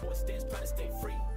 boy stance, trying to stay free.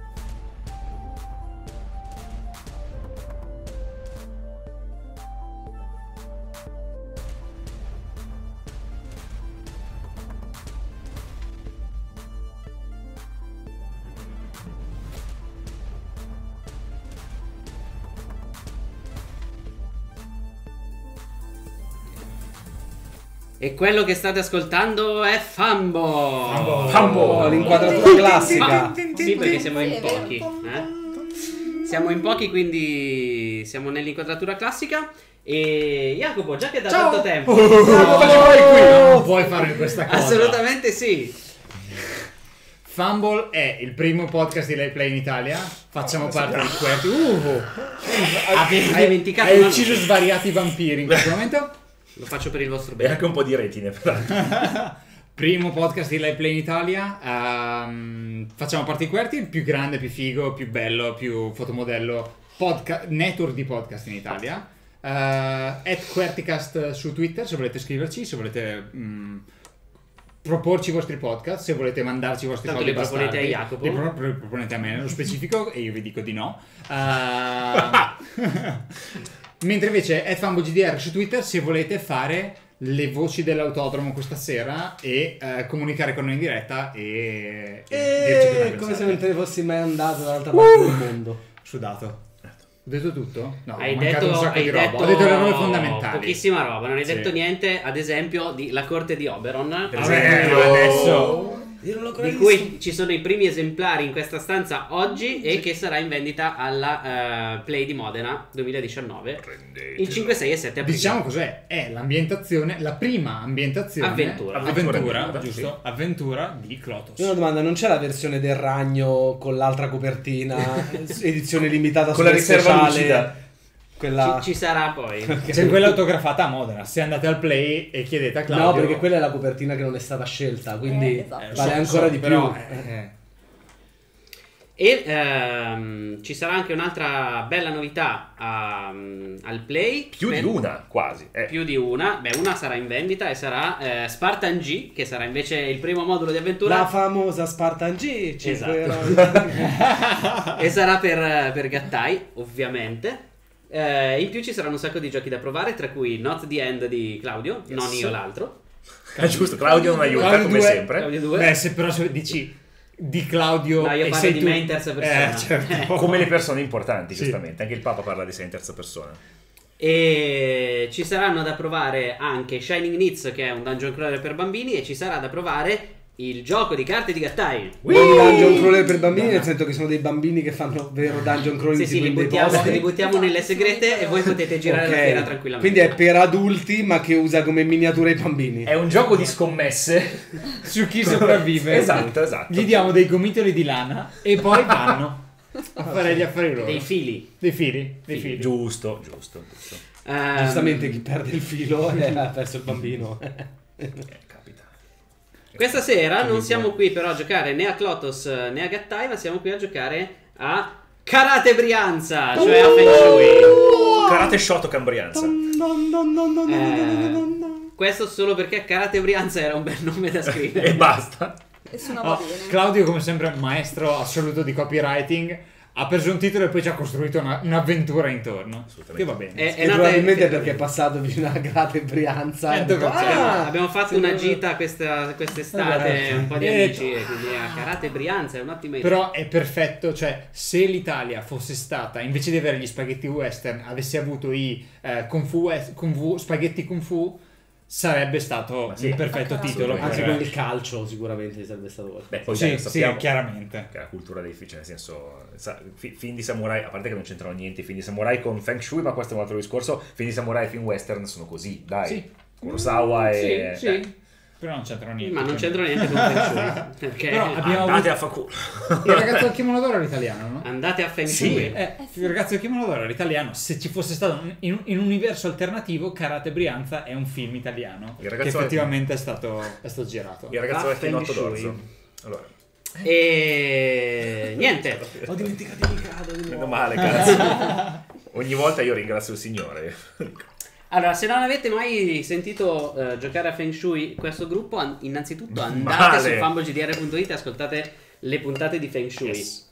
E quello che state ascoltando è Fambo. Fambo, l'inquadratura classica. Sì, perché siamo in pochi. eh? Siamo in pochi, quindi siamo nell'inquadratura classica. E Jacopo, già che da tanto tempo, Non puoi fare questa cosa. assolutamente sì. Fumble è il primo podcast di Lay Play in Italia. Facciamo parte di questo. Uh, hai, dimenticato hai una- ucciso svariati vampiri in questo momento. Lo faccio per il vostro E bene. anche un po' di retine, però. Primo podcast di Live Play in Italia. ehm, facciamo parte di QWERTY, il più grande, più figo, più bello, più fotomodello podca- network di podcast in Italia. Uh, at QWERTYcast su Twitter se volete scriverci, se volete mm, proporci i vostri podcast, se volete mandarci i vostri Tanto soldi li proponete a Jacopo. Li pro- proponete a me nello specifico e io vi dico di no. Uh, mentre invece è FanboGDR su Twitter se volete fare le voci dell'autodromo questa sera e eh, comunicare con noi in diretta e, e E come se non te ne fossi mai andato dall'altra parte del mondo. Sudato. Ho detto tutto? No, Hai ho mancato detto, un sacco hai di roba. detto Ho detto le robe fondamentali. Pochissima roba, non hai Sì. detto niente, ad esempio, di La Corte di Oberon. Per esempio- adesso Di cui ci sono i primi esemplari in questa stanza oggi e che sarà in vendita alla eh, Play di Modena 2019 il 5, 6 e 7 aprile. Diciamo cos'è? È l'ambientazione, la prima ambientazione. Avventura. Avventura, Avventura, giusto? Avventura di Clotos. Una domanda, non c'è la versione del ragno con l'altra copertina, edizione limitata Con la riserva speciale? lucida. Quella... Ci, ci sarà poi. C'è quella autografata a Modena. Se andate al play e chiedete a Claudio. No, perché quella è la copertina che non è stata scelta, quindi Eh, esatto. vale so- ancora so, di però, più. eh, E ehm, ci sarà anche un'altra bella novità a- al Play. Più di Per- una, quasi. Eh. Più di una. Beh, una sarà in vendita e sarà eh, Spartan G, che sarà invece il primo modulo di avventura. La famosa Spartan G, 5 Esatto. e sarà per, per Gattai, ovviamente. Eh, in più ci saranno un sacco di giochi da provare, tra cui Not the End di Claudio, non io l'altro. È giusto, Claudio non aiuta, Claudio come due- sempre. Claudio 2. Beh, se però se dici di Claudio No, io e parlo di tu... me in terza persona. Eh, certo. Come le persone importanti, Sì. giustamente. Anche il Papa parla di sé in terza persona. E ci saranno da provare anche Shining Needs, che è un dungeon crawler per bambini, e ci sarà da provare il gioco di carte di Gattai. Un dungeon crawler per bambini, nel senso che sono dei bambini che fanno vero dungeon crawling Sì, sì, li buttiamo, li buttiamo nelle segrete e voi potete girare Ok. la fiera tranquillamente. Quindi è per adulti, ma che usa come miniatura i bambini. È un gioco di scommesse. Su chi sopravvive. esatto, esatto. Gli diamo dei gomitoli di lana e poi vanno a fare gli affari loro. Dei fili. Dei fili. Dei fili. Giusto, giusto, giusto. Ehm, Giustamente chi perde il filo ha perso il bambino. Capita. Questa sera non siamo qui però a giocare né a Clotos eh, né a Gattai, ma siamo qui a giocare a Karate Brianza, cioè a Feng Shui. Karate Shoto Cambrianza. Eh, questo solo perché Karate Brianza era un bel nome da scrivere. e basta. E Oh. Claudio, come sempre, maestro assoluto di copywriting, ha preso un titolo e poi ci ha costruito una- un'avventura intorno. Assolutamente. Che va bene. È- E nata- probabilmente è perché è passato vicino alla grata Brianza. e ha detto, 100%. "Ah, Abbiamo fatto una gita questa, quest'estate, Esatto. un po' di Eh, amici, e quindi a Karate Brianza è un'ottima idea. Però è perfetto, cioè se l'Italia fosse stata, invece di avere gli spaghetti western, avesse avuto i eh, kung fu, west- kung fu- spaghetti kung fu, sarebbe stato sì. il perfetto titolo. Anche per- con il calcio sicuramente sarebbe stato quello. Beh, poi Sì, dai, sì, chiaramente. che la cultura dei film, cioè nel senso, sa- fi- film di samurai, a parte che non c'entrano niente film di samurai con Feng Shui, ma questo è un altro discorso, film di samurai e film western sono così, dai. Sì. Kurosawa e... Sì, dai. sì. Però non c'entra niente. Ma non quindi- c'entra niente con Feng Shui. Perché Però abbiamo Andate avuto- a fa culo. Il ragazzo del kimono d'oro era italiano, no? andate a Feng Sì. Shui. Eh, il ragazzo del kimono d'oro era italiano. Se ci fosse stato un- in, in un universo alternativo, Karate Brianza è un film italiano. Il Che ragazzo- effettivamente è stato, è stato girato. Il ragazzo in Feng Shui. d'orzo. Allora, E niente. Ho dimenticato di meno male, cazzo. Ogni volta io ringrazio il Signore. Allora, se non avete mai sentito eh, giocare a Feng Shui questo gruppo, an- innanzitutto andate Male. su fumblegdr.it e ascoltate le puntate di Feng Shui. Yes.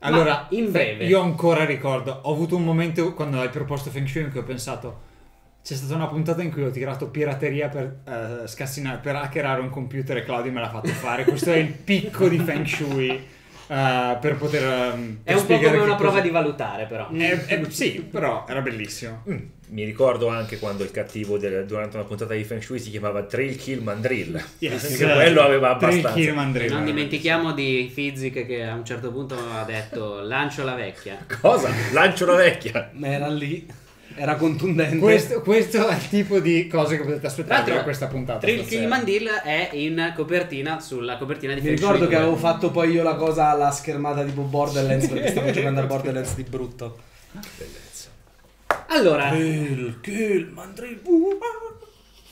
Allora, in breve. io ancora ricordo, ho avuto un momento quando hai proposto Feng Shui in cui ho pensato c'è stata una puntata in cui ho tirato pirateria per eh, scassinare, per hackerare un computer e Claudio me l'ha fatto fare. Questo è il picco di Feng Shui eh, per poter ehm, È per un po' come una cosa- prova di valutare, però. Eh, eh, sì, però era bellissimo. Mm, Mi ricordo anche quando il cattivo del- durante una puntata di Feng Shui si chiamava Trill Kill Mandrill. Yes. Anche quello aveva abbastanza. Kill Mandrill. Non dimentichiamo di Fizzik che a un certo punto ha detto lancio la vecchia. Cosa? Lancio la vecchia. Ma era lì. Era contundente. Questo, questo è il tipo di cose che potete aspettare da questa puntata. Trill stasera. Kill Mandil è in copertina sulla copertina di Mi Feng ricordo Shui che avevo fatto poi io la cosa alla schermata tipo Borderlands perché stavo giocando a Borderlands di brutto. Bellezza. Allora, Kill, kill, mandrill. ah.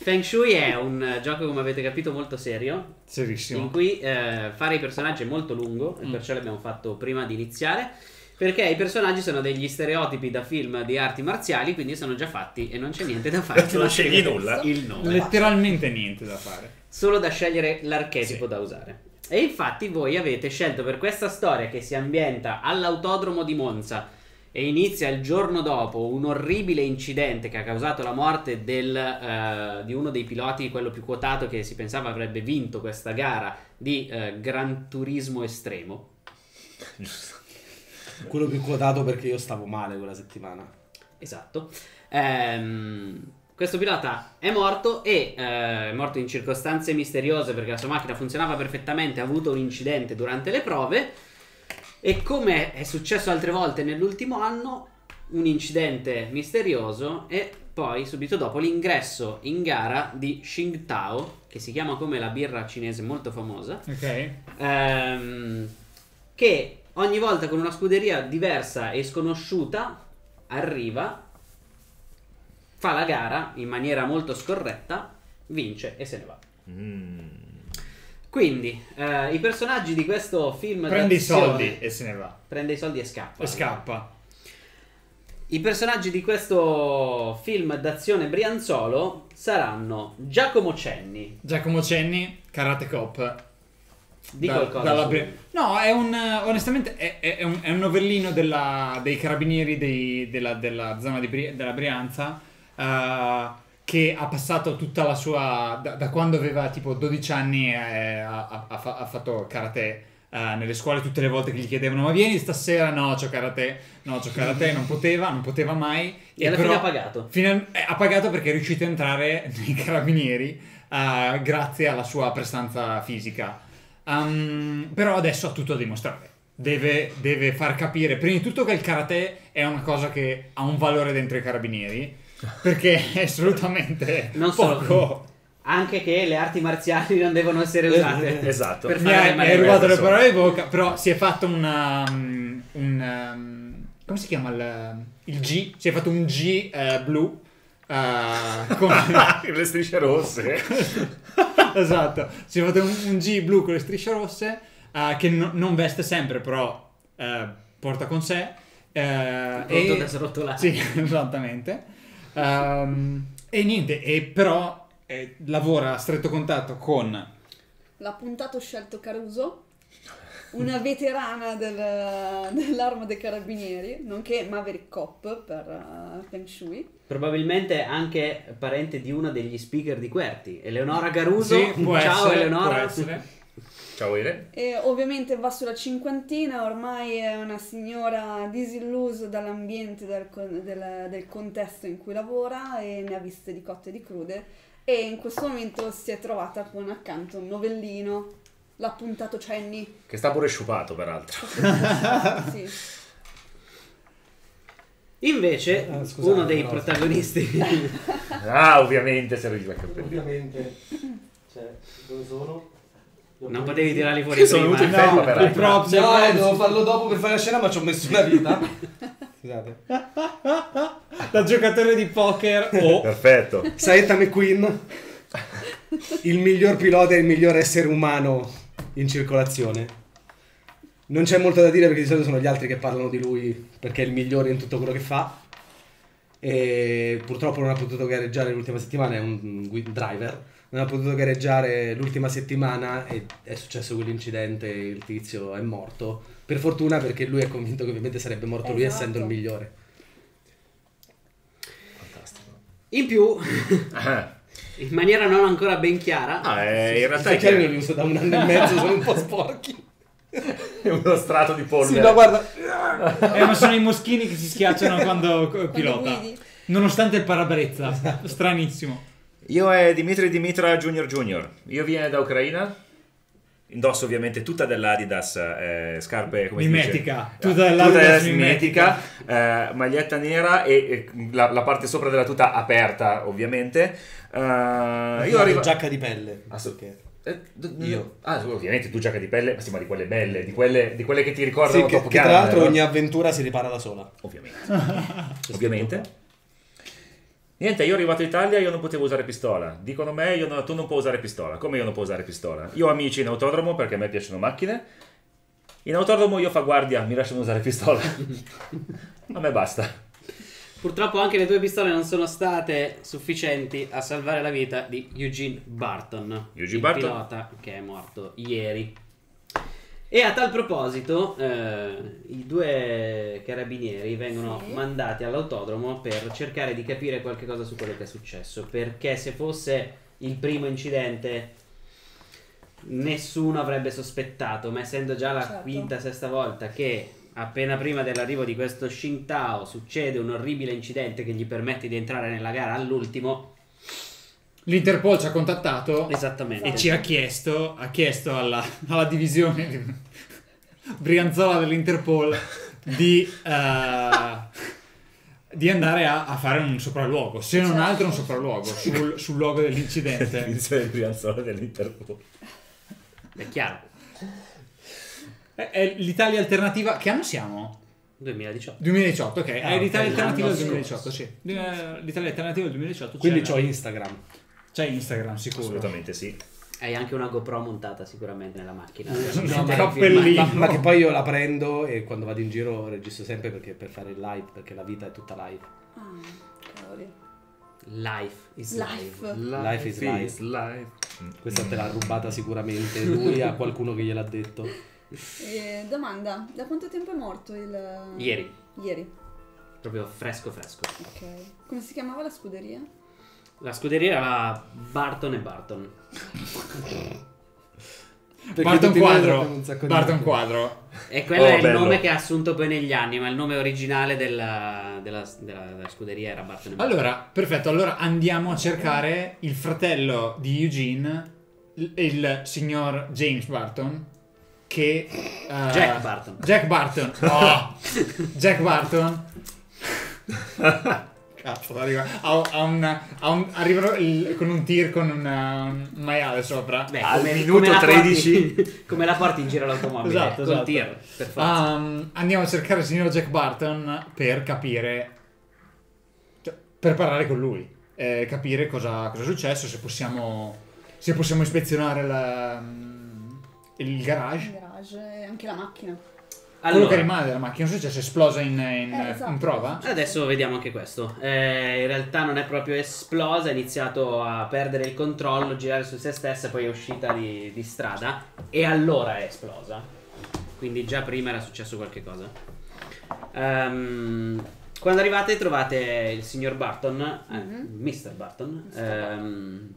Feng Shui è un eh, gioco, come avete capito, molto serio. Serissimo. in cui eh, fare i personaggi è molto lungo e Mm. perciò l'abbiamo fatto prima di iniziare perché i personaggi sono degli stereotipi da film di arti marziali quindi sono già fatti e non c'è niente da fare Non scegli nulla. il nome Letteralmente niente da fare. solo da scegliere l'archetipo Sì. da usare e infatti voi avete scelto per questa storia che si ambienta all'autodromo di Monza e inizia il giorno dopo un orribile incidente che ha causato la morte del, eh, di uno dei piloti, quello più quotato che si pensava avrebbe vinto questa gara di eh, Gran Turismo Estremo. Giusto. Quello più quotato perché io stavo male quella settimana. Esatto. Ehm, questo pilota è morto e eh, è morto in circostanze misteriose perché la sua macchina funzionava perfettamente, ha avuto un incidente durante le prove e come è successo altre volte nell'ultimo anno, un incidente misterioso e poi subito dopo l'ingresso in gara di Xingtao, che si chiama come la birra cinese molto famosa, Ok? ehm, che ogni volta con una scuderia diversa e sconosciuta arriva, fa la gara in maniera molto scorretta, vince e se ne va. Mm. Quindi, eh, i personaggi di questo film Prende i soldi e se ne va. prende i soldi e scappa. E scappa. I personaggi di questo film d'azione Brianzolo saranno Giacomo Cenni. Giacomo Cenni, Karate Cop. Di Da- qualcosa. Bri- No, è un. Onestamente, è, è- un, è un novellino della- dei carabinieri dei- della, della zona di Bri- della Brianza. eh, che ha passato tutta la sua. Da, da quando aveva tipo 12 anni, eh, ha, ha- ha fa- ha fatto karate. eh, nelle scuole tutte le volte che gli chiedevano ma vieni stasera no c'ho karate no c'ho karate non poteva non poteva mai E alla fine ha pagato. Final- eh, ha pagato perché è riuscito a entrare nei carabinieri eh, grazie alla sua prestanza fisica. Um, però adesso ha tutto da dimostrare. Deve, deve far capire, prima di tutto, che il karate è una cosa che ha un valore dentro i carabinieri. Perché è assolutamente Non solo. poco. Anche che le arti marziali non devono essere usate. Esatto. Per Mi fare hai, rubato le parole di bocca, però si è fatto una, um, un. um, come si chiama il, il G? Si è fatto un G eh, blu. eh, con, le strisce rosse. esatto, si è fatto un, un G blu con le strisce rosse eh, che no- non veste sempre, però porta con sé. eh, Pronto e- da srotolare. Sì, esattamente. Ehm, e niente, e però eh, lavora a stretto contatto con L'ha puntato scelto Caruso, una veterana del- dell'arma dei carabinieri, nonché Maverick Cop per eh, Feng Shui. Probabilmente anche parente di uno degli speaker di Querti. Eleonora Caruso. Sì, può Ciao essere, Eleonora. Ciao Ire. E ovviamente va sulla cinquantina, ormai è una signora disillusa dall'ambiente del, del- del contesto in cui lavora e ne ha viste di cotte e di crude. E in questo momento si è trovata con accanto un novellino, l'ha puntato Cenny. Che sta pure sciupato, peraltro. sì. Invece, Ah, scusate, uno dei però- protagonisti. Ah, ovviamente serviva il cappellino. Ovviamente. Cioè, dove sono? Non potevi tirarli fuori Io sono prima. venuto in eh? tempo per i props, No, eh, props. devo farlo dopo per fare la scena, ma ci ho messo una vita. Scusate. Da giocatore di poker o Perfetto. Saetta McQueen, il miglior pilota e il miglior essere umano in circolazione. Non c'è molto da dire perché di solito sono gli altri che parlano di lui perché è il migliore in tutto quello che fa. E purtroppo non ha potuto gareggiare l'ultima settimana, è un driver. Non ha potuto gareggiare l'ultima settimana e è successo quell'incidente, il tizio è morto. Per fortuna perché lui è convinto che ovviamente sarebbe morto lui Esatto. essendo il migliore. Fantastico. In più, Ah, in maniera non ancora ben chiara, ah, eh, in realtà I chiari che non li uso da un anno e mezzo, sono un po' sporchi. è uno strato di polvere. Sì, no, guarda. Eh, ma sono i moschini che si schiacciano quando pilota. Nonostante il parabrezza. Stranissimo. Io è Dimitri Dimitra Junior Junior. Io viene da Ucraina. Indosso ovviamente tutta dell'Adidas, eh, scarpe come si Mimetica. dice? Tutta Ah, dell'Adidas mimetica, eh, maglietta nera e, e la, la parte sopra della tuta aperta ovviamente. Eh, io arrivo... giacca di pelle. Assolut- perché- Eh, Io. Ah, ovviamente tu giacca di pelle, ma sì, ma di quelle belle, di quelle, di quelle che ti ricordano Sì, che, Top che tra l'altro ogni avventura si ripara da sola. Ovviamente. Ovviamente. Niente, io arrivato in Italia io non potevo usare pistola. Dicono me, io no- tu non puoi usare pistola. Come io non puedo usare pistola? Io ho amici in autodromo perché a me piacciono macchine. In autodromo io fa guardia, mi lasciano usare pistola. a me basta. purtroppo anche le tue pistole non sono state sufficienti a salvare la vita di Eugene Barton, Eugene il Barton. pilota che è morto ieri. E a tal proposito, eh, i due carabinieri vengono Sì. mandati all'autodromo per cercare di capire qualche cosa su quello che è successo. Perché se fosse il primo incidente, nessuno avrebbe sospettato. Ma essendo già la Certo. quinta, sesta volta che appena prima dell'arrivo di questo Shintao succede un orribile incidente che gli permette di entrare nella gara all'ultimo, L'Interpol ci ha contattato esattamente. e ci ha chiesto, ha chiesto alla, alla divisione di- Brianzola dell'interpol di, eh, di andare a, a fare un sopralluogo, se non Certo. altro un sopralluogo sul, sul luogo dell'incidente. Definizione di Brianzola dell'Interpol. È chiaro. È, è l'Italia alternativa, che anno siamo? 2018. 2018, ok, è Ah, ok, l'Italia alternativa del l'anno 2018, sì. L'Italia alternativa del 2018 Quindi c'è, ho Instagram. C'è Instagram sicuro. Assolutamente sì. Hai anche una GoPro montata sicuramente nella macchina. No, ma- cappellino. Ma, ma che poi io la prendo e quando vado in giro registro sempre perché per fare il live, perché la vita è tutta live. Ah. Life is life. Life. Life is life. life. Questa te l'ha rubata sicuramente lui a qualcuno che gliel'ha detto. E domanda, da quanto tempo è morto il... Ieri, Ieri, proprio fresco fresco. ok. Come si chiamava la scuderia? La scuderia era Barton e Barton. Perché Barton tutti noi Quadro. sappiamo un sacco di Barton cose. Quadro. E quello Oh, è il bello. nome che ha assunto poi negli anni, ma il nome originale della, della- della- della scuderia era Barton e Barton. Allora, perfetto, allora andiamo a cercare il fratello di Eugene, il, il signor James Barton, che... eh, Jack Barton. Jack Barton. Oh, Jack Barton. Cazzo, arriva, ha, ha un, ha un, arrivano il- con un tir con una- un maiale sopra. Beh, Al come, minuto come la 13. porti, come la porti in giro l'automobile? Esatto, esatto. tir, per forza. Um, andiamo a cercare il signor Jack Barton per capire, cioè, per parlare con lui, eh, capire cosa, cosa è successo, se possiamo, se possiamo ispezionare la- il Il garage. garage e anche la macchina. Quello che Allora, rimane della macchina, non so se è esplosa in, in- Eh, esatto. in prova. adesso vediamo anche questo. Eh, in realtà non è proprio esplosa, ha iniziato a perdere il controllo, girare su se stessa, poi è uscita di, di strada e allora è esplosa. Quindi già prima era successo qualche cosa. Ehm, quando arrivate trovate il signor Barton, eh, Mhm. Mr. Barton, Mr. ehm,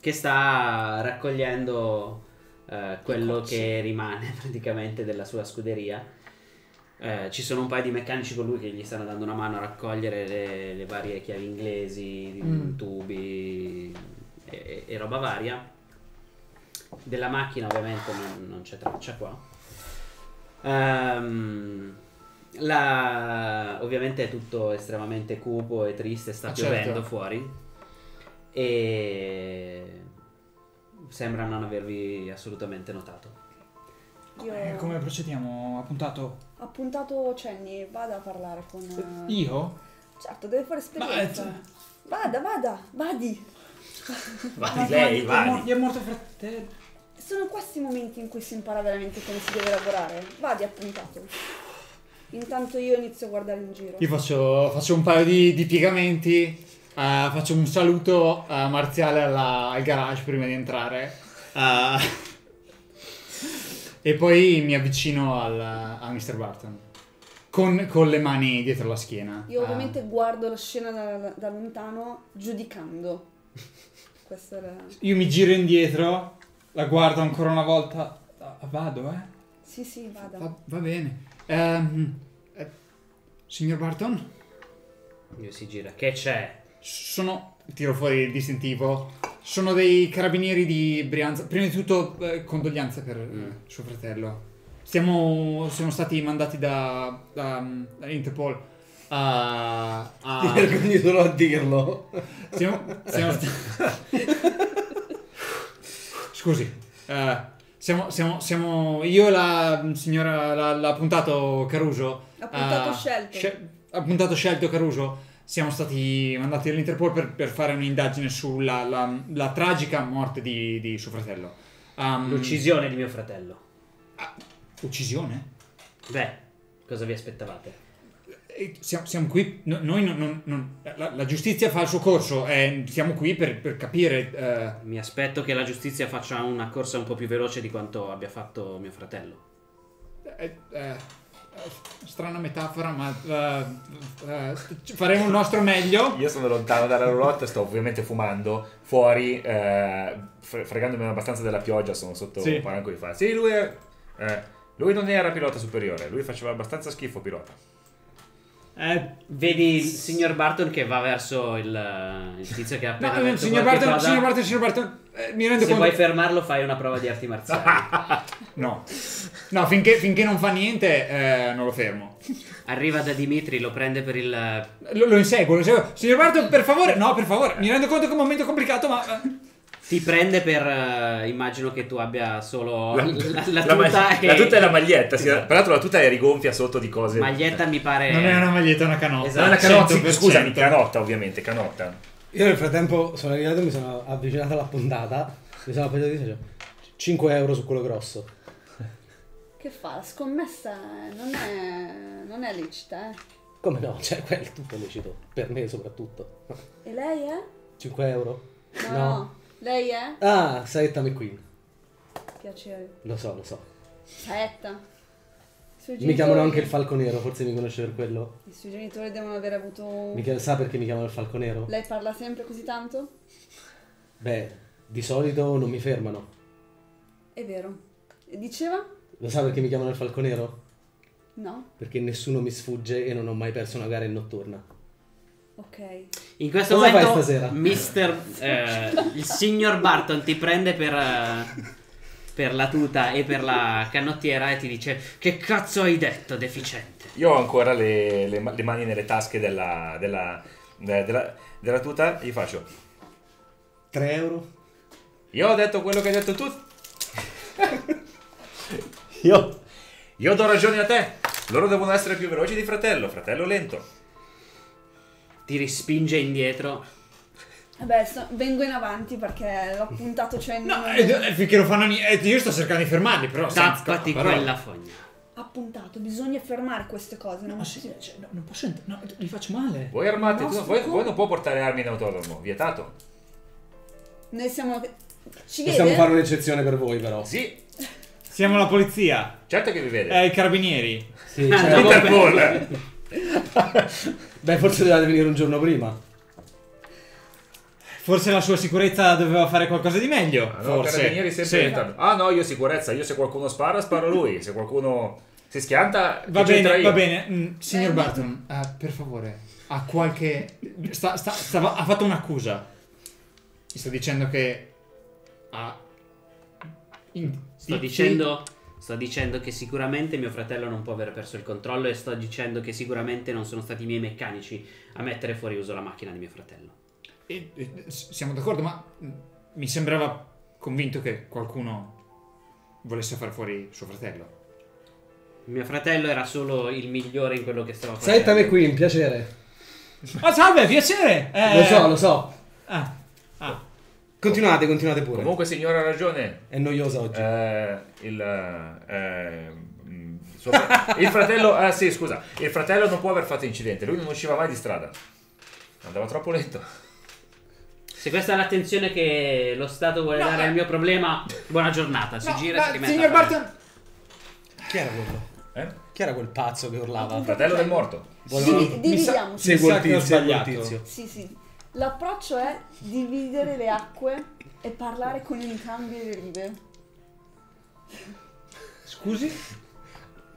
che sta raccogliendo eh, quello che rimane praticamente della sua scuderia. Eh, ci sono un paio di meccanici con lui che gli stanno dando una mano a raccogliere le, le varie chiavi inglesi, Mm. tubi e, e roba varia. Della macchina ovviamente non, non c'è traccia qua. Ehm, la- ovviamente è tutto estremamente cupo e triste, sta Ah, piovendo certo. fuori. E sembra non avervi assolutamente notato. Io Eh, come procediamo? Appuntato? appuntato Cenny, vada a parlare con... eh, Io? Certo, deve fare esperienza. Ma, eh, Vada, vada, vadi. Vadi lei, Gli è vadi. mor- Gli è morto fratello. Sono questi i momenti in cui si impara veramente come si deve lavorare. Vadi appuntato. Intanto io inizio a guardare in giro. Io faccio, faccio un paio di, di piegamenti, eh, faccio un saluto eh, marziale alla- al garage prima di entrare. eh, e poi mi avvicino al, a Mr. Barton. Con, con le mani dietro la schiena. Io Eh, ovviamente guardo la scena da, da lontano, giudicando. Questa la... io mi giro indietro, la guardo ancora una volta. Ah, Vado, eh? Sì, sì, vada. Va, va bene. Eh, signor Barton? Io si gira. Che c'è? Sono. Tiro fuori il distintivo. Sono dei carabinieri di Brianza. Prima di tutto, eh, condoglianze per eh, suo fratello. Siamo, siamo stati mandati da, da, da Interpol a. Ti a vergogni solo a dirlo. siamo, siamo sta- Scusi. eh, siamo, siamo, siamo. Io e la signora. La, l'ha puntato Caruso. Ha puntato eh, Scelto. Sce- ha puntato Scelto Caruso. Siamo stati mandati all'Interpol per, per fare un'indagine sulla la, la tragica morte di, di suo fratello. Um, L'uccisione di mio fratello. Uccisione? Beh, cosa vi aspettavate? Eh, Siamo, siamo qui, no- noi non, non- non- la, la giustizia fa il suo corso e siamo qui per, per capire. eh, Mi aspetto che la giustizia faccia una corsa un po' più veloce di quanto abbia fatto mio fratello. eh, eh, strana metafora, ma eh, eh, faremo il nostro meglio. Io sono lontano dalla roulotte, sto ovviamente fumando fuori, fre- fregandomi abbastanza della pioggia, sono sotto Sì. un palanco di fa. Sì, lui, è- eh, lui non era pilota superiore, lui faceva abbastanza schifo pilota. Eh, Vedi il signor Barton che va verso il, il tizio che ha appena no, detto signor Barton, cosa. signor Barton, signor Barton, eh, mi rendo Se conto. vuoi fermarlo fai una prova di arti marziali. No, no finché, finché non fa niente, eh, non lo fermo. Arriva da Dimitri, lo prende per il... Lo, lo inseguo, lo inseguo. Signor Barton, per favore, no, per favore. Mi rendo conto che è un momento complicato, ma. eh, Ti prende per... eh, immagino che tu abbia solo la, la, la la tuta e... la tuta e la maglietta, sì, Esatto. peraltro la tuta è rigonfia sotto di cose. Maglietta mi pare... Non è una maglietta, è una canotta. Esatto. Ah, una canotta, sì, 100%. scusami, canotta ovviamente, canotta. Io nel frattempo sono arrivato e mi sono avvicinato alla puntata. Mi sono appoggiato di 5 euro su quello grosso. Che fa? La scommessa non è, non è licita, eh. Come no? Cioè, quello è tutto lecito. Per me soprattutto. E lei è? 5 euro? No, no. Lei è? Ah, Saetta McQueen. Piacere. Lo so, lo so. Saetta. Mi chiamano anche il Falco Nero, forse mi conosce per quello. I suoi genitori devono aver avuto... Mi chia- sa perché mi chiamano il Falco Nero? Lei parla sempre così tanto? Beh, di solito non mi fermano. È vero. E diceva? Lo sa perché mi chiamano il Falco Nero? No? Perché nessuno mi sfugge e non ho mai perso una gara in notturna. Ok. In questo Cosa fai momento, stasera? Mister, eh, il signor Barton ti prende per, eh, per la tuta e per la canottiera e ti dice: Che cazzo hai detto, deficiente? Io ho ancora le, le ma- le mani nelle tasche della, della, de- della, della tuta, gli faccio. 3 euro? Io ho detto quello che hai detto tu, Io? io do ragione a te. Loro devono essere più veloci di fratello, fratello lento. Ti rispinge indietro. Vabbè, so- vengo in avanti perché l'ho puntato cioè No, non- eh, eh, finché lo fanno. ni- eh, io sto cercando di fermarli, però. Tappati quella fogna. ha puntato, bisogna fermare queste cose. Non No, sì, cioè, no, non posso. ent- no, gli faccio male. Voi armati, No, tu- voi, voi non può portare armi in autodromo, vietato. Noi siamo. Ci Possiamo vede? fare un'eccezione per voi, però. Sì, Siamo la polizia. certo che vi vede. Eh, i carabinieri. Sì, cioè- dopo- Interpol. Beh, forse dovevate venire un giorno prima. Forse la sua sicurezza doveva fare qualcosa di meglio. Ah, no, Forse. carabinieri sempre Sì. Ah no, io sicurezza, io se qualcuno spara, sparo lui. Se qualcuno si schianta, Va bene, io. va bene. Mm, signor Eh, Barton, eh, per favore, ha qualche. sta- sta- stava- ha fatto un'accusa. Mi sta dicendo che. Ha. in- Sto di- dicendo, sto dicendo che sicuramente mio fratello non può aver perso il controllo e sto dicendo che sicuramente non sono stati i miei meccanici a mettere fuori uso la macchina di mio fratello. Eh, eh, s- siamo d'accordo, ma mm, mi sembrava convinto che qualcuno volesse far fuori suo fratello. Mio fratello era solo il migliore in quello che stava facendo. Saitame qui, un piacere. Ah, salve, piacere! Eh, Lo so, lo so. Ah, ah. Continuate, continuate pure. Comunque, signora ha ragione. È noiosa oggi. Eh, il, eh, mm, il fratello, ah sì, scusa, il fratello non può aver fatto incidente. Lui non usciva mai di strada. Andava troppo lento. Se questa è l'attenzione che lo Stato vuole dare al mio problema, buona giornata. Si No, gira e ma, si rimette signor. Barton, Chi era quello? Eh? Chi era quel pazzo che urlava? Fratello del morto. Divi- dividiamoci. Seguo Mi il sa che ho tizio, seguo il sbagliato. tizio. Sì, sì. L'approccio è dividere le acque e parlare con entrambe le rive. Scusi?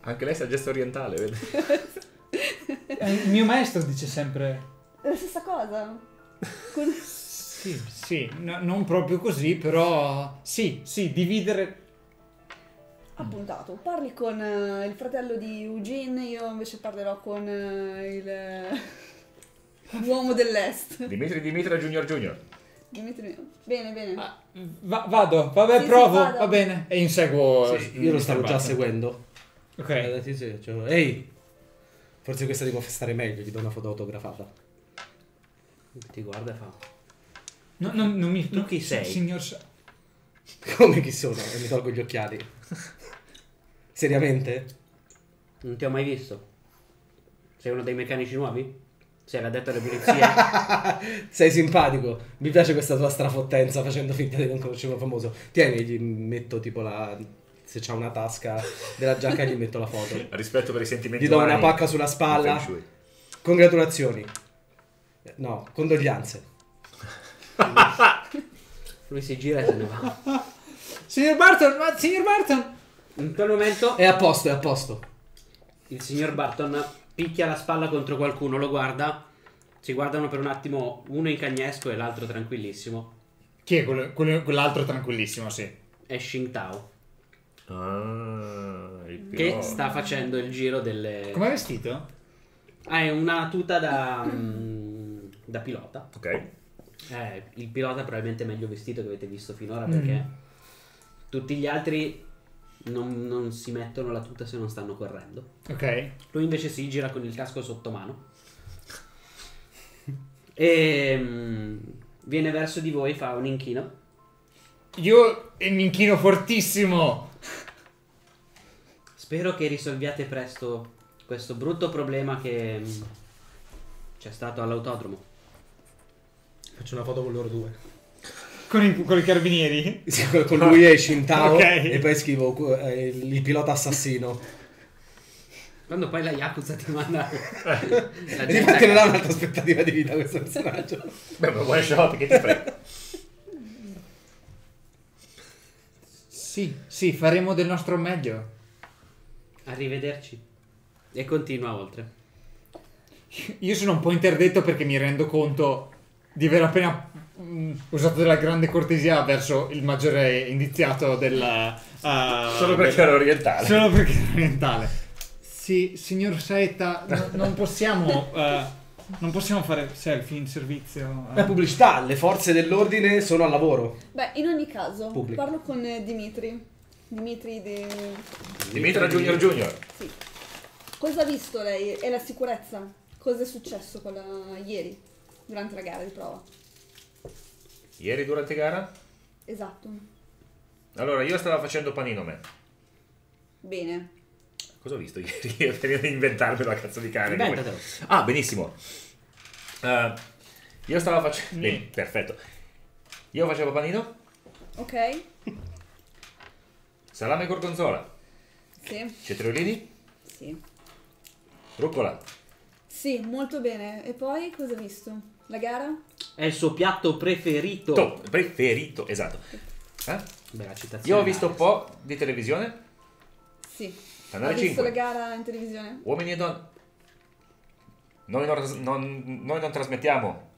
Anche lei sa gesto orientale, vedi? Eh, il mio maestro dice sempre... È la stessa cosa. Con- Sì, sì, no- non proprio così, però... Sì, sì, dividere... Appuntato. Parli con eh, il fratello di Eugene, io invece parlerò con eh, il... l'uomo dell'est. Dimitri Dimitra Junior Junior. Dimitri- Bene, bene. Ah, va- vado, vabbè, Sì, sì, provo, vada. va bene. E inseguo... Sì, io lo stavo già seguendo. Ok. Eh, tizio dice, Ehi, forse questa ti può stare meglio, gli do una foto autografata. Ti guarda e fa. No, no, non mi... Tu no, chi sei? Signor... Sa- Come chi sono? E mi tolgo gli occhiali. Seriamente? Non ti ho mai visto. Sei uno dei meccanici nuovi? Sei l'addetto alle pulizie? Sei simpatico. Mi piace questa tua strafottenza facendo finta di non conoscere un famoso. Tieni, gli metto tipo la... Se c'ha una tasca della giacca gli metto la foto. Rispetto per i sentimenti Gli do una pacca sulla spalla. Congratulazioni. No, condoglianze. Lui si gira e se ne va. Signor Barton, ma signor Barton! In quel momento È a posto, è a posto. il signor Barton picchia la spalla contro qualcuno, lo guarda. Si guardano per un attimo, uno in cagnesco e l'altro tranquillissimo. Chi è quello- quello- quell'altro tranquillissimo, sì. È Xing Tao, Ah, che sta facendo il giro delle... Com'è vestito? Ah, è una tuta da, mm, da pilota. Ok. Eh, il pilota probabilmente è meglio vestito che avete visto finora perché tutti gli altri non, non si mettono la tuta se non stanno correndo. Ok. Lui invece si gira con il casco sotto mano. E mm, viene verso di voi, fa un inchino. Io e mi inchino fortissimo. Spero che risolviate presto questo brutto problema che mm, c'è stato all'autodromo. Faccio una foto con loro due. Con i, con i carabinieri? Sì, con- lui e Shintao Ok. e poi scrivo eh, il il pilota assassino. Quando poi la Yakuza ti manda la E infatti non ha un'altra aspettativa di vita questo personaggio. Beh, ma one shot, che ti frega? Sì, sì, faremo del nostro meglio. Arrivederci. E continua oltre. Io sono un po' interdetto perché mi rendo conto di aver appena mm, usato della grande cortesia verso il maggiore indiziato della... uh, Solo perché era orientale. Solo perché era orientale. Sì, signor Saetta, no- non possiamo... eh, non possiamo fare selfie in servizio. eh. La pubblicità, le forze dell'ordine sono al lavoro. Beh, in ogni caso, Pubblico. parlo con Dimitri. Dimitri di... Dimitra Junior Junior. Sì. Cosa ha visto lei? E la sicurezza? Cosa è successo con la- ieri, durante la gara di prova? Ieri durante gara? Esatto. Allora, io stavo facendo panino me. Bene. Cosa ho visto ieri? Per inventarmi la cazzo di cane. Inventatelo. Ah, benissimo. Eh, io stavo facendo... Mm. Bene, perfetto. Io facevo panino, Ok? salame gorgonzola, Sì. cetriolini, Sì. rucola. Sì, molto bene. E poi cosa ha visto? La gara? È il suo piatto preferito. Top, preferito, esatto. Eh? Bella citazione. Io ho visto un po' di televisione, Sì. Canale ha visto 5. la gara in televisione? uomini e donne. Noi non, non- noi non trasmettiamo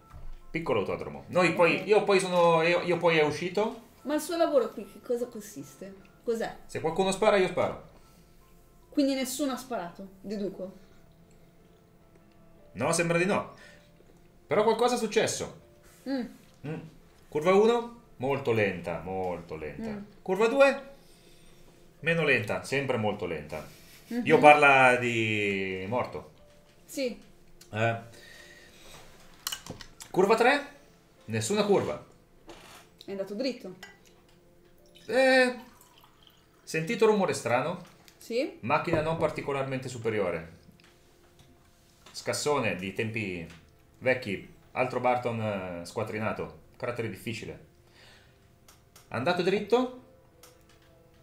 piccolo autodromo. Noi poi, io poi sono, io, io poi è uscito. Ma il suo lavoro qui che cosa consiste? Cos'è? Se qualcuno spara, io sparo. Quindi nessuno ha sparato, deduco. No, sembra di no. Però qualcosa è successo. Mm. Mm. Curva 1, molto lenta, molto lenta. Mm. Curva 2, meno lenta, sempre molto lenta. Mhm. Io parla di morto. Sì, Eh. Curva 3, nessuna curva. è andato dritto. Eh, sentito rumore strano, Sì, macchina non particolarmente superiore. Scassone di tempi vecchi, altro Barton eh, squattrinato, carattere difficile. Andato dritto,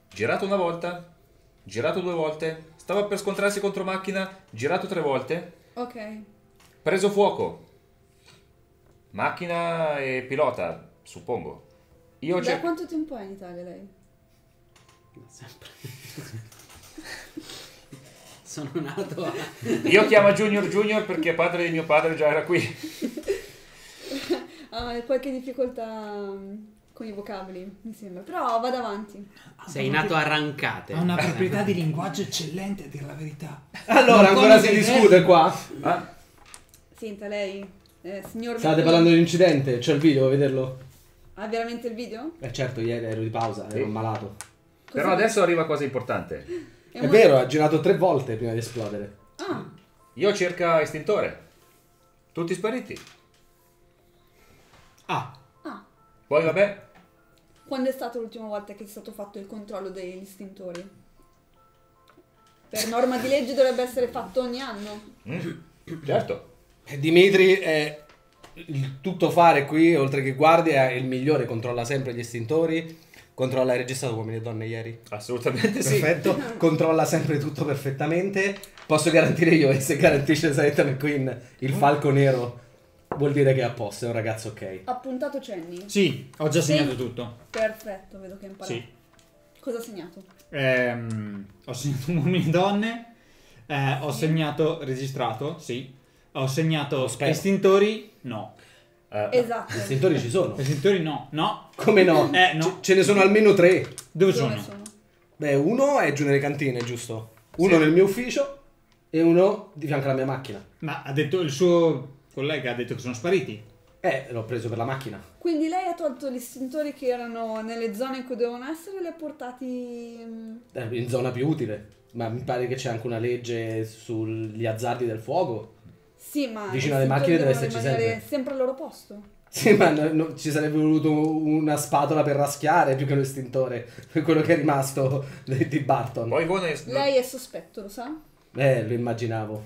girato una volta, girato due volte, stava per scontrarsi contro macchina, girato tre volte, ok. preso fuoco. Macchina e pilota, suppongo. Io Da quanto tempo è in Italia lei? Sempre. Sono nato a... Io chiamo Junior Junior perché padre di mio padre già era qui. Ha qualche difficoltà mm, con i vocaboli, mi sembra. Però vado avanti. Sei nato a rancate. Ha una proprietà di linguaggio eccellente, a dire la verità. Allora, Non ancora si discute qua? Ah, Senta lei, eh, signor State Vicky, parlando dell'incidente? C'è il video, vuoi vederlo? Ha veramente il video? Eh certo, ieri ero di pausa, ero Sì. ammalato. Però adesso arriva cosa importante. È vero, ha girato tre volte prima di esplodere. Ah, Io cerca estintore. Tutti spariti. Ah, ah. Poi vabbè, Quando è stata l'ultima volta che è stato fatto il controllo degli istintori? Per norma di legge dovrebbe essere fatto ogni anno. mm, certo. E Dimitri è il tutto fare qui, oltre che guardia, è il migliore, controlla sempre gli estintori. Controlla, hai registrato uomini e donne ieri? Assolutamente sì. Perfetto, controlla sempre tutto perfettamente. Posso garantire io, e se garantisce Saetta McQueen il falco nero, vuol dire che è a posto, è un ragazzo ok. Ha puntato Cenny? sì, ho già Sì. segnato tutto. Perfetto, vedo che ha imparato. Sì. Cosa ha segnato? Ehm, ho segnato uomini e donne. eh, ho segnato registrato, sì. Ho segnato spero. estintori, no. Eh, Esatto. Gli estintori ci sono. Estintori, no. No. Come no? Eh, no. Ce- ce ne sono almeno tre. Dove Dove sono? sono? Beh, uno è giù nelle cantine, giusto? Uno Sì. nel mio ufficio e uno di fianco alla mia macchina. Ma ha detto il suo collega ha detto che sono spariti. Eh, l'ho preso per la macchina. Quindi lei ha tolto gli istintori che erano nelle zone in cui dovevano essere e li ha portati... mm, Eh, In zona più utile. Ma mi pare che c'è anche una legge sugli azzardi del fuoco. Sì, ma... Vicino alle macchine deve esserci sempre. sempre al loro posto. Sì, ma no- no- ci sarebbe voluto una spatola per raschiare più che un estintore. Per quello che è rimasto di di Barton. Poi voi, ne- Lei è sospetto, lo sa? Eh, lo immaginavo.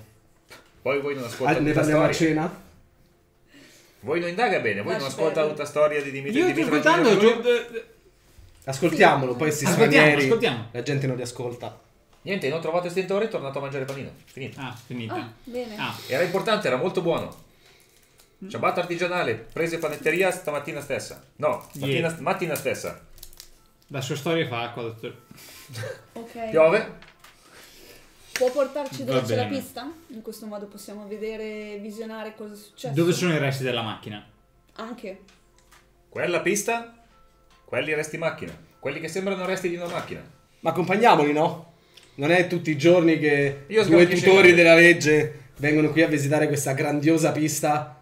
poi voi non Ah, ascoltate ne tutta parliamo a cena? Voi non indaga bene, voi non Lasci ascoltate tutta storia di Dimitri Io sto Dimitri ascoltando. Junior. tu- Ascoltiamolo, poi questi Ascoltiamo, stranieri. ascoltiamo. La gente non li ascolta. Niente, non ho trovato estintori, è tornato a mangiare panino. Finito. Ah, finita. Ah, bene. Ah, Era importante, era molto buono. Ciabatta artigianale, prese panetteria stamattina stessa. No, mattina, Ieri. mattina stessa. la sua storia fa acqua. dottor. Ok. Piove? Può portarci dove c'è la pista? In questo modo possiamo vedere, visionare cosa è successo. Dove sono i resti della macchina? Anche. Quella pista? Quelli resti macchina. Quelli che sembrano resti di una macchina. Ma accompagniamoli, no? Non è tutti i giorni che Io due tutori della legge vengono qui a visitare questa grandiosa pista.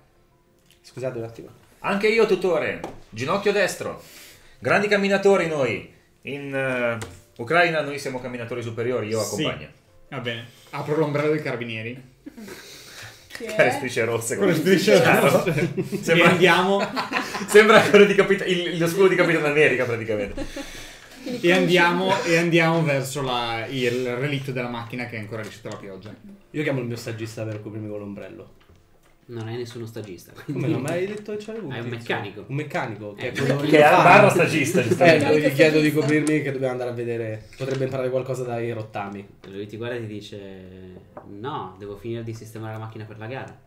Scusate un attimo. Anche io, tutore. Ginocchio destro. Grandi camminatori noi. In eh, Ucraina noi siamo camminatori superiori, io Sì. accompagno. Va bene. Apro l'ombrello dei carabinieri. Che le strisce rosse. Con le strisce rosse. Sembra, andiamo. sembra quello di il- lo scudo di Capitano America praticamente. E andiamo, e andiamo verso la- il relitto della macchina che è ancora lì sotto la pioggia. Io chiamo il mio stagista per coprirmi con l'ombrello. Non hai nessuno stagista. Come non mi hai detto che c'avevo? Hai un meccanico. Un meccanico, che Eh, è quello Che è un barro stagista, Eh, gli chiedo di coprirmi che dobbiamo andare a vedere. Potrebbe imparare qualcosa dai rottami. Lui ti guarda e ti dice: No, devo finire di sistemare la macchina per la gara.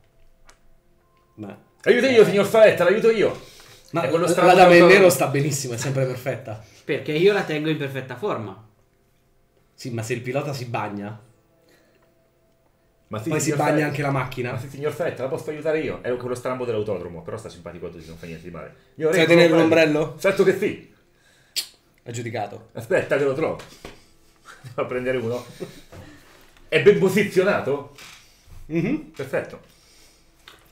Ma, Aiuto io, signor Faetta, l'aiuto io. ma quello la dama in nero sta benissimo, è sempre perfetta. Perché io la tengo in perfetta forma. Sì, ma se il pilota si bagna, Ma sì, poi si bagna Faetta- anche la macchina. Ma sì, signor Fetta, la posso aiutare io? È quello strambo dell'autodromo, però sta simpatico così, non fa niente di male. Io Sai tenere l'ombrello. Certo che sì. Aggiudicato. Aspetta che lo trovo. Devo a prendere uno. È ben posizionato? Mhm. Perfetto.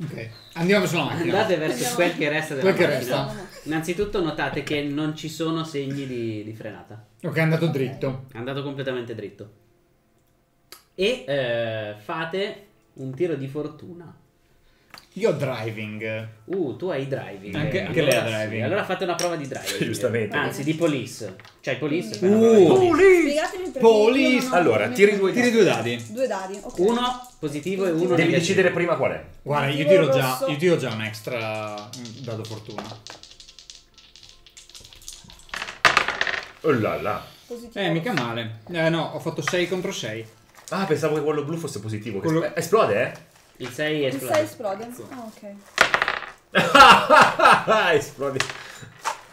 Ok, andiamo sulla macchina. Andate verso Andiamo. quel che resta della Quel che macchina. resta. Innanzitutto notate che non ci sono segni di, di frenata. Ok, è andato dritto. È andato completamente dritto. E eh, fate un tiro di fortuna. Io ho driving. Uh, tu hai driving. Anche- anche lei ha allora sì. driving. Allora fate una prova di driving. Giustamente. Anzi, di police. Cioè, police. Uh. police. Police. Allora, tiri due Tiri due dadi. Due dadi, ok. Uno positivo e uno Devi negativo. decidere prima qual è. Guarda, io tiro già, io tiro già un extra dado fortuna. Oh là là. Positivo. Eh, mica male. Eh no, ho fatto 6 contro 6. Ah, pensavo che quello blu fosse positivo. Quello- es- Esplode, eh? Il 6 Il esplode. 6 esplode. Ah, ok. Esplode.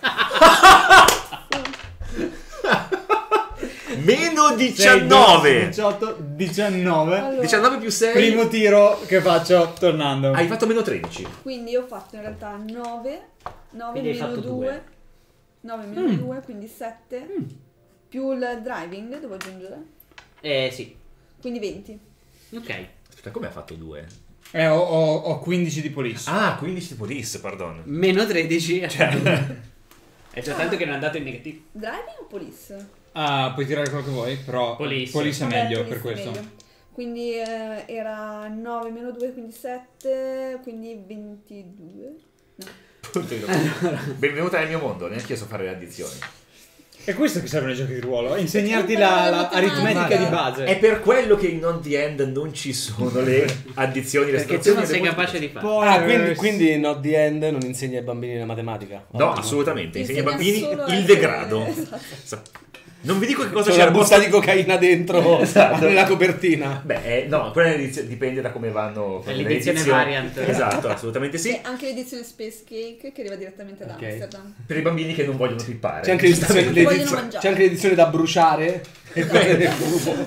Meno 19. 18, 19. Allora, 19 più 6. Primo tiro che faccio tornando. Hai fatto meno 13. Quindi io ho fatto in realtà 9, 9 Quindi meno fatto 2, due. 9 meno 2, quindi 7, più il driving devo aggiungere, Eh, sì. quindi 20. Ok. Aspetta, come ha fatto 2? Eh, ho, ho- ho 15 di police. Ah, 15 di police, pardon. Meno 13. È già tanto che non è andato in negativo. Driving o police? Ah, puoi tirare quello che vuoi, però Police. è Vabbè, meglio police per è questo. meglio. Quindi eh, era 9 meno 2, quindi 7, quindi 22. Benvenuta nel mio mondo, neanche io so fare le addizioni. È questo che servono i giochi di ruolo, insegnarti Imparare la, la la di base. È per quello che in On The End non ci sono le addizioni, le Perché tu sottrazioni non sei capace di fare. Ah, quindi, quindi Not the End non insegna ai bambini la matematica? No, Ottimo. assolutamente. Insegna ai bambini il degrado. Esatto. Non vi dico che cosa C'è c'è una busta posto- di cocaina dentro Esatto. nella copertina. Beh, eh, no, quella dipende da come vanno È le l'edizione edizioni. variant. Esatto, assolutamente sì. E anche l'edizione Space Cake che arriva direttamente da Ok. Amsterdam. Per i bambini che non vogliono pippare. C'è anche, l'edizione, Vogliono l'edizio- mangiare. c'è anche l'edizione da bruciare. E quella del cubo.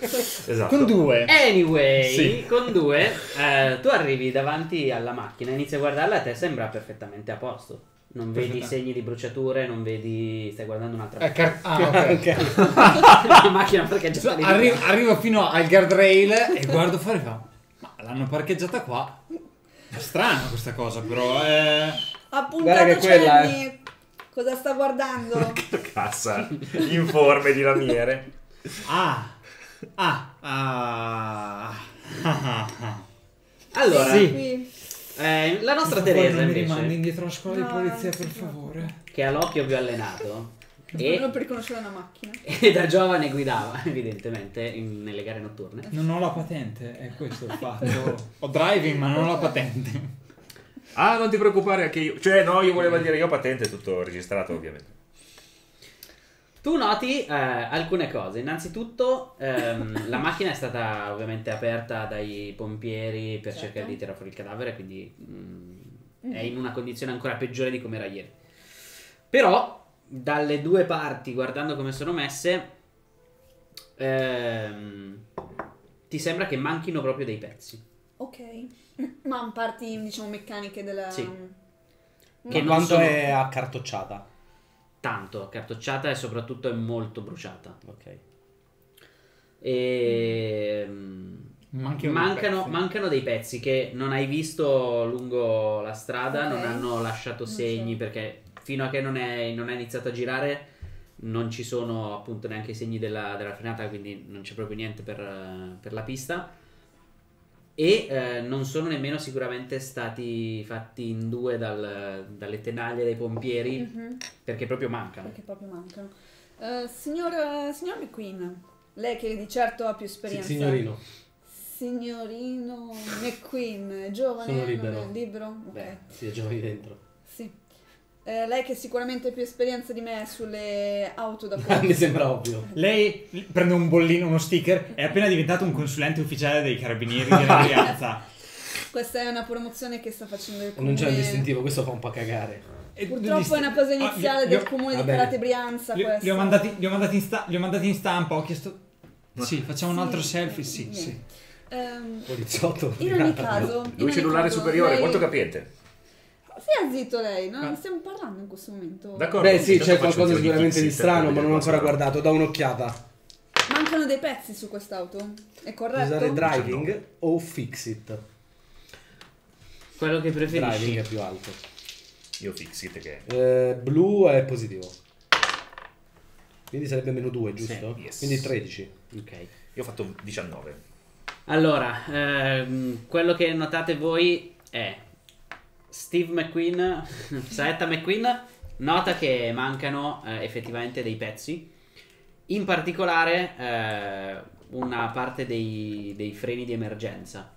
Esatto. Con due. Anyway, Sì. con due, eh, tu arrivi davanti alla macchina, inizi a guardarla, a te sembra perfettamente a posto. Non vedi Perfetta. segni di bruciature, non vedi. Stai guardando un'altra Eh, macchina. car- ah, ok. La macchina parcheggiata lì. di Arri- là. arrivo fino al guardrail e guardo fuori e fa. Ma l'hanno parcheggiata qua. È strana questa cosa, però. Eh... Ha Guarda che puntato quella, Cenni. Cosa sta guardando? Cassa informe di lamiere. Ah. Ah. Ah. ah, ah. Allora, Sì. Eh, la nostra Per Teresa non mi rimandi invece, indietro alla scuola di No, polizia, sì, per favore. che ha l'occhio più allenato Non e, per riconoscere una macchina. e da giovane guidava, evidentemente, in- nelle gare notturne. Non ho la patente, è questo il fatto. Ho driving, ma non ho la patente. Ah, non ti preoccupare anche io. Cioè, no, io volevo dire io ho patente, tutto registrato, ovviamente. Tu noti eh, alcune cose. Innanzitutto, ehm, la macchina è stata ovviamente aperta dai pompieri per Certo. cercare di tirare fuori il cadavere, quindi mm, è in una condizione ancora peggiore di come era ieri. Però, dalle due parti, guardando come sono messe, ehm, ti sembra che manchino proprio dei pezzi. Ok. Ma parti, diciamo, meccaniche della... Sì. Ma- Che non Quanto sono- è accartocciata? Tanto accartocciata e soprattutto è molto bruciata. Ok. E... Mancano, pezzi. mancano dei pezzi che non hai visto lungo la strada, Ok. non hanno lasciato segni perché fino a che non è, non è iniziato a girare non ci sono appunto neanche i segni della, della frenata, quindi non c'è proprio niente per, per la pista. E eh, non sono nemmeno sicuramente stati fatti in due dal- dalle tenaglie dei pompieri Mhm, perché proprio mancano. Perché proprio mancano. Eh, signor, signor McQueen, lei che di certo ha più Sì, esperienza. signorino. Signorino McQueen, è giovane? Libero. libero? Ok. Beh, si è giovani dentro. Sì. Eh, lei che sicuramente ha più esperienza di me sulle auto da Mi corsa. sembra ovvio. Lei prende un bollino, uno sticker, è appena diventato un consulente ufficiale dei carabinieri della Brianza. Questa è una promozione che sta facendo il Non comune. c'è un distintivo, questo fa un po' cagare. E Purtroppo è una cosa Ah, iniziale li- del ho- comune va di bene. Carate Brianza. Li, li ho mandati, li ho mandati in sta- li ho mandati in stampa, ho chiesto... Sì, facciamo un Sì, altro selfie, sì, sì. Ehm, Poliziotto. in ogni caso, in Lui ogni cellulare caso, superiore, lei- molto capiente. Stia zitto lei, non Ah. stiamo parlando in questo momento. D'accordo. Beh sì, c'è qualcosa sicuramente di strano, ma non ho ancora guardato. Da un'occhiata. Mancano dei pezzi su quest'auto, è corretto? Usare driving o fix it. Quello che Driving preferisci. è più alto. Io fixit che... Eh, blu è positivo. Quindi sarebbe meno 2, giusto? Sì, yes. Quindi 13. Ok. Io ho fatto 19. Allora, ehm, quello che notate voi è Steve McQueen, Saetta McQueen, nota che mancano eh, effettivamente dei pezzi, in particolare eh, una parte dei, dei freni di emergenza,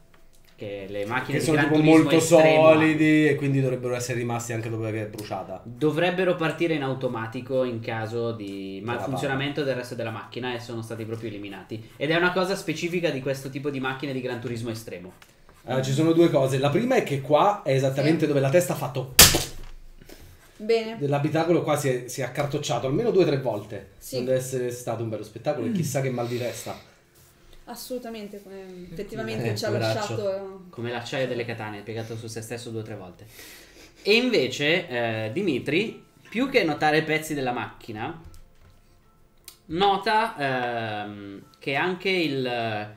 che le macchine Che sono tipo molto estremo solidi e quindi dovrebbero essere rimasti anche dopo che è bruciata. Dovrebbero partire in automatico in caso di malfunzionamento del resto della macchina e sono stati proprio eliminati. Ed è una cosa specifica di questo tipo di macchine di Gran Turismo estremo. Allora, ci sono due cose. La prima è che qua è esattamente Sì. dove la testa ha fatto. Bene. Dell'abitacolo qua si è, si è accartocciato almeno due o tre volte. Sì. Non deve essere stato un bello spettacolo e chissà che mal di testa. Assolutamente, come effettivamente Eh, ci ha lasciato... Come l'acciaio delle katane, piegato su se stesso due o tre volte. E invece eh, Dimitri, più che notare pezzi della macchina, nota ehm, che anche il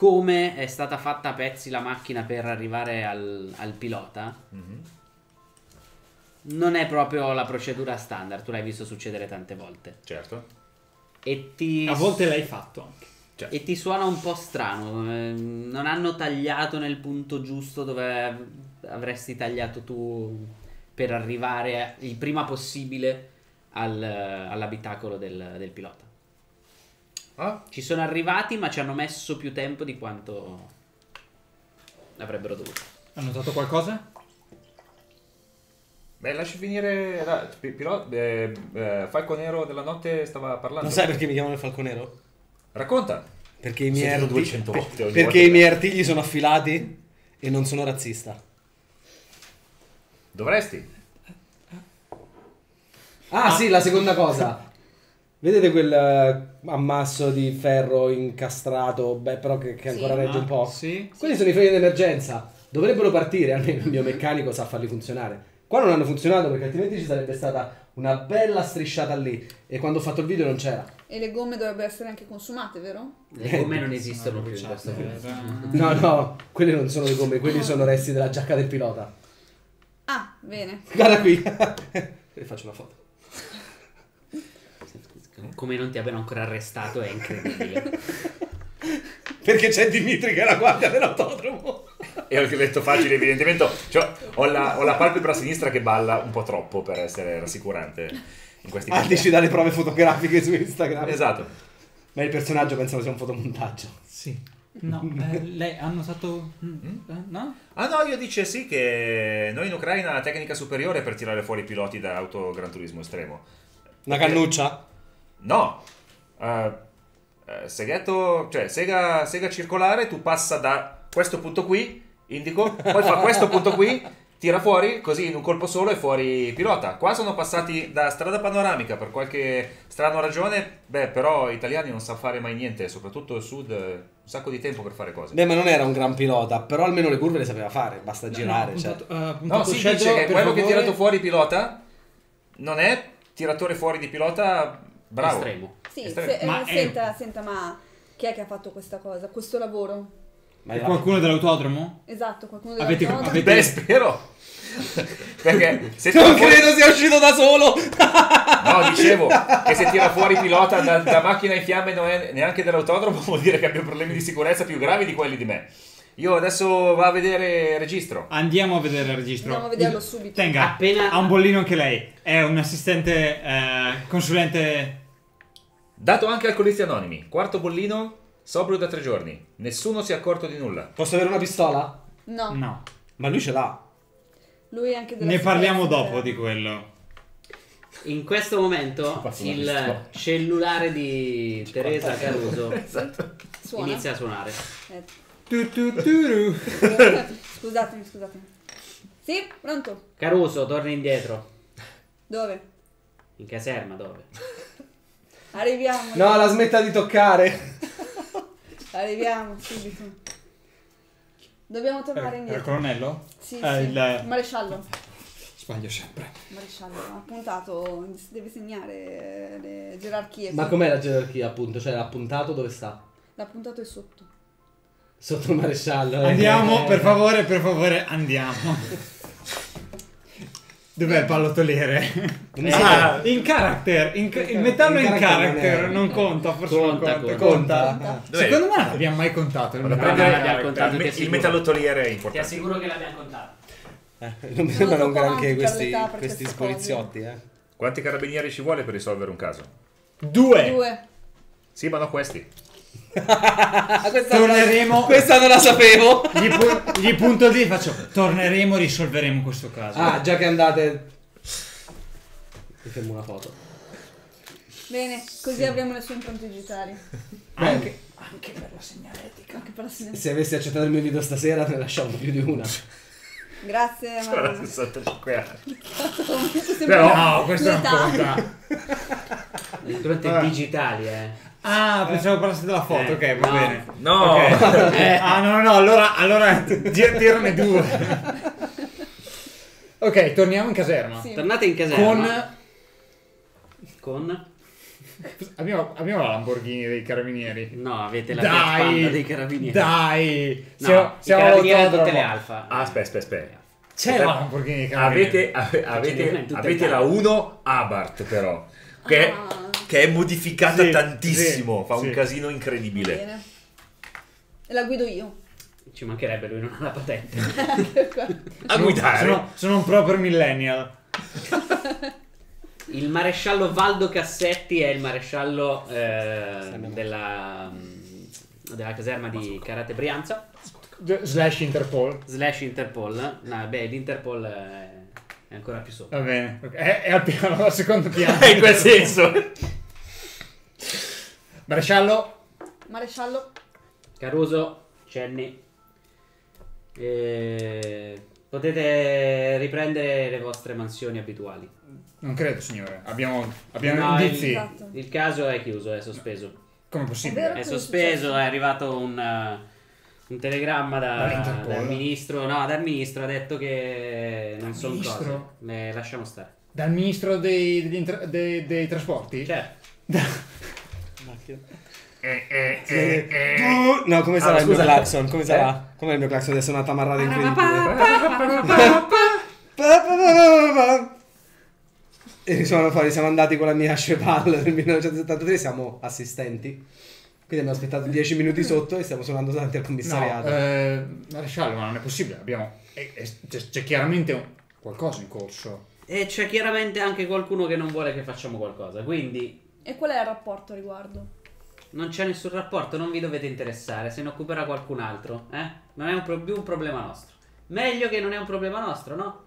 come è stata fatta a pezzi la macchina per arrivare al, al pilota Mhm. non è proprio la procedura standard. Tu l'hai visto succedere tante volte. Certo. E ti, A volte l'hai fatto anche. e ti suona un po' strano. eh, Non hanno tagliato nel punto giusto dove avresti tagliato tu per arrivare il prima possibile al- all'abitacolo del, del pilota. Ah, Ci sono arrivati, ma ci hanno messo più tempo di quanto avrebbero dovuto. Ha notato qualcosa? beh, lasci finire... la- Pilo- eh, eh, Falco Nero della notte stava parlando. Non sai perché mi chiamano il falconero? Racconta. Perché i miei, artigli, 200 per- volte ogni perché i miei artigli sono affilati e non sono razzista. Dovresti. Ah, sì, la seconda cosa. Vedete quel eh, ammasso di ferro incastrato, beh, però che, che ancora Sì. regge un po'? Ah, Sì. Quelli sono i freni d'emergenza. Dovrebbero partire, almeno il mio meccanico sa farli funzionare. Qua non hanno funzionato perché altrimenti ci sarebbe stata una bella strisciata lì. E quando ho fatto il video non c'era. E le gomme dovrebbero essere anche consumate, vero? Le gomme non esistono più in questo eh. No, no, quelle non sono le gomme, quelli sono resti della giacca del pilota. Ah, bene. Guarda qui. E faccio una foto. Come non ti abbiano ancora arrestato è incredibile. Perché c'è Dimitri che è la guardia dell'autodromo. E ho detto facile, evidentemente. Cioè, ho, la, ho la palpebra sinistra che balla un po' troppo per essere rassicurante in questi Ah, casi. dici dalle prove fotografiche su Instagram. Esatto. Ma il personaggio pensavo sia un fotomontaggio. Sì. No, eh, lei ha notato... mm, eh, No? Ah no, io dice sì che noi in Ucraina la tecnica superiore per tirare fuori i piloti da auto Gran Turismo estremo. Una cannuccia? No. Eh, eh, seghetto, cioè sega, sega circolare, tu passa da questo punto qui, indico, poi fa questo punto qui, tira fuori, così in un colpo solo è fuori pilota. Qua sono passati da strada panoramica per qualche strana ragione, beh però italiani non sanno fare mai niente, soprattutto il sud, eh, un sacco di tempo per fare cose. Beh, ma non era un gran pilota, però almeno le curve le sapeva fare, basta girare. No, cioè. puntato- eh, No, puntato si Shadow, dice che quello che ha favore. tirato fuori pilota non è tiratore fuori di pilota bravo. Estremo. Sì, Estremo. se- eh, Ma è- senta, senta, ma chi è che ha fatto questa cosa? Questo lavoro? Ma È qualcuno dell'autodromo? Esatto, qualcuno Avete- della avete- Beh, spero. Perché se Non fuori- credo sia uscito da solo! No, dicevo che se tira fuori pilota da, da macchina in fiamme non è neanche dell'autodromo, vuol dire che abbia problemi di sicurezza più gravi di quelli di me. Io adesso va a vedere il registro. Andiamo a vedere il registro. Andiamo a vederlo subito. Tenga, Appena- ha un bollino anche lei. È un assistente eh, consulente. Dato anche alcolisti anonimi. Quarto bollino, sobrio da tre giorni. Nessuno si è accorto di nulla. Posso avere una pistola? No, No, Ma lui ce l'ha. lui è anche della ne parliamo sicurezza dopo di quello. In questo momento una il pistola. cellulare di Teresa Caruso Suona? inizia a suonare. Eh, Tu, tu, turu. scusatemi, scusatemi. Sì, pronto? Caruso, torna indietro. Dove? In caserma, dove? Arriviamo. No, la smetta di toccare. Arriviamo subito. Dobbiamo tornare il indietro. colonnello? Sì, Eh, sì. il- Maresciallo. Sbaglio sempre. Maresciallo, ha puntato, deve segnare eh, le gerarchie. Ma com'è la gerarchia, appunto? Cioè, l'ha puntato dove sta? L'ha puntato è sotto. Sotto il maresciallo. eh. Andiamo, Eh, per favore, per favore, andiamo. Dov'è il pallottoliere? non Ah, In character, in, In in metallo in character non character, è- non conta, forse Conta, non conta. conta. Conta. Dov'è? Secondo me non l'abbiamo mai contato. No, in l'abbiamo character. contato. il, ti il assicuro. metallottoliere è Ti importante. assicuro che l'abbiamo contato. Eh, non mi sembrano troppo granché questi, questi queste poliziotti, eh. Quanti carabinieri ci vuole per risolvere un caso? Due. Due. Sì, ma no questi. Questa, Torneremo. questa non la sapevo. Gli, pu- gli punto lì faccio. Torneremo e risolveremo questo caso. Ah, già che andate... Mi fermo una foto. Bene, così avremo le sue impronte digitali. Anche, anche per la segnaletica. Anche per la sinistra. Se avessi accettato il mio video stasera ne lasciavo più di una. Grazie, Sono ma... 65 anni. Però no, questo non L'età. conta. Impronte Vabbè. digitali, eh. Ah, pensavo parlassi della foto, Eh, ok, va no. bene. No! Ok. Eh. Ah, no, no, no, allora, allora ti- tirane due. ok, torniamo in caserma. Sì. Tornate in caserma. Con... Con... Abbiamo, abbiamo la Lamborghini dei carabinieri. No, avete la Dai, dei carabinieri. dai. No, siamo, i siamo carabinieri all'autodromo. tutte le alfa. Ah, aspetta, aspetta, aspetta. C'è la Lamborghini dei carabinieri. Avete, ave- avete, avete la case. 1 Abarth però, che, Ah. che è modificata Sì, tantissimo, sì, fa un sì. casino incredibile. Bene. E la guido io. Ci mancherebbe, lui non ha la patente. A guidare. Sono, sono un proper millennial. Il maresciallo Valdo Cassetti è il maresciallo eh, della, della caserma di Karate Brianza. Slash Interpol. Slash Interpol. No, beh, l'Interpol è, ancora più sopra. Va bene. È, è al piano, al secondo piano. in quel senso. Maresciallo. Maresciallo. Caruso, Cenni. eh, potete riprendere le vostre mansioni abituali. Non credo, signore. Abbiamo, abbiamo No, indizi. il, Esatto. il caso è chiuso, è sospeso. Come È possibile? È è sospeso, successo? è arrivato un, uh, un telegramma da- dal ministro. No, dal ministro ha detto che non sono cose. Le lasciamo stare. Dal ministro dei, degli intra- dei- dei trasporti? Certo. Uh, No, come sarà Ah, il mio clacson? Come sarà? Com'è il mio clacson? Adesso è una tamarrata incredibile. E risuonano fuori, siamo andati con la mia Cheval nel 1973, siamo assistenti. Quindi abbiamo aspettato 10 minuti sotto e stiamo suonando davanti al No, commissariato. eh, maresciallo, ma non è possibile. Abbiamo. è- è- c'è, c'è chiaramente un- qualcosa in corso. E c'è chiaramente anche qualcuno che non vuole che facciamo qualcosa. Quindi E qual è il rapporto a riguardo? non c'è nessun rapporto, non vi dovete interessare. Se ne occuperà qualcun altro. Eh? Non è un pro- più un problema nostro. Meglio che non è un problema nostro, no?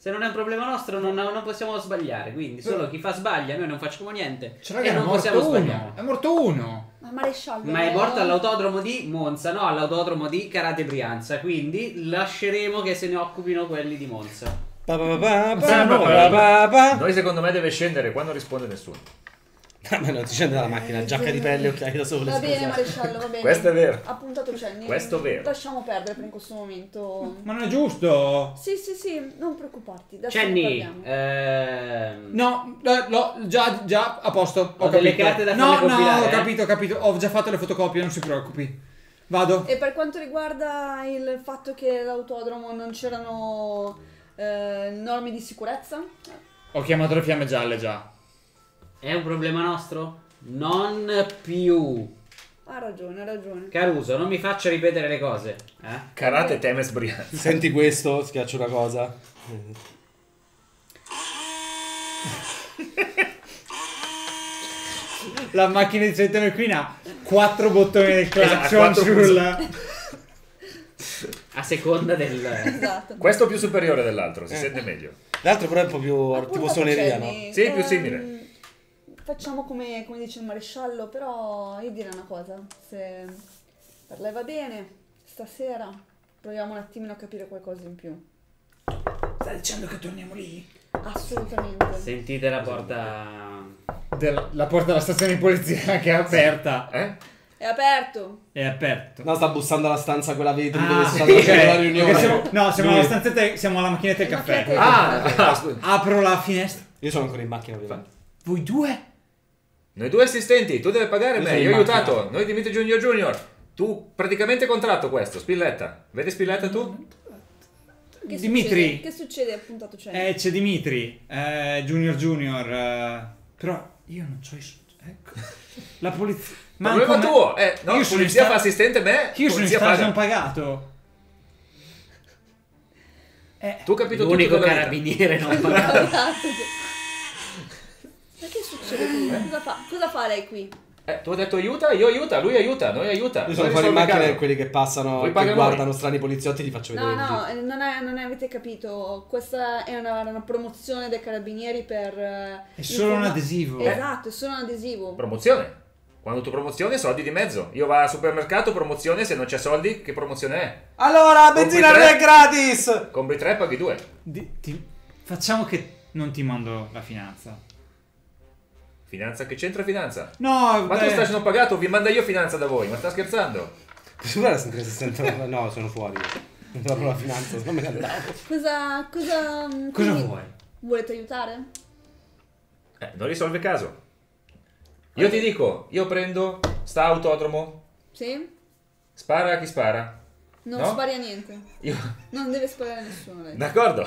Se non è un problema nostro non, non possiamo sbagliare. Quindi solo chi fa sbaglia, noi non facciamo niente. Cioè, e non morto possiamo uno. sbagliare. È morto uno. Ma maresciallo. Ma è no? morto all'autodromo di Monza, no all'autodromo di Karate Brianza. Quindi lasceremo che se ne occupino quelli di Monza. Pa pa pa pa pa pa pa pa. Noi secondo me deve scendere quando risponde nessuno. Ma non ti scende dalla macchina, giacca di pelle, occhiali da sole. Va bene, scusa. maresciallo, va bene. Questo è vero. Ha puntato Cenni. Questo è vero. Lasciamo perdere per in questo momento. Ma non è giusto. Sì, sì, sì, non preoccuparti. Adesso parliamo. ehm, No, eh, l'ho già, già a posto. Ho, Ho delle capito. carte da no, no, ho eh. capito, ho capito. Ho già fatto le fotocopie, non si preoccupi. Vado. E per quanto riguarda il fatto che l'autodromo non c'erano eh, norme di sicurezza? Ho chiamato le fiamme gialle già. È un problema nostro? Non più. Ha ragione, ha ragione. Caruso, non mi faccia ripetere le cose. Eh? Karate Temes Brianza. Senti questo, schiaccio una cosa. La macchina di Centeno qui ha quattro bottoni del Esatto, clacson quattro sul... A seconda del... Esatto. Questo più superiore dell'altro, si sente meglio. L'altro però è un po' più tipo suoneria, no? Sì, più Ehm, simile. Facciamo come, come dice il maresciallo, però io direi una cosa. Se per lei va bene, stasera proviamo un attimino a capire qualcosa in più. Stai dicendo che torniamo lì? Assolutamente. Sentite la porta... Della- la porta della stazione di polizia che è aperta. Eh? È aperto. È aperto. No, sta bussando alla stanza quella vetri Ah, dove si sta facendo la riunione. Siamo- no, siamo Lui- alla stanzetta, siamo alla macchinetta del La caffè. macchinetta Ah, ah. Apro la finestra. Io sono ancora in macchina, ovviamente. Voi due? Noi due assistenti, tu devi pagare me, io ho aiutato. Noi Dimitri Junior Junior. Tu praticamente contratto questo, Spilletta. Vedi Spilletta tu? Che Dimitri. succede? Che succede? Puntato c'è. Eh, c'è Dimitri, eh, Junior Junior, eh, però io non c'ho i... so- Ecco. La polizia... Problema tuo. Eh, no, Io polizia sta- fa assistente me. Io sono in paga. non pagato. Eh, Tu hai capito tutto L'unico vita. carabiniere non pagato. Ma che succede qui? Cosa fa? Cosa fa lei qui? Eh, tu hai detto aiuta, io aiuta, lui aiuta, noi aiuta. Io sono fuori in macchina e quelli che passano, Voi che guardano noi. strani poliziotti, gli faccio vedere No, no, eh, non, è- non avete capito. Questa è una, una promozione dei carabinieri per. eh, È solo un adesivo. Esatto, è solo un adesivo. Promozione. Quando tu promozione, soldi di mezzo. Io vado al supermercato, promozione, se non c'è soldi, che promozione è? Allora, benzina non tre. è gratis! Compri 3, paghi 2. di- ti- facciamo che non ti mando la finanza. Finanza, che c'entra finanza? No, Ma tu beh, stai non pagato, vi manda io finanza da voi, ma sta scherzando? Sicuro era 360. No, sono fuori. Non proprio la finanza, non me ne andavo. Cosa. Cosa. Cosa quindi- vuoi? Volete aiutare? Eh, non risolve caso. Io ti dico, io prendo, sta autodromo, Sì? spara a chi spara. Non No? spari a niente. Io, Non deve sparare a nessuno lei. d'accordo.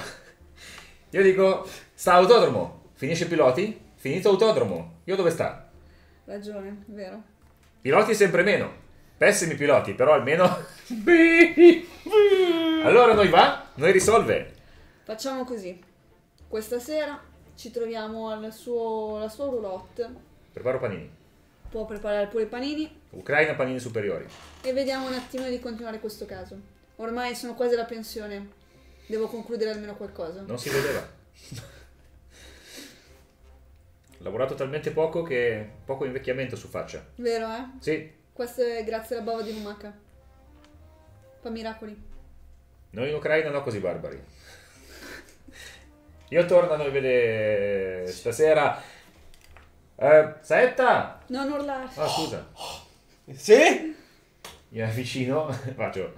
Io dico, sta autodromo, finisce piloti, finito autodromo. Io dove sta? Ragione, vero. Piloti sempre meno. Pessimi piloti, però almeno... allora noi va, noi risolve. Facciamo così. Questa sera ci troviamo alla sua roulotte. Preparo panini. Può preparare pure i panini Ucraina panini superiori. e vediamo un attimo di continuare questo caso. Ormai sono quasi alla pensione. Devo concludere almeno qualcosa. Non si vedeva. Lavorato talmente poco che poco invecchiamento su faccia. Vero, eh? Sì, Questo è grazie alla bava di Lumaka. Fa miracoli. noi in Ucraina no così barbari. Io torno a noi vede stasera. Eh, Saetta! Non urlare. Ah, scusa. Sì? Mi avvicino, faccio.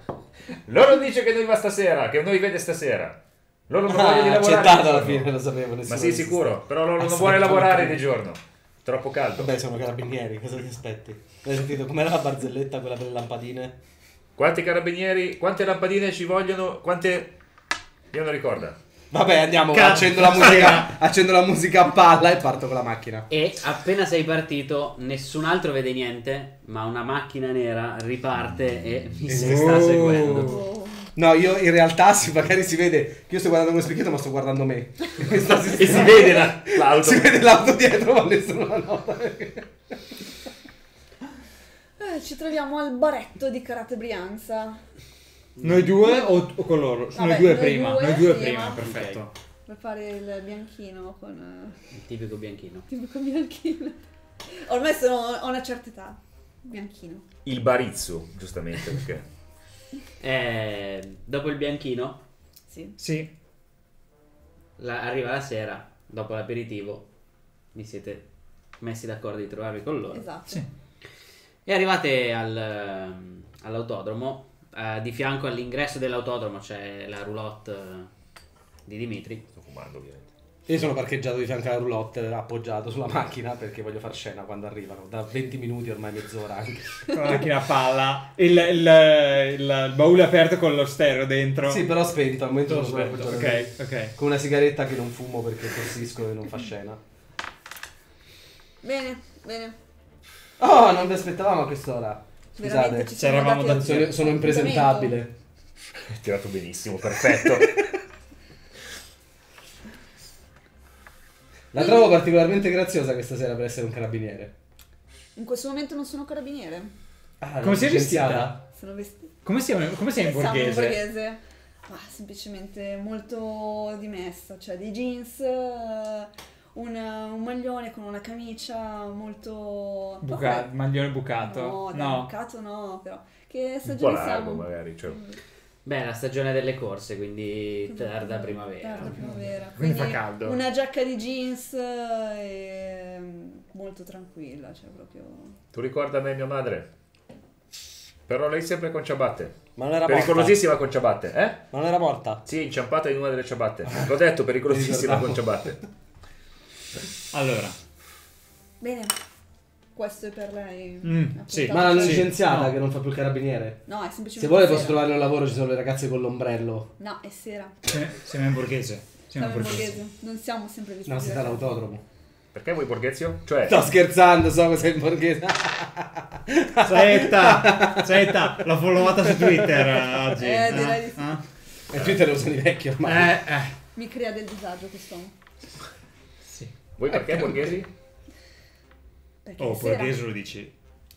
Loro dice che noi va stasera, che noi vede stasera. Loro non vogliono di Ah, lavorare. accettato di alla fine, lo sapevo. Ma sì, sicuro. Però loro non vuole lavorare di giorno. Troppo caldo. Vabbè, sono carabinieri, cosa ti aspetti? Hai sentito com'era la barzelletta, quella delle lampadine? Quanti carabinieri, quante lampadine ci vogliono? Quante. Io non ricorda. Vabbè, andiamo, Cazzo, accendo la musica, accendo la musica a palla e parto con la macchina. E appena sei partito, nessun altro vede niente, ma una macchina nera riparte e mi si sta seguendo. No, io in realtà si, magari si vede che io sto guardando quello specchietto, ma sto guardando me. E si vede la- l'auto. Si vede l'auto dietro, ma nessuno la nota. Eh, ci troviamo al baretto di Karate Brianza. Noi due o, o con loro? Vabbè, noi due noi prima. due, noi due prima, ma- perfetto. Per fare il bianchino con... Il tipico bianchino. eh, tipico bianchino. Ormai sono, ho una certa età. Bianchino. Il barizzo, giustamente, perché. Eh, dopo il bianchino, Sì. Sì. la- arriva la sera, dopo l'aperitivo, vi siete messi d'accordo di trovarvi con loro. Esatto. Sì. E arrivate al, ehm, all'autodromo. eh, di fianco all'ingresso dell'autodromo c'è la roulotte eh, di Dimitri. Sto fumando, ovviamente. Io sono parcheggiato di fianco alla roulotte, appoggiato sulla macchina perché voglio far scena quando arrivano. Da 20 minuti, ormai mezz'ora anche. Con la macchina a palla. Il, il, il- il baule aperto con lo stereo dentro. Sì, però spento, al momento sono spento, Ok, ok. Con una sigaretta che non fumo perché tossisco e non fa scena. Bene, bene. Oh, non vi aspettavamo a quest'ora. Veramente Scusate, ci siamo C'eravamo dati da- sono, sono impresentabile. Hai tirato benissimo, perfetto. La trovo particolarmente graziosa questa sera per essere un carabiniere. In questo momento non sono carabiniere. Ah, Come sei vestita? Sono vestita. Come sei, come sei in borghese? borghese. Ma semplicemente molto dimessa. Cioè dei jeans, eh, un, un maglione con una camicia molto... Buca- maglione bucato? No, No. bucato no, però. Che Un po' stagione largo, siamo? magari. Cioè. Beh, la stagione delle corse, quindi tarda primavera. Tarda primavera. Quindi fa caldo. Una giacca di jeans e molto tranquilla, cioè proprio... Tu ricorda me e mia madre? Però lei sempre con ciabatte. Ma non era morta? Pericolosissima con ciabatte, eh? Ma non era morta? Sì, inciampata in una delle ciabatte. L'ho detto, pericolosissima con ciabatte. Allora, Bene, questo è per lei. Mm, sì. Ma l'hanno Sì, licenziata no. che non fa più il carabiniere. No, è semplicemente Se vuole posso trovare un lavoro, ci sono le ragazze con l'ombrello. No, è sera. Se- Siamo in borghese. Siamo Siamo in borghese. borghese. Non siamo sempre No, vestiti. siete all'autodromo. Perché vuoi Borghezio? Cioè, Sto scherzando, so cos'è in borghese. Zeta, Zeta, l'ho followata su Twitter eh, oggi. Eh, direi di sì. E Twitter lo usano i vecchi ormai. Eh, eh. Mi crea del disagio quest'uomo. Sì. vuoi perché Borghesi? Perché Oh, sera. borghese lo dici.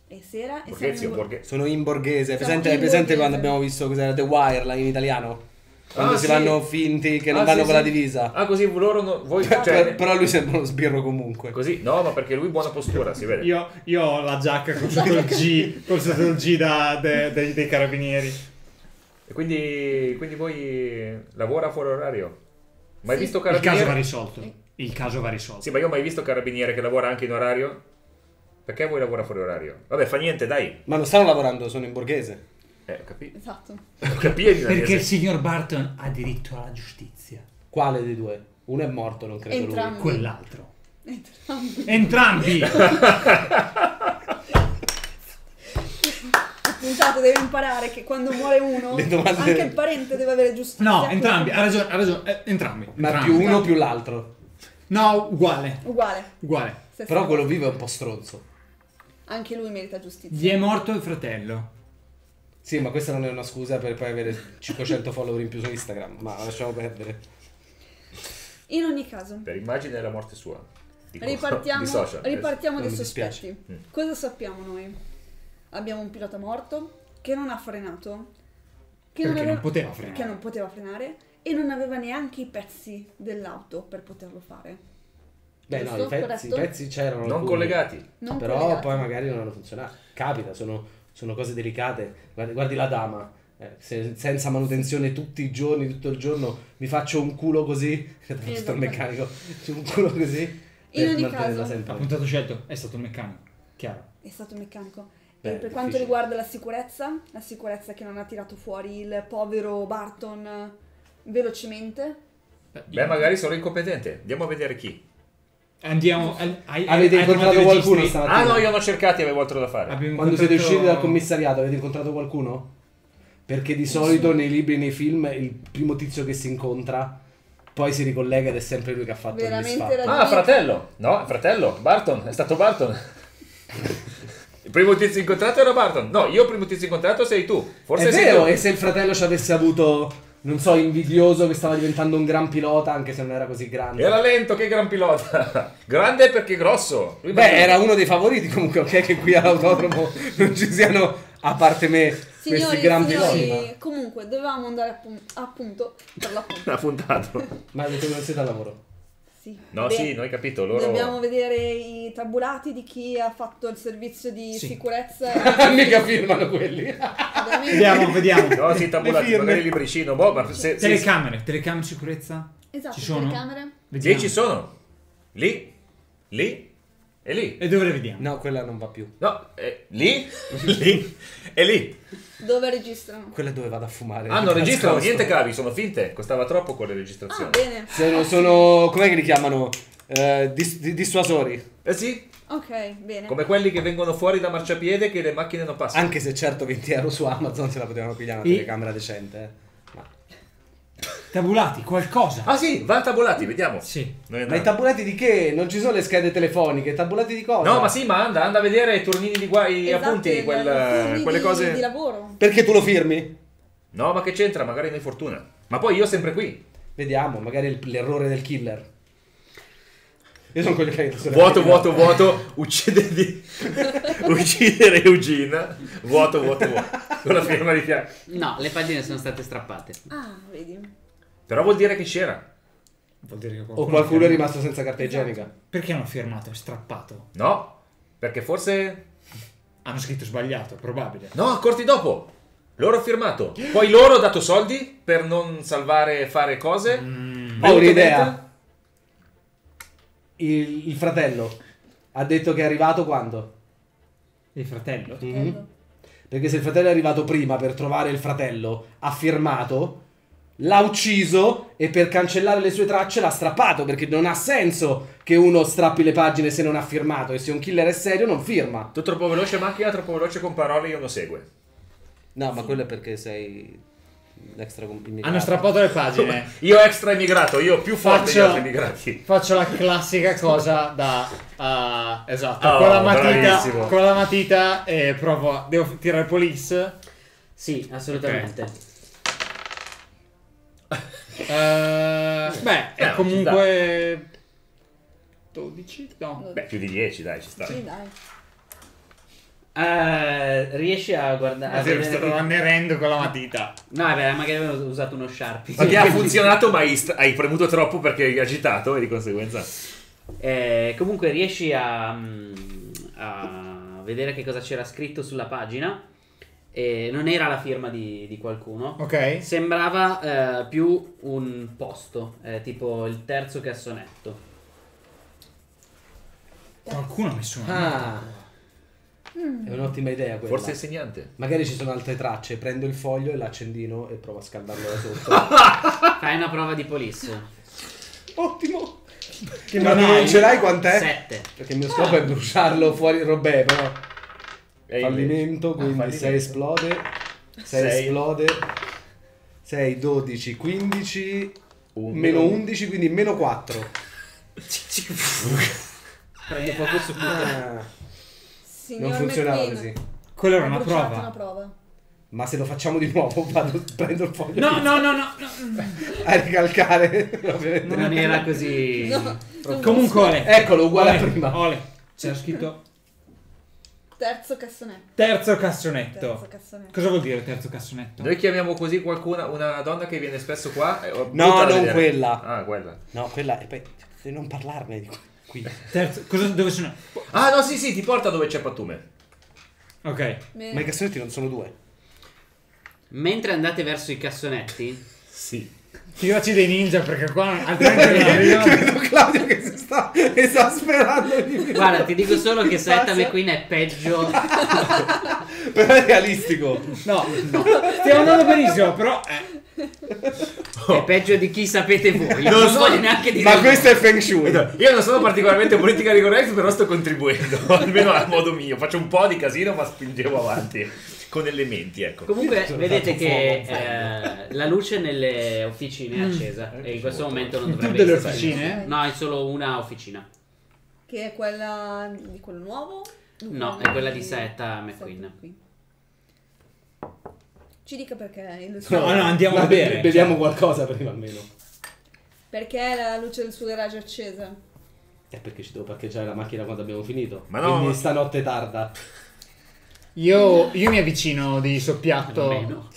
È sera e siamo in Borghesi? Sono in borghese. Siamo Presente, in presente borghese. quando abbiamo visto cos'era The Wire là in italiano? Quando Ah, si sì. vanno finti che non Ah, vanno sì, con sì. la divisa. Ah, così loro no, voi, cioè, però lui sembra uno sbirro comunque. così, no, ma perché lui buona postura, si vede. Io, io ho la giacca con il G, con il G da- de- dei, dei carabinieri. E quindi, quindi voi lavora fuori orario? Mai Sì. visto Il caso va carabiniere? risolto. Il caso va risolto. Sì, ma io ho mai visto carabiniere che lavora anche in orario? Perché vuoi lavora fuori orario? Vabbè, fa niente, dai. Ma non stanno lavorando, sono in borghese. Eh, ho capito. Esatto. Ho capito in Perché il signor Barton ha diritto alla giustizia. Quale dei due? Uno è morto, non credo Entrambi. Quell'altro. Entrambi. Entrambi! Puntato deve imparare che quando muore uno, anche il parente deve avere giustizia. No, entrambi, ha ragione, ha ragione. eh, entrambi. lui. Ma entrambi. più uno più l'altro. No, uguale. Uguale. Uguale. Però quello vivo è un po' stronzo. Anche lui merita giustizia. Gli è morto il fratello. Sì, ma questa non è una scusa per poi avere 500 follower in più su Instagram. Ma lasciamo perdere. In ogni caso, Per immagine è la morte sua. Dico, ripartiamo, di social. ripartiamo Non dai sospetti. Mm. Cosa sappiamo noi? Abbiamo un pilota morto che non ha frenato. Che Perché aveva- non poteva frenare. Che non poteva frenare e non aveva neanche i pezzi dell'auto per poterlo fare. Beh, no, i pezzi, i pezzi c'erano. Non alcuni. collegati. Non Però collegati. poi magari non hanno funzionato. Capita, sono, sono cose delicate. Guardi, guardi la dama. eh, se- senza manutenzione tutti i giorni, tutto il giorno, mi faccio un culo così. Tutto il Esatto. meccanico. Un culo così. In per ogni caso-. Ha puntato scelto, è stato il meccanico. Chiaro. È stato un meccanico. Beh, e per quanto difficile. riguarda la sicurezza, la sicurezza che non ha tirato fuori il povero Barton eh, velocemente. Beh, magari sono incompetente. Andiamo a vedere chi. Andiamo. al- hai- Avete hai incontrato qualcuno stamattina? Ah no, io non ho cercati, avevo altro da fare. Abbiamo Quando siete incontrato- usciti dal commissariato avete incontrato qualcuno? Perché di solito nei libri e nei film il primo tizio che si incontra poi si ricollega ed è sempre lui che ha fatto Veramente il Ah, fratello. No, fratello. Barton, è stato Barton. Il primo tizio incontrato era Barton. No, io il primo tizio incontrato sei tu. Forse è sei vero, tu. e se il fratello ci avesse avuto, non so, invidioso che stava diventando un gran pilota anche se non era così grande. Era lento, che gran pilota. Grande perché grosso. Lui Beh, era uno dei favoriti comunque, ok, che qui all'autodromo non ci siano, a parte me, Signori, questi gran signori, piloti. comunque dovevamo andare appun- appunto per l'appunto. Ha puntato. Ma avete non siete al lavoro. Sì. No, Beh, sì, noi capito. Loro... Dobbiamo vedere i tabulati di chi ha fatto il servizio di Sì. sicurezza. Mica firmano quelli. Vediamo, vediamo. No, sì, tabulati, magari il libricino. Boh, ma se, Telecamere, telecamere sicurezza. Esatto, Ci sono? telecamere. Vediamo. Sì, ci sono. Lì, lì e lì. E dove le vediamo? No, quella non va più. No, eh, lì, lì e lì. Dove registrano? Quella dove vado a fumare. Ah, non registrano, Nascosto. niente cavi, sono finte. Costava troppo con le Ah, registrazioni. bene. Sono, sono, com'è che li chiamano? Eh, dis- di- dissuasori. Eh sì, Ok, bene. come quelli che vengono fuori da marciapiede che le macchine non passano. Anche se certo 20 euro su Amazon se la potevano pigliare una E- telecamera decente. Eh. Tabulati, qualcosa. Ah sì, va a tabulati, vediamo. Sì. Noi ma i tabulati di che? Non ci sono le schede telefoniche, tabulati di cosa? No, ma sì, ma anda, anda a vedere i turnini di guai, Esatto, appunti, quel- turni quelle di- cose... di lavoro. Perché tu lo firmi? No, ma che c'entra? Magari noi fortuna. Ma poi io sempre qui. Vediamo, magari l'errore del killer. Io sono quello che sulle Vuoto, vuoto, vuoto, uccide di... uccidere Eugene. Vuoto, vuoto, vuoto. Con la firma di fianco. No, le pagine sono state strappate. Ah, vedi. Però vuol dire che c'era. Vuol dire che O qualcuno, qualcuno è rimasto senza carta igienica. Perché hanno firmato? È strappato. No, perché forse... Hanno scritto sbagliato, probabile. No, accorti dopo. Loro ho firmato. Poi loro ho dato soldi per non salvare e fare cose. Ho Venuto un'idea. Il, il fratello ha detto che è arrivato quando? Il fratello? Mhm. Bello. Perché se il fratello è arrivato prima per trovare il fratello, ha firmato, l'ha ucciso e per cancellare le sue tracce l'ha strappato perché non ha senso che uno strappi le pagine se non ha firmato e se un killer è serio non firma. Tu troppo veloce macchina, troppo veloce con parole, io lo segue. No, ma quello è perché sei extra immigrato. Hanno strappato le pagine. Io extra immigrato, io più forte degli Faccio- altri immigrati. Faccio la classica cosa da... ah, esatto, Oh, con la matita, bravissimo. con la matita e provo... a- Devo tirare police. Sì, assolutamente. Eh, beh, è Eh, comunque... 12? No. Beh, più di 10, dai, ci sta. Sì, dai. Eh, riesci a guardare... sì, vedere- sto annerendo con la matita. No, vabbè, magari avevo usato uno Sharpie. Ma ti ha funzionato, ma hai premuto troppo perché hai agitato e di conseguenza. Eh, comunque riesci a, mm, a vedere che cosa c'era scritto sulla pagina. E non era la firma di, di qualcuno. Ok. Sembrava eh, più un posto, eh, tipo il terzo cassonetto. Qualcuno ha messo una Ah, è un'ottima idea quella. Forse insegnante. Magari ci sono altre tracce, prendo il foglio e l'accendino e provo a scaldarlo da sotto. Fai una prova di police. Ottimo! Che non non, ce l'hai quant'è? 7. Perché il mio scopo è bruciarlo fuori robè, però. E Fallimento, quindi fallimento. 6 esplode. 6 Sei. esplode. 6, 12, 15. Un- meno 11, quindi meno 4. Prende poco su Ah, non funzionava McQueen, così. Quella era una prova. una prova. Ma se lo facciamo di nuovo, vado, prendo il foglio No, no, no, no. no. a ricalcare. ovviamente. Non era così. No, Comunque, Ole. Eccolo, uguale Ole, a prima. Ole. C'era scritto Terzo cassonetto. terzo cassonetto. Terzo cassonetto. Cosa vuol dire terzo cassonetto? Noi chiamiamo così qualcuna, una donna che viene spesso qua. No, non vedere. quella. Ah, quella. No, quella è poi devi non parlarne di qui. Terzo, cosa, dove sono? Ah, no, sì, sì, ti porta dove c'è Pattume. Ok. Bene. Ma i cassonetti non sono due. Mentre andate verso i cassonetti, Sì. Tiraci dei ninja perché qua altrimenti non arriviamo. Vedo Claudio che si sta esasperando di più. guarda, ti dico solo che Saetta Passa. McQueen è peggio. Però è realistico. No, no. Stiamo andando benissimo, però eh, È peggio di chi sapete voi. Non Non so- voglio neanche dire. Ma questo è Feng Shui. Io non sono particolarmente politically correct, però sto contribuendo, almeno a modo mio. Faccio un po' di casino, ma spingevo avanti con elementi, ecco. Comunque vedete che eh, la luce nelle officine è accesa e in questo momento non tutte dovrebbe le essere officine? No, è solo una officina. Che è quella di quello nuovo? No, è quella di Saetta McQueen. Ci dica perché il suo... No, no, andiamo a bere. be- beviamo qualcosa prima almeno. Perché la luce del suo garage è accesa? È perché ci devo parcheggiare la macchina quando abbiamo finito. Ma no, Quindi ma- stanotte tarda. Io, io mi avvicino di soppiatto.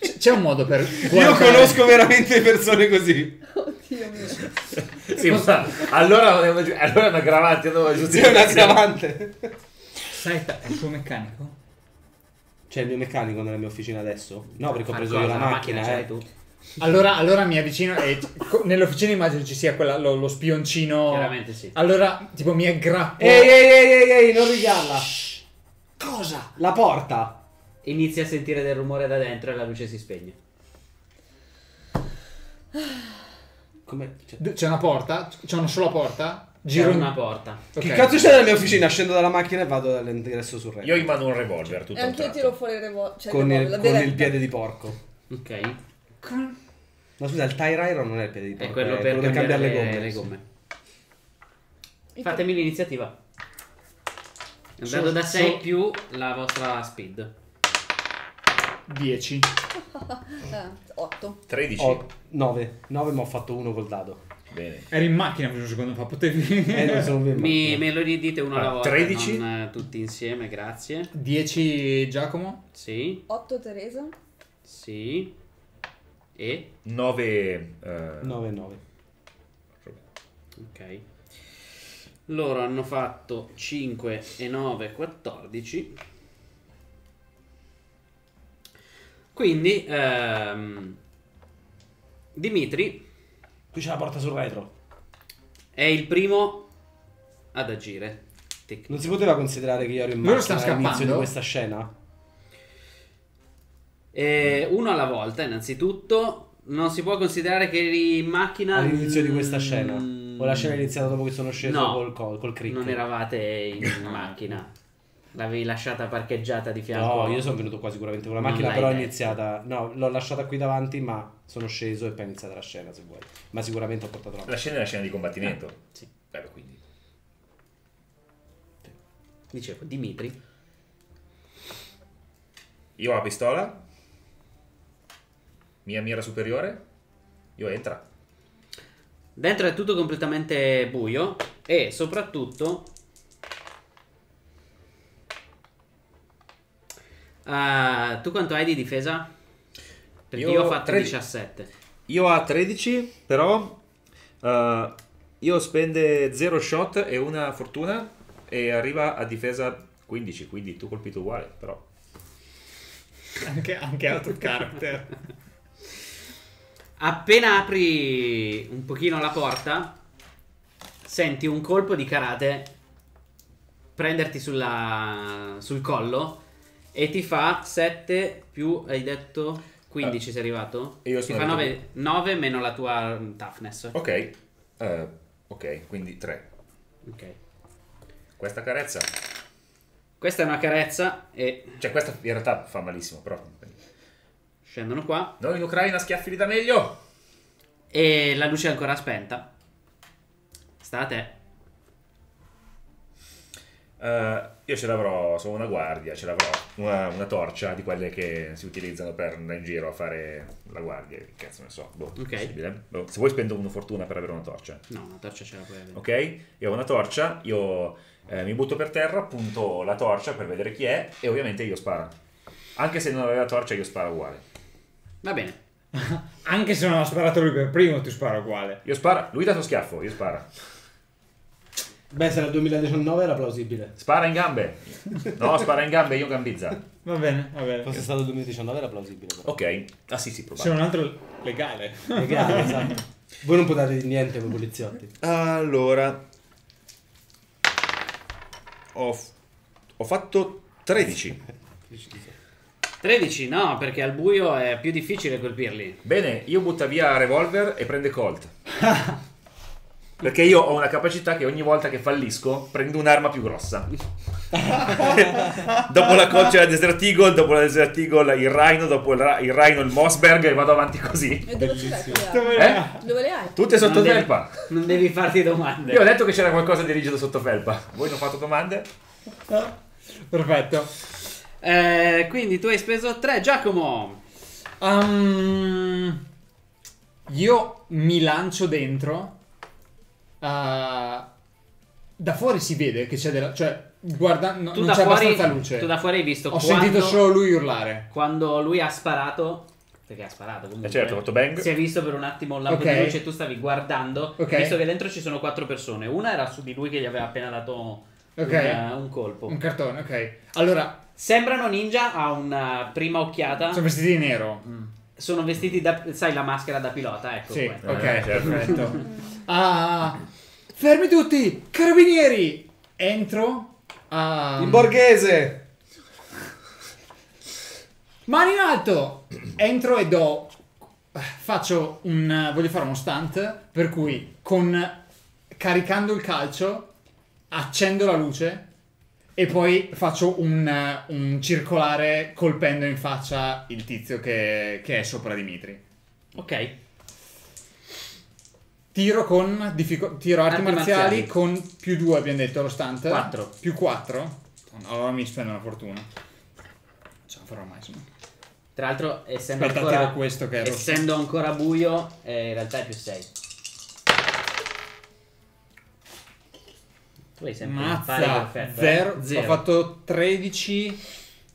C- C'è un modo per Io guardare- conosco veramente persone così. Oddio mio. Sì, ma allora, allora è un aggravante, no? Sì, è un aggravante. Saetta è il suo meccanico? C'è il mio meccanico nella mia officina adesso? No, perché ho preso io la macchina, ce l'hai eh. tu. Allora, allora mi avvicino e nell'officina immagino ci sia quella- lo, lo spioncino. Chiaramente sì. Allora, tipo, mi aggrappo. Ehi, ehi, ehi, ehi, ehi, non rigarla. Cosa? La porta. Inizi a sentire del rumore da dentro e la luce si spegne. Come? cioè- C'è una porta? C'è una sola porta? C'è Giro in- una porta. Ok. Che cazzo c'è nella mia officina? Scendo dalla macchina e vado all'ingresso sul retro. Io in mano un revolver, tutto E un anche io tiro fuori il revolver. Cioè con, il con il piede di porco. Ok. No, scusa, il tire iron non è il piede di È porco. quello per cambiare cambiare le gomme. le gomme. Il- Fatemi l'iniziativa. Andando So- da 6 so- più la vostra speed. 10. Eh, 8. 13. Ho 9. 9 ma ho fatto uno col dado. Bene. Eri in macchina un secondo fa, potevi... Eh, non sono ben Mi, me lo ridite uno alla Ah, volta, 13? non eh, tutti insieme, grazie. 10 Giacomo? Sì, 8 Teresa. sì. E? 9. 9 e 9. Ok. Loro hanno fatto 5 e 9, 14. Quindi, ehm, Dimitri Qui c'è la porta sul retro. è il primo ad agire. Tec- Non si poteva considerare che io ero in Loro macchina stanno all'inizio di scappando? questa scena? Eh, uno alla volta, innanzitutto. Non si può considerare che eri in macchina All'inizio di questa Mm, scena. O la scena è iniziata dopo che sono sceso No. col, col, col crick? Non eravate in macchina. L'avevi lasciata parcheggiata di fianco. No, io sono venuto qua sicuramente con la Non macchina, l'hai però è detto. iniziata. No, l'ho lasciata qui davanti, ma sono sceso e poi è iniziata la scena, se vuoi. Ma sicuramente ho portato la La scena è la scena di combattimento. Sì. Bello, quindi. Dicevo, Dimitri. Io ho la pistola. Mia mira superiore. Io entra. Dentro è tutto completamente buio e soprattutto Ah, tu quanto hai di difesa? Perché io, Io ho fatto 13. 17. Io ho 13, però. eh, io spende 0 shot e una fortuna. E arriva a difesa 15. Quindi tu colpito uguale, però. Anche, anche out of character. Appena apri un pochino la porta, senti un colpo di karate prenderti sulla- sul collo e ti fa 7 più, hai detto 15 sei arrivato? Io ti sono fa arrivato 9, 9 meno la tua toughness. Ok. eh, ok, quindi 3. Ok. Questa carezza. Questa è una carezza e Cioè, questa in realtà fa malissimo, però. Scendono qua Noi in Ucraina schiaffi li da meglio. e la luce è ancora spenta. Sta a te. Eh, io ce l'avrò, sono una guardia, ce l'avrò una, una torcia di quelle che si utilizzano per andare in giro a fare la guardia. Che cazzo ne so, boh, Ok. possibile. Boh, se vuoi spendo una fortuna per avere una torcia. No, una torcia ce la puoi avere. Ok? Io ho una torcia, io eh, mi butto per terra, punto la torcia per vedere chi è e ovviamente io sparo. Anche se non aveva torcia io sparo uguale. Va bene. Anche se non ha sparato lui per primo, tu spara uguale. Io sparo, lui dà lo schiaffo, io sparo. Beh, se era il 2019 era plausibile. Spara in gambe. No, spara in gambe, io gambizza. Va bene, va bene. Fosse stato il 2019 era plausibile. però. Ok. Ah sì, sì, C'è probabile. un altro legale. Legale, esatto. Voi non potete dire niente voi poliziotti. Allora, ho, f- ho fatto 13. 13 no, perché al buio è più difficile colpirli. Bene, io butta via revolver e prende Colt. Perché io ho una capacità che ogni volta che fallisco prendo un'arma più grossa. dopo la Colt c'è la Desert Eagle, dopo la Desert Eagle il Rhino, dopo il, Ra- il Rhino il Mossberg e vado avanti così. E dove armi? Eh? Dove le hai? Tutte sotto Non devi- felpa. Non devi farti domande. Io ho detto che c'era qualcosa di rigido sotto felpa. Voi non fate domande? Perfetto. Eh, quindi tu hai speso 3, Giacomo. Um, io mi lancio dentro. uh, da fuori si vede che c'è della. cioè, guarda, no- non c'è fuori, abbastanza luce. tu da fuori hai visto Ho quando, sentito solo lui urlare. quando lui ha sparato. Perché ha sparato comunque. Eh certo, ho fatto bang. Si è visto per un attimo un lampo Ok. di luce e tu stavi guardando. Ok. Visto che dentro ci sono quattro persone. Una era su di lui che gli aveva appena dato Ok. un, eh, un colpo. Un cartone, ok. Allora, Sembrano ninja a una prima occhiata. sono vestiti di nero. Sono vestiti da. Sai la maschera da pilota? Ecco. Sì, qua. ok, Eh, certo. perfetto. Ah, fermi tutti! Carabinieri! Entro. ah, In borghese! Mani in alto! Entro e do. Faccio un. Voglio fare uno stunt. Per cui con. Caricando il calcio. Accendo la luce. E poi faccio un, un circolare colpendo in faccia il tizio che, che è sopra Dimitri. Ok. Tiro con diffico- tiro arti, Arti marziali, marziali. con più 2 abbiamo detto lo stunt. Quattro. Più 4. Allora mi spendo una fortuna. Ce la farò mai insomma. Tra l'altro, essendo Aspetta, ancora, tiro questo che è rosso. essendo ancora buio, eh, in realtà è più 6. Tu hai sempre Mazza, perfetto. zero. eh? Zero. Ho fatto 13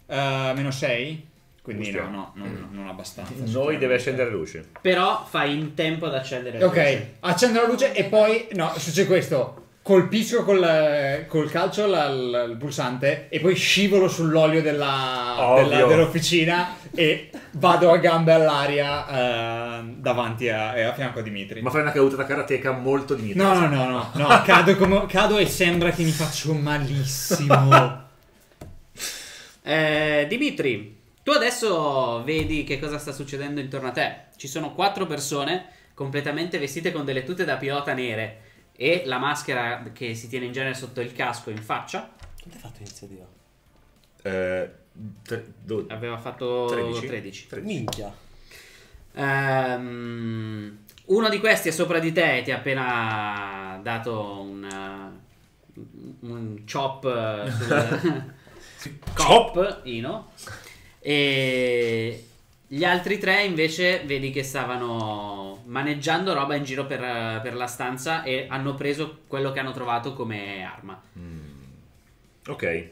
eh, meno 6. Quindi Giusto. no, no, non, non abbastanza. Noi deve scendere luce. Però fai in tempo ad accendere la Ok, luce. accendo la luce e poi no, succede questo. Colpisco col, col calcio la- la- il pulsante e poi scivolo sull'olio della, della- dell'officina e vado a gambe all'aria eh, davanti a, a fianco a Dimitri. Ma fai una caduta da karateka molto dignitosa. No, no, no, no, no, cado, come- cado e sembra che mi faccio malissimo. Eh, Dimitri, Tu adesso vedi che cosa sta succedendo intorno a te. Ci sono quattro persone completamente vestite con delle tute da pilota nere e la maschera che si tiene in genere sotto il casco in faccia. Quanto hai fatto iniziativa? Eh, tre- do- Aveva fatto 13? 13. Minchia. Ehm, uno di questi è sopra di te e ti ha appena dato un, uh, un chop uh, sul cop, Ino. E gli altri tre invece vedi che stavano maneggiando roba in giro per, per la stanza e hanno preso quello che hanno trovato come arma. Ok.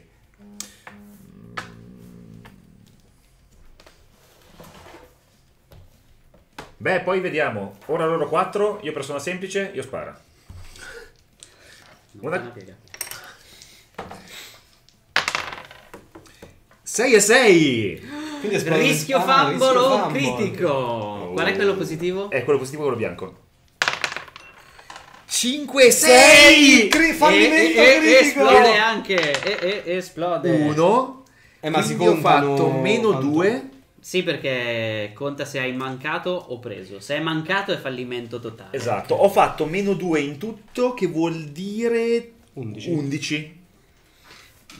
Beh, poi vediamo. Ora loro 4, io persona semplice, io spara. Una- Una piega. 6 e 6! Quindi Rischio Ah, fumble rischio o critico? Qual è quello positivo? È quello positivo quello bianco. 5 e 6! Cri- E, fallimento e- e- critico! esplode anche. E, e- esplode. 1. Eh, ma si ho fatto meno quanto? 2. Sì, perché conta se hai mancato o preso. Se hai mancato è fallimento totale. Esatto, ho fatto meno 2 in tutto, che vuol dire 11. 11.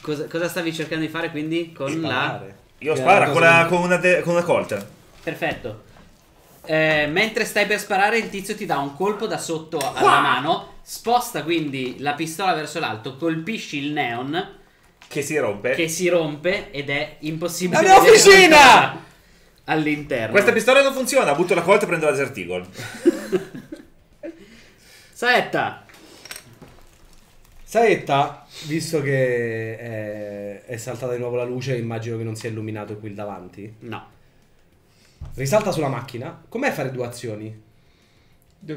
Cosa, cosa stavi cercando di fare quindi con la... Io una con, la, con, una de- con una colta. Perfetto. Eh, mentre stai per sparare, il tizio ti dà un colpo da sotto alla mano. Sposta quindi la pistola verso l'alto, colpisci il neon Che si rompe. che si rompe ed è impossibile. La mia officina! All'interno. Questa pistola non funziona, butto la colta e prendo la Desert Eagle. Saetta. Saetta, visto che è, è saltata di nuovo la luce, immagino che non sia illuminato qui il davanti. No. Risalta sulla macchina. Com'è fare due azioni?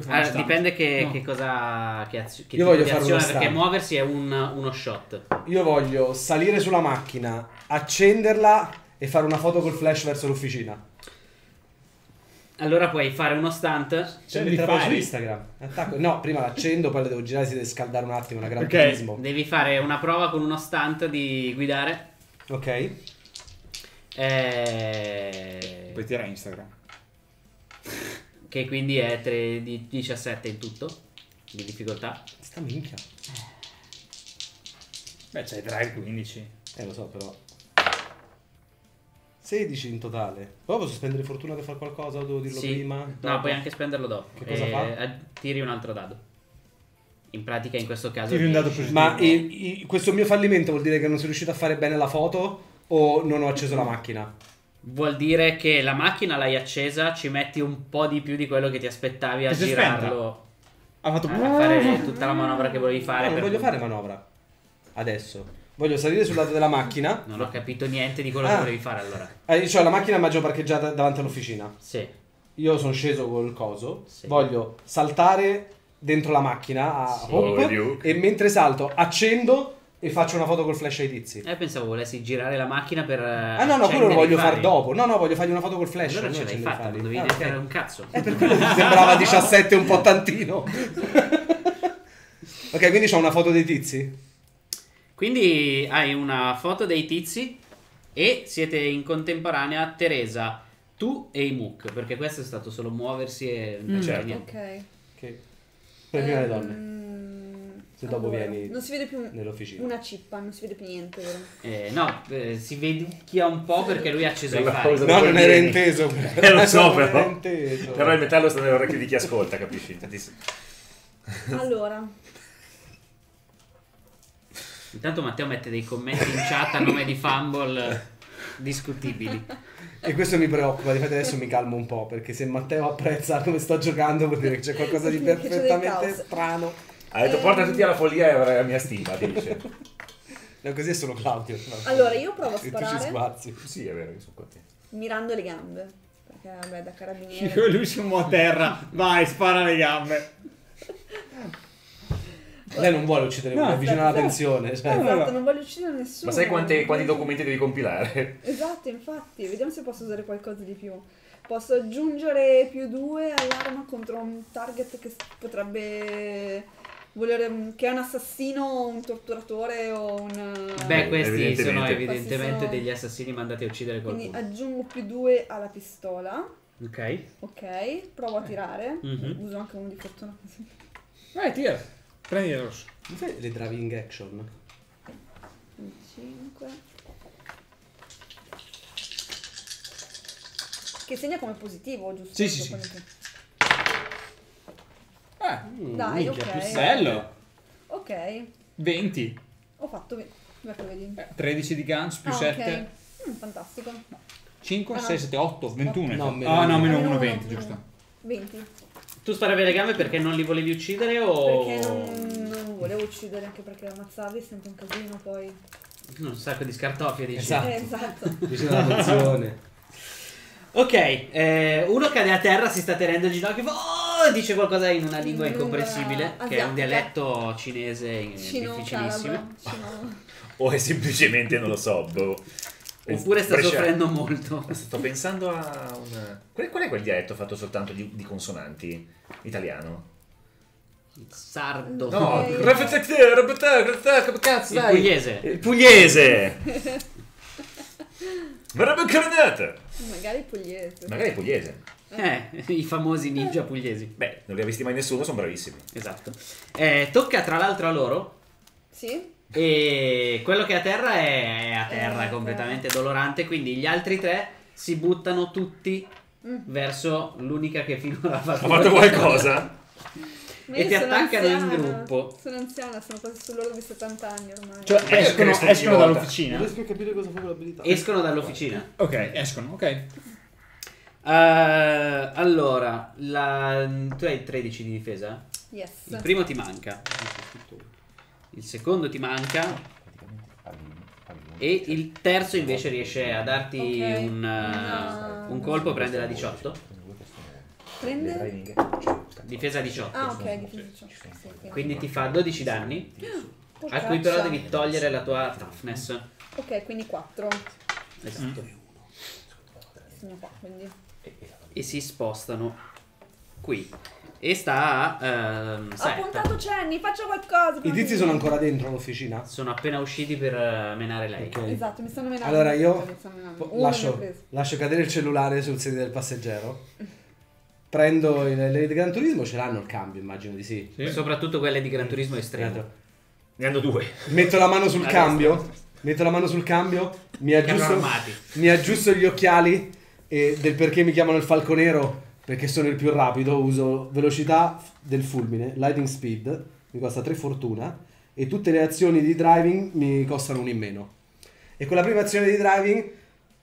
Allora, dipende che, No. che cosa. Che, azio- che Io voglio fare azione, perché muoversi è un- uno shot. Io voglio salire sulla macchina, accenderla e fare una foto col flash verso l'officina. Allora puoi fare uno stunt. Li metterla poi su? Instagram. Attacco. No, prima l'accendo, poi la devo girare, si deve scaldare un attimo, una gran Ok. turismo. Devi fare una prova con uno stunt di guidare. Ok. eh, Puoi tirare Instagram. che quindi è 3 di 17 in tutto. Di difficoltà. Sta minchia. Beh, c'hai 3 15. Eh, lo so, però. 16 in totale. Poi posso spendere fortuna per fare qualcosa o devo dirlo Sì. prima? No, Dopo? puoi anche spenderlo dopo. Che cosa E fa? a- Tiri un altro dado. In pratica, in questo caso. Tiri un dado positivo. Ma il- il- questo mio fallimento vuol dire che non sono riuscito a fare bene la foto o non ho acceso la macchina? Vuol dire che la macchina l'hai accesa, ci metti un po' di più di quello che ti aspettavi a girarlo. Ha fatto A fare tutta la manovra che volevi fare. No, non per- voglio fare manovra. Adesso. Voglio salire sul lato della macchina. Non ho capito niente di quello Ah. che volevi fare allora. Eh, cioè, la macchina immagino parcheggiata davanti all'officina. Sì. Io sono sceso col coso. Sì. Voglio saltare dentro la macchina a Sì. hop, Oh, e mentre salto accendo e faccio una foto col flash ai tizi. Eh, pensavo volessi girare la macchina per. Ah no, no, quello lo voglio fare dopo. No, no, voglio farmi una foto col flash. Allora non ce l'hai fatta, non dovevi Ah, dedicare ok. un cazzo. Eh, per quello mi sembrava 17 un po' tantino. ok, quindi c'ho una foto dei tizi. Quindi hai una foto dei tizi e siete in contemporanea Teresa, tu e i Mook, perché questo è stato solo muoversi e c'era certo. niente. Ok. Ok. Per prima le donne. Ehm, Se dopo allora, vieni Non si vede più nell'officina. una cippa, non si vede più niente? Eh, no, eh, si vedicchia un po' perché lui ha acceso i Quella fari. cosa- No, non era inteso. Eh, lo so, Non però. era inteso. Però il metallo sta nell'orecchio di chi ascolta, capisci? Allora, Intanto Matteo mette dei commenti in chat a nome di Fumble discutibili. E questo mi preoccupa, difatti adesso mi calmo un po', perché se Matteo apprezza come sto giocando vuol dire che c'è qualcosa di perfettamente strano. Ha detto porta tutti alla follia e avrai la mia stima, dice. No, così è solo Claudio. No. allora io provo a E tu ci sparare sguazzi. Sì, è vero, io sono contento. mirando le gambe. Perché vabbè, da Io carabiniere. e lui siamo a terra. Vai, spara le gambe. Lei non vuole uccidere uno, No, è vicino alla aspetta. pensione. Cioè. No, no. Esatto, non voglio uccidere nessuno. Ma sai quante- quanti documenti devi compilare? Esatto, infatti, vediamo se posso usare qualcosa di più. Posso aggiungere più due all'arma contro un target che potrebbe volere, che è un assassino, un torturatore o un... Beh, questi evidentemente. sono Questi evidentemente sono- degli assassini mandati a uccidere Quindi qualcuno. aggiungo più 2 alla pistola. Ok. Ok, provo a tirare. Mhm. Uso anche uno di fortuna. Vai, tira. Prendi il rosso. Mi fai le driving action? 5. Che segna come positivo, giusto? Sì, sì, sì. Eh, Dai, minchia, ok. più bello. Ok, 20. ho fatto... ve- Dov'è che vedi? Eh, 13 di guns più Ah, 7. ok. Mm, fantastico. 5, Ah, no. 6, 7, 8, 21. No, ah, meno no, uno. meno Meno 1, uno, 20, meno giusto. uno. 20. Tu sparavi le gambe perché non li volevi uccidere o... Perché non, non volevo uccidere, anche perché ammazzavi sempre un casino poi. Un sacco di scartoffie, dici. Esatto. Eh, esatto. Vicino alla pozione. Ok, eh, uno cade a terra, si sta tenendo il ginocchio, "Oh!" dice qualcosa in una lingua In lingua incomprensibile, che è un dialetto cinese in- Cino difficilissimo. O è semplicemente, non lo so, boh. Oppure sta Brescia- soffrendo molto. Sto pensando a un... Qual è, qual è quel dialetto fatto soltanto di, di consonanti? Italiano? Sardo. No, cazzo Il pugliese. Il pugliese! Magari pugliese. Magari pugliese. Eh, i famosi ninja pugliesi. Beh, non li ha visti mai nessuno, sono bravissimi. Esatto. Eh, tocca tra l'altro a loro Sì? E quello che è a terra è a terra, Eh, completamente dolorante, quindi gli altri tre si buttano tutti Mm. verso l'unica che finora ha fatto, Ha fatto qualcosa? E ti attaccano in anziana. gruppo. Sono anziana, sono quasi sull'oro di 70 anni ormai. Cioè, Eh, escono, escono dall'officina. riesco a capire cosa fa quell'abilità. Escono dall'officina. Ok, escono, ok. Eh, allora, la- tu hai 13 di difesa? yes. Il primo ti manca. Il secondo ti manca. E il terzo invece riesce a darti Ok. un, uh, un colpo, prende la 18. Prende? Difesa 18. Ah, ok, difesa sì, ok. Quindi ti fa 12 danni. A Porcaccia. cui però devi togliere la tua toughness. Ok, quindi 4. Esatto. Quindi. E si spostano qui. E sta a ehm, Ho puntato Cenny, faccio qualcosa. I tizi sono ancora dentro l'officina? Sono appena usciti per eh, menare lei. Ok. Esatto, mi stanno menando. Allora io Mi stanno menando. po- Uno mi ha lascio, preso. lascio cadere il cellulare sul sedile del passeggero. Prendo il, le di Gran Turismo, ce l'hanno il cambio, immagino di sì. Sì. Soprattutto quelle di Gran Turismo estremo. Ne hanno due. Metto la mano sul La cambio. Metto la mano sul cambio. Mi aggiusto, armati. mi aggiusto gli occhiali e del perché mi chiamano il falconero. Perché sono il più rapido. Uso velocità del fulmine, lightning speed. Mi costa 3 fortuna. E tutte le azioni di driving mi costano uno in meno. E con la prima azione di driving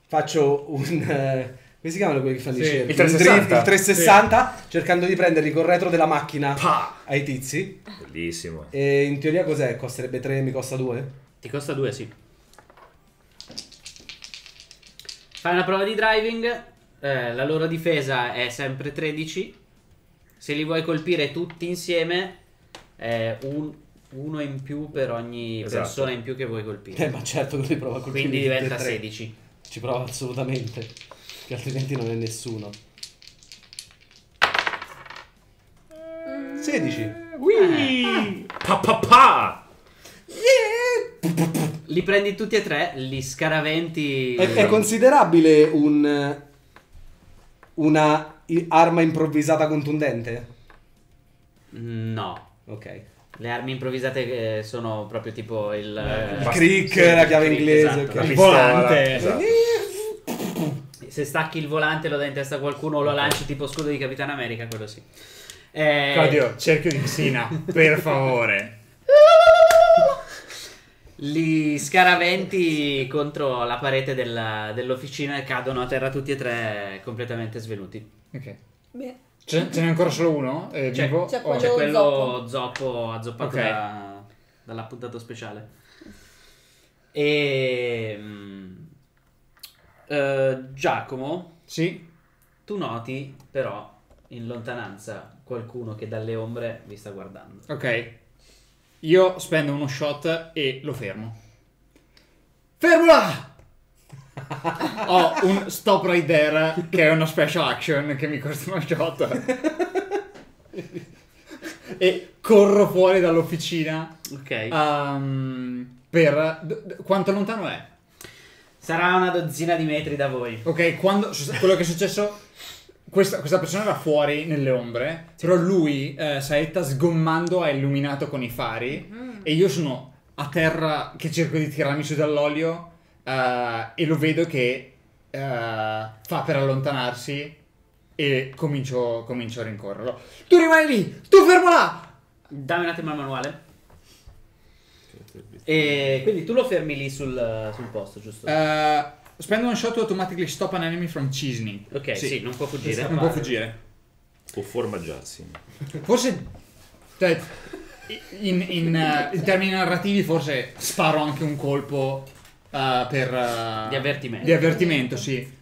faccio un. eh, come si chiamano quelli che fanno Sì, i cerchi? il 360. Un drift, il 360, cercando di prenderli col retro della macchina Pa! ai tizi. Bellissimo. E in teoria cos'è? Costerebbe 3, mi costa 2? Ti costa 2, sì. Fai una prova di driving. Eh, la loro difesa è sempre 13. Se li vuoi colpire tutti insieme, è un- uno in più per ogni Esatto. persona in più che vuoi Eh, colpire. ma certo che li prova a colpire Quindi diventa tre. 16. Ci prova assolutamente. Che altrimenti non è nessuno. 16. Pa pa pa! Li prendi tutti e tre, li scaraventi. È, è considerabile un. Una arma improvvisata contundente? No. Ok. Le armi improvvisate eh, sono proprio tipo il. Il eh, crick, sì, la il chiave crick, inglese. esatto. ok. La Il volante. esatto. Se stacchi il volante e lo dai in testa a qualcuno o lo lanci tipo scudo di Capitan America, quello sì. Eh, Claudio, cerchio di Xina, per favore. Li scaraventi contro la parete della- dell'officina e cadono a terra tutti e tre completamente svenuti. Ok. Beh, Ce, ce n'è ancora solo uno? Eh, C'è- vivo? c'è Oh, C'è Quello quello zoppo, azzoppato Ok. da- dall'appuntato speciale. E mm, eh, Giacomo, Sì. tu noti però in lontananza qualcuno che dalle ombre vi sta guardando. Ok. Io spendo uno shot e lo fermo. Fermola! Ho un stop right there che è una special action che mi costa uno shot. e corro fuori dall'officina. Ok. ehm, per... d- d- quanto lontano è? Sarà una dozzina di metri da voi. Ok, quando, quello che è successo, questa, questa persona era fuori nelle ombre, però lui, eh, Saetta, sgommando ha illuminato con i fari e io sono a terra che cerco di tirarmi su dall'olio eh, e lo vedo che eh, fa per allontanarsi e comincio, comincio a rincorrerlo. Tu rimani lì, tu fermo là! Dammi un attimo il manuale. E quindi tu lo fermi lì sul, sul posto, giusto? Eh, spend one shot to automatically stop an enemy from cheesening. ok, sì. non può fuggire. Non può fuggire. Può formaggiarsi. Forse, cioè, in, in, eh, in termini narrativi, forse sparo anche un colpo eh, per. eh, Di avvertimento. Di avvertimento, sì.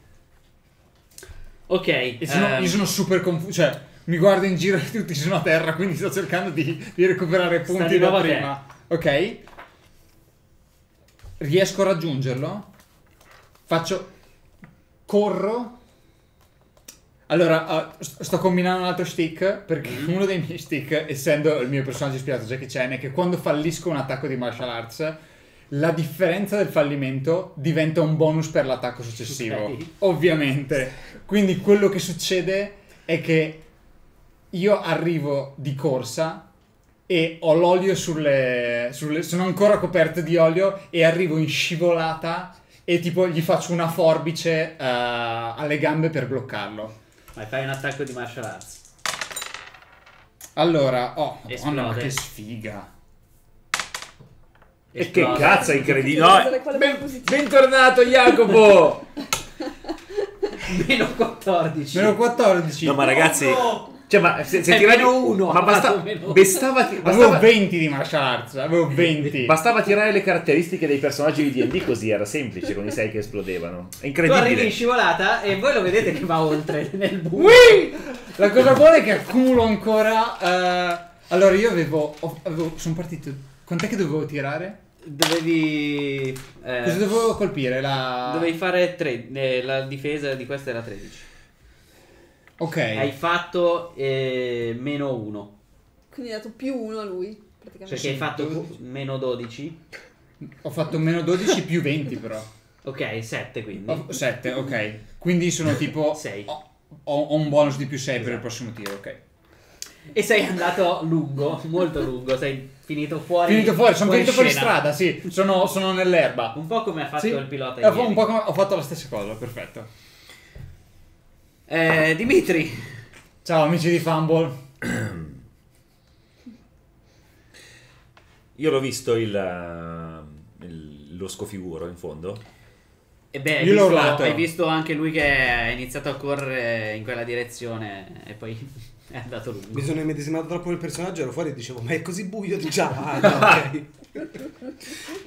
Ok. E sono- ehm, io sono super confuso. Cioè, mi guardo in giro e tutti sono a terra, quindi sto cercando di, di recuperare punti da prima. Ok. Riesco a raggiungerlo. Faccio. Corro. Allora, st- sto combinando un altro stick perché Mm. uno dei miei stick, essendo il mio personaggio ispirato Jackie Chan, è che quando fallisco un attacco di martial arts, la differenza del fallimento diventa un bonus per l'attacco successivo. Ok. Ovviamente. Quindi quello che succede è che io arrivo di corsa e ho l'olio sulle, sulle- sono ancora coperto di olio e arrivo in scivolata e tipo gli faccio una forbice eh, alle gambe per bloccarlo. Vai, fai un attacco di martial arts. Allora, oh, Esplode. madonna, ma che sfiga. E che Esplode. cazzo è incredibile. No, ben- bentornato Jacopo! Meno 14. Meno 14. No, ma ragazzi... Cioè, ma se, se tiravi- uno, Ma basta, bastava, ti- Avevo bastava, 20 di martial arts, avevo 20. bastava tirare le caratteristiche dei personaggi di D&D così era semplice con i 6 che esplodevano. È Tu arrivi in incredibile. scivolata e voi lo vedete che va oltre nel buco. Ui! La cosa buona è che accumulo ancora. eh, allora, io avevo. avevo- sono partito. Quant'è che dovevo tirare? Dovevi. eh, Cosa dovevo colpire? La. Dovevi fare tre, eh, la difesa di questa era 13. Ok. Hai fatto eh, meno 1. Quindi hai dato più uno a lui, praticamente. Perché hai fatto meno 12. Ho fatto meno 12 più 20, però. Ok, 7 quindi. 7, ok. Quindi sono tipo. Sei. Ho, ho- un bonus di più 6 per il prossimo tiro, ok. E sei andato lungo, molto lungo. Sei finito fuori. Finito fuori, sono finito fuori strada, sì. Sono, sono nell'erba. Un po' come ha fatto Sì. il pilota. Ieri. un po' come- ho fatto la stessa cosa, perfetto. Eh, Dimitri. Ciao amici di Fumble. Io l'ho visto il, eh, il- lo scofiguro in fondo. E beh, hai visto, hai visto anche lui che ha iniziato a correre in quella direzione e poi è andato lungo. Mi sono immedesimato troppo nel personaggio, ero fuori e dicevo, ma è così buio di già. Ah, no, ok.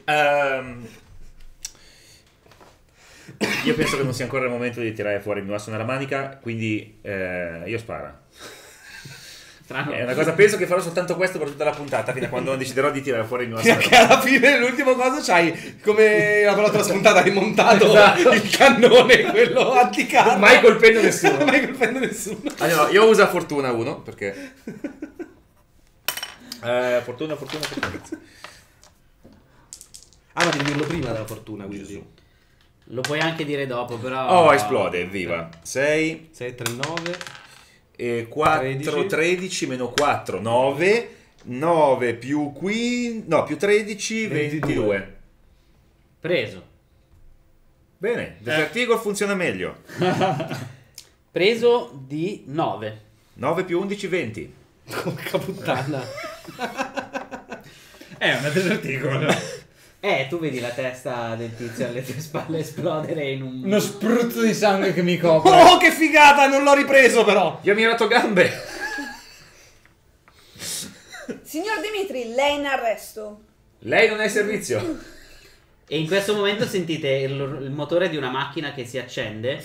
Ehm, io penso che non sia ancora il momento di tirare fuori il mio asso nella manica, quindi eh, io sparo. Strano. È una cosa, penso che farò soltanto questo per tutta la puntata, fino a quando non deciderò di tirare fuori il mio asso. Perché alla fine l'ultima cosa c'hai come la parola spuntata rimontato Esatto. il cannone, quello anticarro. Mai colpendo nessuno. mai colpendo nessuno. Allora, io uso fortuna 1 perché... Eh, fortuna, fortuna, fortuna. Ah, ma devi dirlo prima della fortuna, quindi. Lo puoi anche dire dopo, però. Oh, esplode, evviva. 6 6, 3, 9. e 4, 13, 13, meno 4, 9. 9 più 15, no, più 13, 22. 22. Preso. Bene, Desertigor funziona meglio. Preso di 9. 9 più 11, 20. Porca puttana. È una deserticolo. Eh, tu vedi la testa del tizio alle tue spalle esplodere in un. Uno spruzzo di sangue che mi copre. Oh, che figata! Non l'ho ripreso, però. Io mi ho dato gambe. Signor Dimitri, lei in arresto. Lei non è in servizio. E in questo momento sentite il, il motore di una macchina che si accende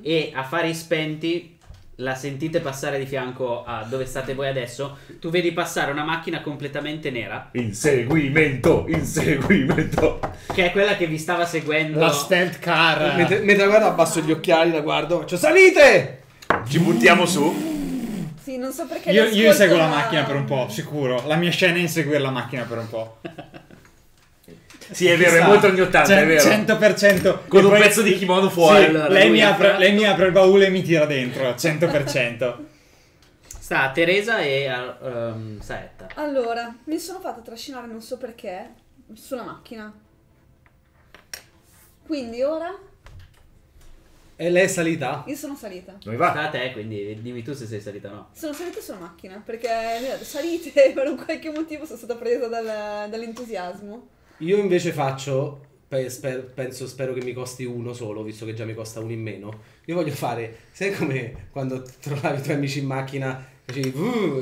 e a fari spenti la sentite passare di fianco a dove state voi adesso. Tu vedi passare una macchina completamente nera, Inseguimento, inseguimento. che è quella che vi stava seguendo. La stealth car. Mentre, mentre guardo abbasso gli occhiali, la guardo. Faccio salite! Ci buttiamo su. Sì, non so perché. Io, io inseguo la macchina per un po', sicuro. La mia scena è inseguire la macchina per un po'. Sì, è vero, è molto anni 80, Cioè, è vero. 100%. Con un poi- pezzo di kimono fuori. Sì, Allora, lei, mi apre, lei mi apre il baule e mi tira dentro, 100%. Sta Teresa e um, Saetta. Allora, mi sono fatta trascinare, non so perché, sulla macchina. Quindi ora E lei è salita? io sono salita. Dove Sta va? a te, quindi dimmi tu se sei salita o no. Sono salita sulla macchina perché detto salite per un qualche motivo sono stata presa dal- dall'entusiasmo. Io invece faccio, pe- sper- penso, spero che mi costi uno solo, visto che già mi costa uno in meno. Io voglio fare, sai come quando trovavi i tuoi amici in macchina, facevi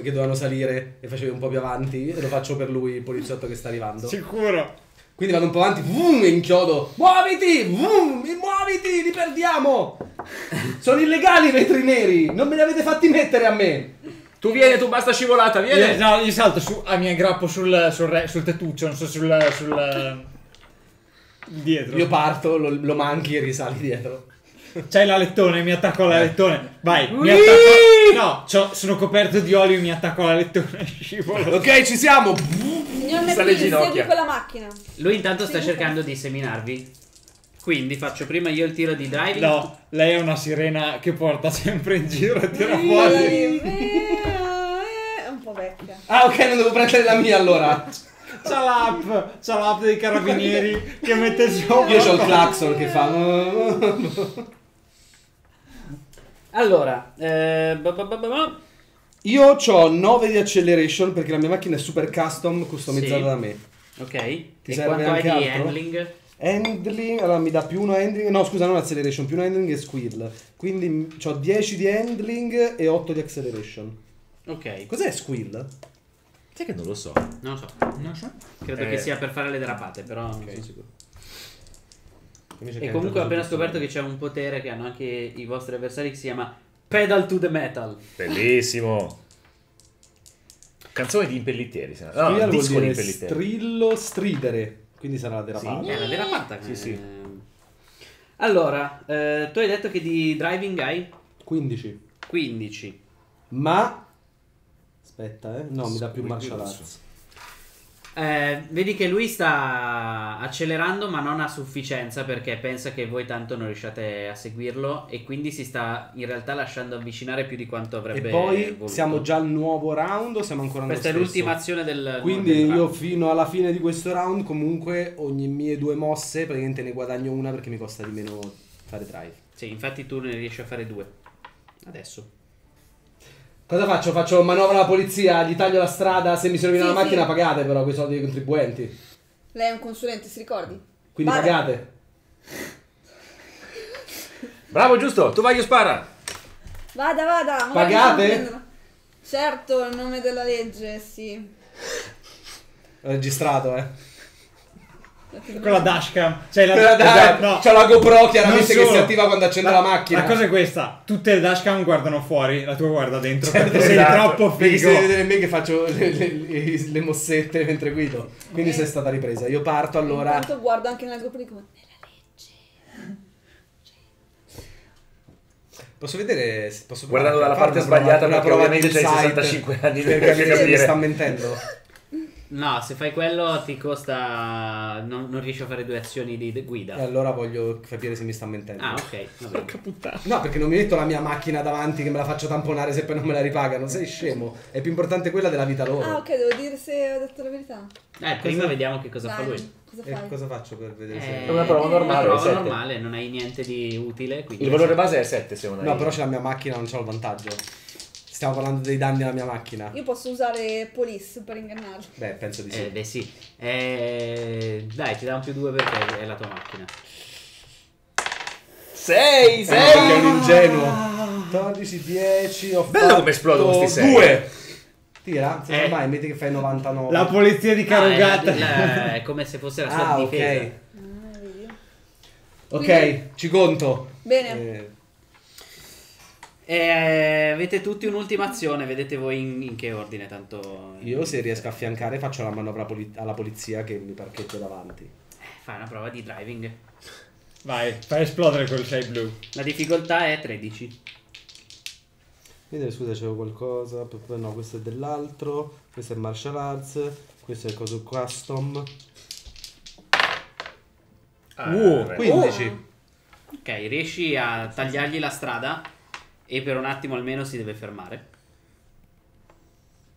che dovevano salire e facevi un po' più avanti, e lo faccio per lui, il poliziotto che sta arrivando. Sicuro. Quindi vado un po' avanti, vum, e inchiodo, muoviti, vum, muoviti, li perdiamo. Sono illegali i vetri neri, non me li avete fatti mettere a me. Tu vieni, tu basta scivolata, Io, vieni. no, io salto su, a mi aggrappo sul, sul, re- sul tettuccio, non so, sul... sul dietro. Io parto, lo, lo manchi e risali dietro. C'hai l'alettone, mi attacco Eh. all'alettone. Vai, mi attacco... No, sono coperto di olio, mi attacco all'alettone e scivolo. Ok, ci siamo. Signor Sta le McQueen, ginocchia. segui quella macchina. Lui intanto sta cercando di seminarvi. Quindi faccio prima io il tiro di driving. No, lei è una sirena che porta sempre in giro e tira fuori. È un po' vecchia. Ah, ok, non devo prendere la mia allora. C'ha l'app, c'ha l'app dei carabinieri che mette sopra. Io ho il clacson che fa. Allora, eh, ba- ba- ba-. Io ho 9 di acceleration perché la mia macchina è super custom, customizzata Sì. da me. ok. e serve hai anche di altro? handling? Handling, allora mi dà più uno handling, no scusa non acceleration, più uno handling e squill. Quindi ho 10 di handling e 8 di acceleration. Ok. Cos'è squill? Sai che non lo so. Non lo so. Non so. Credo Eh. che sia per fare le derapate, però non Ok. sono sicuro. E comunque ho appena scoperto che c'è un potere che hanno anche i vostri avversari che si chiama Pedal to the Metal. Bellissimo. Canzone di impellittieri. se no- No, disco di dire impelliteri. strillo, stridere. Quindi sarà la derapata. È la derapata. Sì, sì. eh. Allora, eh, tu hai detto che di driving hai 15. 15. Ma... Aspetta, eh. No, mi dà più martial arts. Eh, vedi che lui sta accelerando ma non a sufficienza perché pensa che voi tanto non riusciate a seguirlo e quindi si sta in realtà lasciando avvicinare più di quanto E avrebbe poi voluto. siamo già al nuovo round o siamo ancora Questa è stesso? l'ultima azione del Quindi del io round. fino alla fine di questo round comunque ogni mie due mosse praticamente ne guadagno una perché mi costa di meno fare drive. Sì, infatti tu ne riesci a fare due. Adesso. Cosa faccio? Faccio manovra alla polizia, gli taglio la strada, se mi si rovina Sì, la macchina sì. pagate però quei soldi dei contribuenti. Lei è un consulente, si ricordi? Quindi Vada. pagate. Bravo, giusto. Tu vai, io spara. Vada, vada. Pagate? Certo, il nome della legge, sì. Ho registrato, eh. Con la dashcam. C'hai la, Dai, Esatto, no. C'ho la GoPro chiaramente che si attiva quando accendo la, macchina. La cosa è questa: tutte le dashcam guardano fuori, la tua guarda dentro. Certo, perché sei esatto. troppo Perché si figo. vedere me che faccio le, le- le mossette mentre guido. Quindi Ok. se è stata ripresa. Io parto allora. Intanto guardo anche nella GoPro e dico, nella Posso vedere? Posso Guardando dalla parte Fare una prova- sbagliata, una perché prova di ovviamente c'hai insight 65 anni, Per non riesci a capire se mi sta mentendo. No, se fai quello ti costa. Non, non riesci a fare due azioni di guida. E allora voglio capire se mi sta mentendo. Ah, ok. va bene. No, perché non mi metto la mia macchina davanti che me la faccio tamponare se poi non me la ripagano. Sei scemo. È più importante quella della vita loro. Ah, ok, devo dire se ho detto la verità. Eh, prima vediamo che cosa fa Dai, lui. cosa E fai? cosa faccio per vedere Eh, se. È una prova Una normale, prova sette. normale, non hai niente di utile. Quindi Il valore base è 7 se non hai. No, però c'è la mia macchina, non c'ho il vantaggio. Stiamo parlando dei danni alla mia macchina. Io posso usare police per ingannarlo. Beh, penso di Eh, sì. beh sì. Eh, dai, ti dà un più due perché è la tua macchina. 6, Eh, perché è un ingenuo. 14, 10. Ho Bello fatto come esplodono sti sei. 2. Tira, se Eh. ormai metti che fai 99. La polizia di Ah, è, Carogata. la- è come se fosse la sua Ah, difesa. ok. Ah? Ok, ci conto. Bene. Eh, Eh, avete tutti un'ultima azione, vedete voi in, in che ordine, tanto... io se riesco a affiancare faccio la manovra poli- alla polizia che mi parcheggio davanti. Eh, Fai una prova di driving. Vai, fai esplodere quel 6 blu. La difficoltà è 13. Vedi, scusa, c'avevo qualcosa. No, questo è dell'altro. Questo è martial arts. Questo è coso custom. Ah, Uh, beh. 15. Ok, riesci a tagliargli la strada e per un attimo almeno si deve fermare.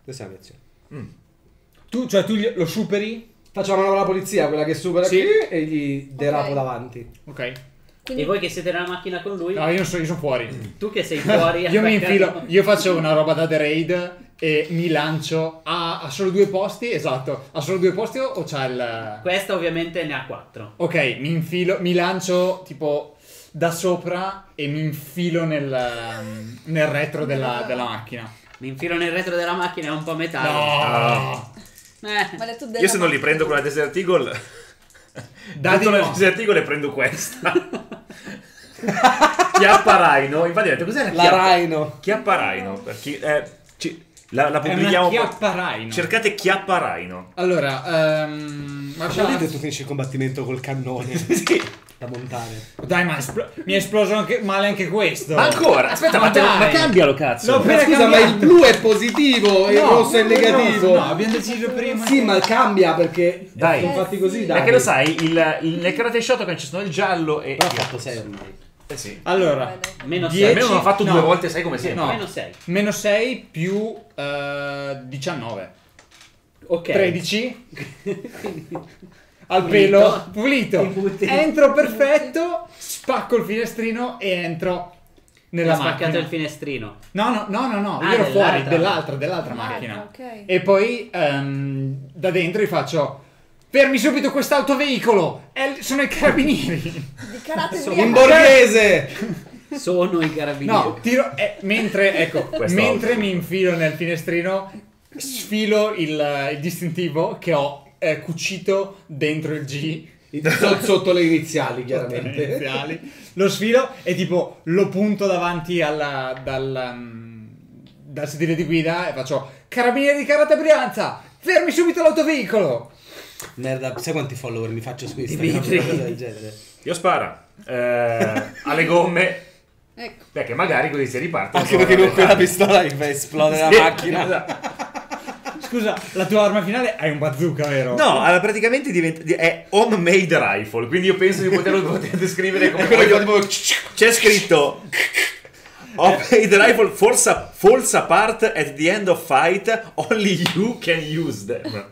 Questa è la mia azione. Tu, cioè, tu lo superi? Faccio la manovra alla polizia, quella che supera Sì. qui e gli derapo Ok. davanti. Ok. Quindi E voi che siete nella macchina con lui, No, io sono, io sono fuori. tu che sei fuori, Io mi attaccato- infilo, io faccio una roba da The Raid e mi lancio. Ha, ha solo due posti? Esatto. Ha solo due posti o, o c'ha il. Questa ovviamente ne ha quattro. Ok, mi infilo, mi lancio tipo da sopra e mi infilo nel, nel retro della, della macchina. Mi infilo nel retro della macchina, è un po' metallo. No! Eh, Io se non li prendo con la Desert Eagle, di la no. Desert Eagle e prendo questa. Chiappa Rhino. Infatti ho detto cos'è la La chiappa? Rhino. Chiappa Rhino. Perché, eh, ci- la, la pubblichiamo chiappa Rhino. Cercate Chiappa Rhino. Allora, ehm, Ma arts- tu finisci il combattimento col cannone sì. da montare. Dai, ma espl- mi è esploso anche, male anche questo. Ma ancora? Aspetta, Ma ma, te- dai. ma cambialo cazzo. No, Ma Appena scusa, ma il blu è positivo e il No, rosso è no, negativo. No, abbiamo deciso prima. Sì, ma cambia perché Dai. sono fatti così, dai. Perché lo sai, il, il, nel Karate Shotokan ci sono il giallo e... Però ha fatto 6 ormai. Eh sì. Allora, meno Dieci- 6. Almeno l'ho fatto no. due volte, sai come sempre. No. Meno 6. meno 6 più eh, 19. Ok. 13. Al pelo pulito. Entro perfetto, spacco il finestrino e entro nella ha spaccato macchina. il finestrino. No, no, no, no, no, Ah, io ero fuori dell'altra. dell'altra, Ah, macchina. ok. E poi ehm, da dentro gli faccio Fermi subito quest'autoveicolo! È- sono i carabinieri! Di In borghese! Sono i carabinieri. No, tiro. eh, mentre, ecco, mentre mi infilo nel finestrino, sfilo il, il distintivo che ho eh, cucito dentro il G. Sotto, sotto le iniziali, chiaramente. iniziali. Lo sfilo e tipo lo punto davanti alla, dal, um, dal sedile di guida e faccio Carabinieri di Karate Brianza! Fermi subito l'autoveicolo! Merda, sai quanti follower mi faccio su. Instagram? Una cosa del genere. Io spara. Eh, alle gomme. Ecco. Perché magari così si riparte. Anche perché con quella pistola gli fai esplodere Sì, la macchina. esatto. Scusa, la tua arma finale hai un bazooka, vero? No, allora, praticamente diventa, di- è homemade rifle, quindi io penso di poterlo poter descrivere come Quello che fa voglio. tipo- C'è scritto homemade rifle falls, a- falls apart at the end of fight, only you can use them.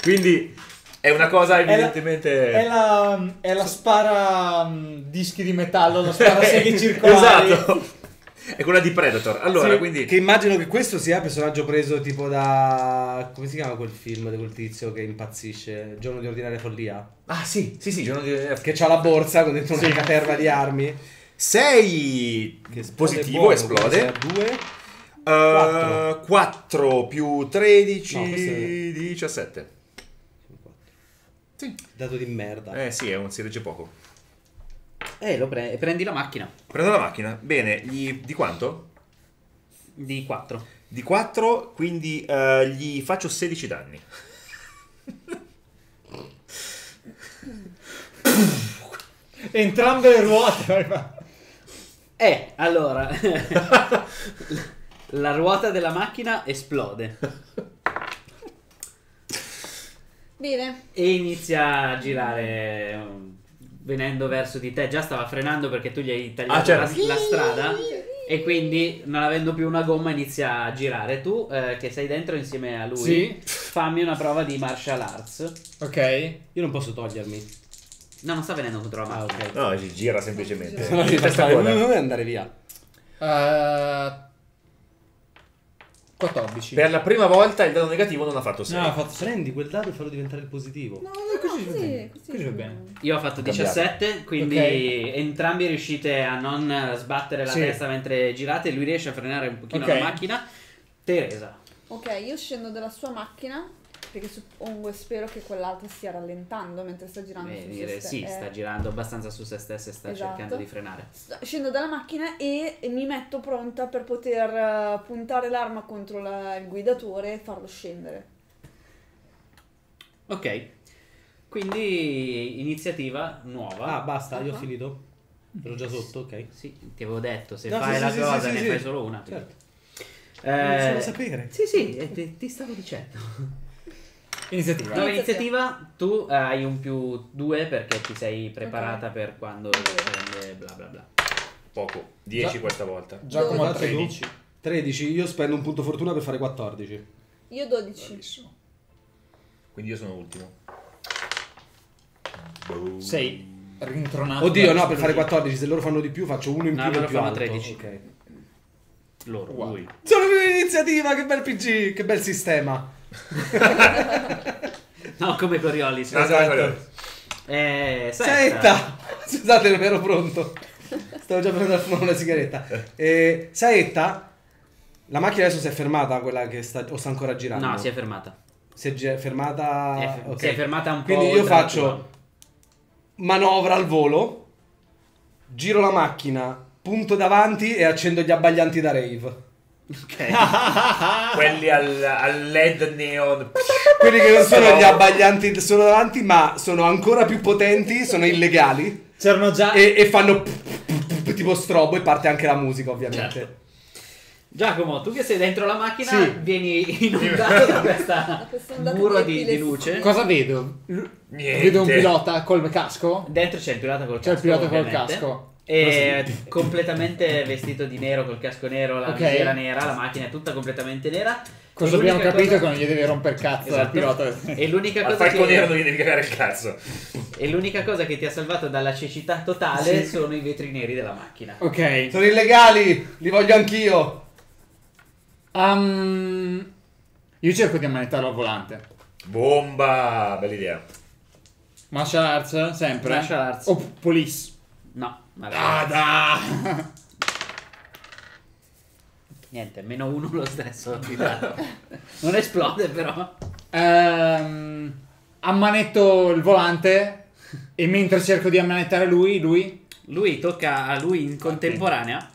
Quindi è una cosa È la- evidentemente... È la, è la spara um, dischi di metallo, la spara seghe circolari. esatto. È quella di Predator. Allora, Sì, quindi... Che immagino che questo sia il personaggio preso tipo da. Come si chiama quel film di quel tizio che impazzisce? Giorno di ordinaria follia? Ah sì, sì, sì, giorno di... Che c'ha la borsa con dentro una caterva di armi. 6 Che esplode positivo, buono, esplode. come se ha Due. 4. 4 più 13, No, è- 17. Sì. Dato di merda. Eh sì, è un, si legge poco. Eh, lo pre- prendi la macchina. Prendo la macchina. Bene, gli, di quanto? Di 4. Di 4, quindi eh, gli faccio 16 danni. Entrambe le ruote. Eh, allora. la ruota della macchina esplode. Bene. E inizia a girare. um, Venendo verso di te. Già stava frenando perché tu gli hai tagliato Ah, certo. la, la strada. E quindi, non avendo più una gomma, inizia a girare. Tu, eh, che sei dentro insieme a lui, Sì. fammi una prova di martial arts. Ok. Io non posso togliermi. No, non sta venendo contro la Ah, macchina. ok. No, si gira semplicemente. Se no non vuoi andare via. Eh, 14. Per la prima volta il dado negativo non ha fatto 6. No, ha fatto Prendi quel dado e fallo diventare il positivo. No, così no, va bene. così, Così va bene. Io ho fatto Cambiato. 17, quindi Ok. entrambi riuscite a non sbattere la Sì. testa mentre girate. Lui riesce a frenare un pochino Ok. la macchina. Teresa. Ok, io scendo dalla sua macchina perché suppongo e spero che quell'altra stia rallentando mentre sta girando Eh, su dire, se sì, ste- sta eh, girando abbastanza su se stessa e sta Esatto. cercando di frenare. Scendo dalla macchina e mi metto pronta per poter eh, puntare l'arma contro la- il guidatore e farlo scendere. Ok. Quindi iniziativa nuova. Ah, basta, io ho Ah. finito. Ero già sotto, ok. Sì, ti avevo detto, se No, fai sì, la sì, cosa sì, ne sì, fai sì. solo una. Certo. Eh, solo sapere. Sì, sì, eh, ti, ti stavo dicendo. Iniziativa. Nuova Iniziativa. tu eh, hai un più due perché ti sei preparata per quando prende bla bla bla. Poco. 10 Già. questa volta. Giacomo a Quanto tu? 13. 13, io spendo un punto fortuna per fare 14. Io 12. Bravissimo. Quindi io sono ultimo. 6. Rintronato. Oddio, no, per fare esplosivo. 14, se loro fanno di più faccio uno in No, più e loro più fanno alto. 13. Ok. Loro, Wow. lui. Sono più in iniziativa, che bel PG, che bel sistema. No, come Coriolis. No, Esatto. no. Eh. Saetta! Scusate, non ero pronto. Stavo già prendendo a fumare una sigaretta. Eh, Saetta, la macchina adesso si è fermata, quella che sta, o sta ancora girando? No, si è fermata. Si è gi- fermata... Si è- ok. si è fermata un po' Quindi io faccio tua. manovra al volo, giro la macchina, punto davanti e accendo gli abbaglianti da rave. Ok. Quelli al, al LED neon. Quelli che non sono gli abbaglianti solo davanti, ma sono ancora più potenti, sono illegali C'erano già. e, e fanno tipo strobo e parte anche la musica, ovviamente. Certo. Giacomo, tu che sei dentro la macchina, Sì. vieni inondato da questa ondata muro di di, luce. Cosa vedo? L- Niente. Vedo un pilota col casco. Dentro c'è il pilota col C'è il casco. pilota col ovviamente. E completamente vestito di nero col casco nero, la Ok. visiera nera, la macchina è tutta completamente nera. Cosa abbiamo capito? cosa- Che non gli deve romper cazzo al Esatto. pilota. E l'unica, Al cosa falco nero non che, gli devi cagare il cazzo. e l'unica cosa che ti ha salvato dalla cecità totale sono i vetri neri della macchina. Ok. Sono illegali, li voglio anch'io. Um, io cerco di ammanettarlo al volante. Bomba! Bella idea. Martial arts, sempre. Martial arts. O police. No, magari. Ah, da. Niente, meno uno lo stesso. non esplode però. Ehm, ammanetto il volante e mentre cerco di ammanettare lui, lui Lui tocca a lui in contemporanea.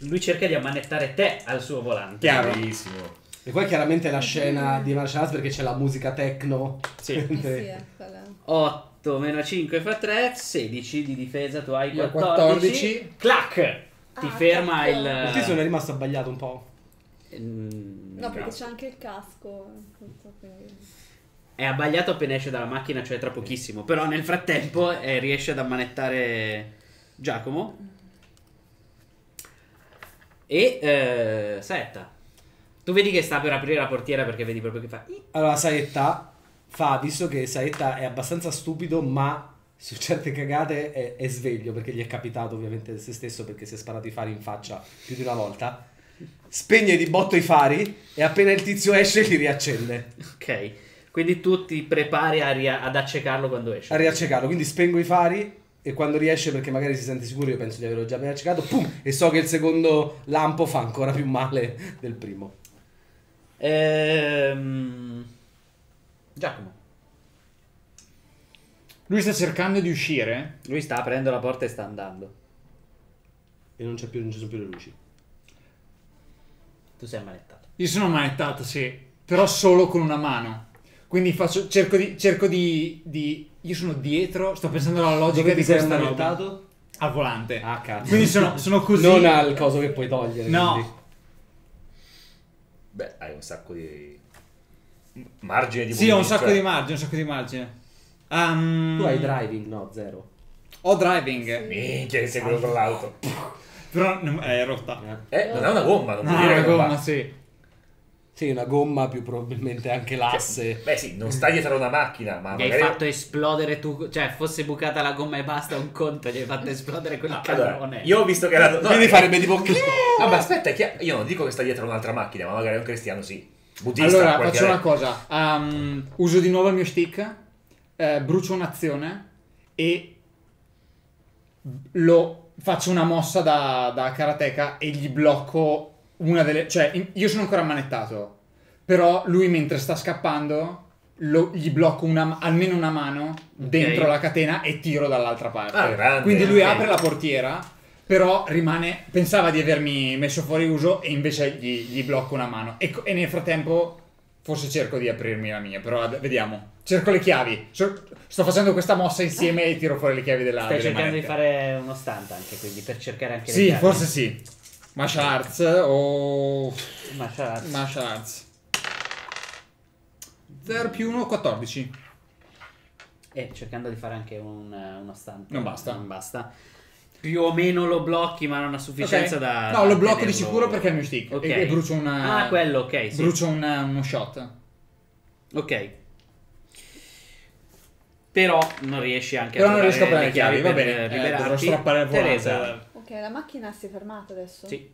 Lui cerca di ammanettare te al suo volante. Chiaro. Bellissimo. E poi chiaramente la scena di martial arts perché c'è la musica techno. Sì. Sì, è quella. 8 meno 5 fa 3, 16 di difesa, tu hai Io ho 14. 14. Clac! Ti Ah, ferma cazzo. il... Tutti sono rimasto abbagliato un po'. Mm, No, perché c'è anche il casco. È abbagliato appena esce dalla macchina, cioè tra pochissimo. Però nel frattempo eh, riesce ad ammanettare Giacomo. E eh, Setta. Tu vedi che sta per aprire la portiera perché vedi proprio che fa... Allora Saetta fa, visto che Saetta è abbastanza stupido, ma su certe cagate è, è sveglio perché gli è capitato ovviamente se stesso perché si è sparato i fari in faccia più di una volta. Spegne di botto i fari e appena il tizio esce li riaccende. Ok. Quindi tu ti prepari a ria- ad accecarlo quando esce. A riaccecarlo, quindi spengo i fari e quando riesce perché magari si sente sicuro, io penso di averlo già ben accecato, pum, e so che il secondo lampo fa ancora più male del primo. Ehm... Giacomo. lui sta cercando di uscire. Lui sta aprendo la porta e sta andando. E non, c'è più, non ci sono più le luci. Tu sei ammanettato. Io sono ammanettato, sì, però solo con una mano. Quindi faccio, cerco di, cerco di, di- Io sono dietro, sto pensando alla logica Dove di ti sei questa roba. ammanettato? Al volante. Ah, cazzo. Quindi sono, sono così. Non al coso che puoi togliere. No. quindi. Beh, hai un sacco di margine di Sì, ho un sacco cioè. di margine, un sacco di margine. Um, Tu hai driving, no, zero. Ho driving, Minchia, che sei quello con l'auto. però non- è rotta. Eh, non è una gomma, non No, vuol dire una gomma, sì. Sì, una gomma più probabilmente anche l'asse. Beh sì, non stai dietro a una macchina, ma Gli hai magari... fatto esplodere tu. Cioè, fosse bucata la gomma e basta un conto, gli hai fatto esplodere quel Ah, allora, cannone. io ho visto che era... no, Quindi eh, farebbe tipo... Vabbè, aspetta, io non dico che sta dietro a un'altra macchina, ma magari è un cristiano sì. Buddista, Allora, faccio una cosa. Um, uso di nuovo il mio stick, eh, brucio un'azione e lo faccio una mossa da, da karateka e gli blocco una delle... Cioè, io sono ancora ammanettato, però lui mentre sta scappando lo- gli blocco una- almeno una mano dentro la catena e tiro dall'altra parte. Ah, grande, Quindi lui ok. apre la portiera, però rimane... Pensava di avermi messo fuori uso e invece gli, gli blocco una mano. E, e nel frattempo forse cerco di aprirmi la mia, però ad- vediamo. Cerco le chiavi. So- sto facendo questa mossa insieme e tiro fuori le chiavi della Stai cercando di manette. fare uno stunt anche, quindi per cercare anche le Sì, chiavi. forse sì. Martial arts o... Martial arts. Martial arts. 0 più 1, 14. E cercando di fare anche un, uno stante. Non basta. Non basta. Più o meno lo blocchi, ma non a sufficienza Ok. da. No, lo blocco di tenerlo- sicuro perché è il mio stick. Ok. E, e brucio una... Ah, quello, ok. Sì. Brucio una- uno shot. Ok. Però non riesci anche Però a non riesco a prendere le chiavi, va bene. Eh, dovrò strappare il volante. Teresa. Ok, la macchina si è fermata adesso. Sì.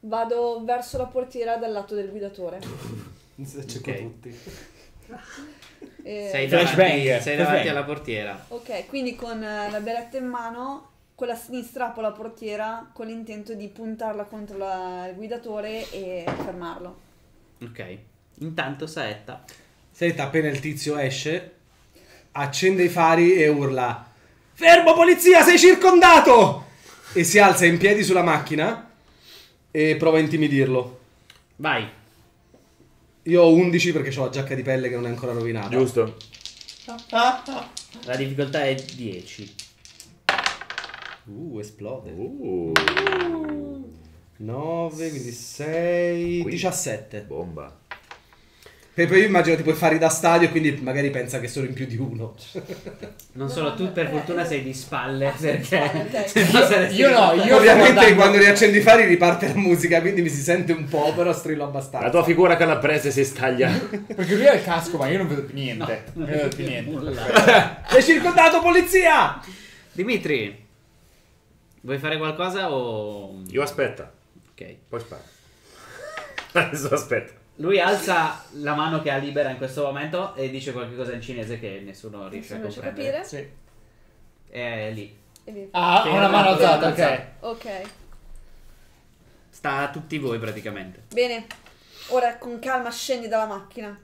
Vado verso la portiera dal lato del guidatore. Cerco Ok. tutti. E- Sei Flashbang, davanti, sei davanti alla portiera. Ok, quindi con eh, la beretta in mano, con la sinistra apro la portiera con l'intento di puntarla contro la- il guidatore e fermarlo. Ok. Intanto Saetta. Senta, appena il tizio esce, accende i fari e urla: Fermo polizia, sei circondato! E si alza in piedi sulla macchina e prova a intimidirlo. Vai. Io ho 11 perché ho la giacca di pelle che non è ancora rovinata. Giusto. La difficoltà è 10. Uh, esplode. Uh, 9, quindi 6, Qui. 17. bomba. E poi io immagino tipo i fari da stadio, quindi magari pensa che sono in più di uno. Non solo tu, per fortuna sei di spalle. Perché se no saresti Io no, io Ovviamente quando riaccendi i fari riparte la musica, quindi mi si sente un po', però strillo La abbastanza. tua figura calabrese si staglia. Perché lui ha il casco, ma io non vedo più niente. non vedo più niente. Sei circondato, polizia! Dimitri, vuoi fare qualcosa o... Io aspetta. Ok. Poi spara. Adesso aspetta. Lui alza la mano che ha libera in questo momento e dice qualcosa in cinese che nessuno riesce Non a comprendere. capire? Sì. È lì. E via. Ah, una mano alzata, ok. Ok, Sta a tutti voi praticamente. bene. Ora con calma scendi dalla macchina.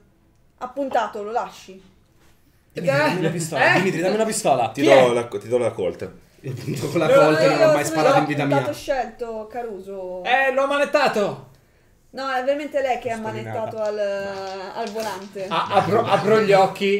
Appuntato, lo lasci. Dimitri, dammi una pistola. Eh? Dimitri, dammi una pistola. Ti Chi do, è? la, ti do la colta. Con la colta, non ho mai sparato in vita mia. Ho scelto Caruso. Eh, l'ho manettato. No, è veramente lei che ha manettato al, al volante. Ah, apro, apro gli occhi,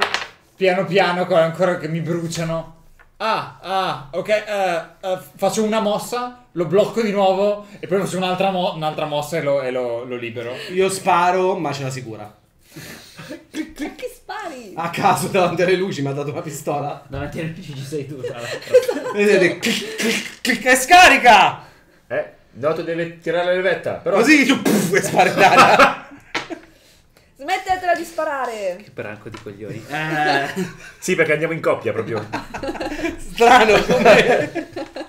piano piano, ancora che mi bruciano. Ah, ah, ok, eh, eh, faccio una mossa, lo blocco di nuovo e poi faccio un'altra, mo- un'altra mossa e, lo, e lo- lo libero. Io sparo, ma ce la sicura. Che spari? A caso davanti alle luci mi ha dato una pistola. Davanti a noi ci sei tu, tra l'altro. Vedete, clic, clic, clic, e scarica! Eh, Noto deve tirare la levetta. Però Così, giù, puff, e spara in aria. Smettetela di sparare. che branco di coglioni. Eh, Sì, perché andiamo in coppia proprio. Strano come...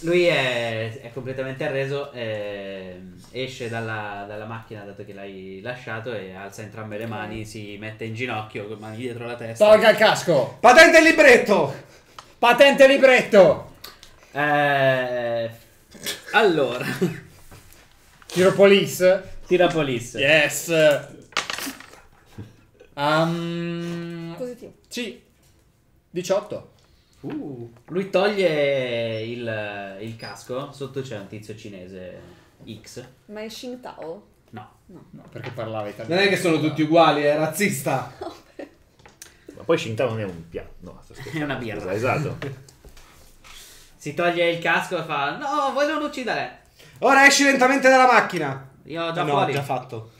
lui è, è completamente arreso. eh, esce dalla, dalla macchina dato che l'hai lasciato e alza entrambe le mani. Si mette in ginocchio con le mani dietro la testa. Tolga il casco. Patente libretto! Patente libretto. Eh, allora, Tiro police. tira police. Yes. Um, Positivo. sì. 18. Uh, Lui toglie il, il casco. Sotto c'è un tizio cinese X. Ma è Xingtao? No, No, perché parlava non italiano. è che sono tutti uguali, è razzista. Ma poi Shinta non è un piatto. No, è una birra. Scusa, Esatto. Si toglie il casco e fa: No, vuoi non uccidere? Ora esci lentamente dalla macchina. Io ho già no, fuori. già fatto.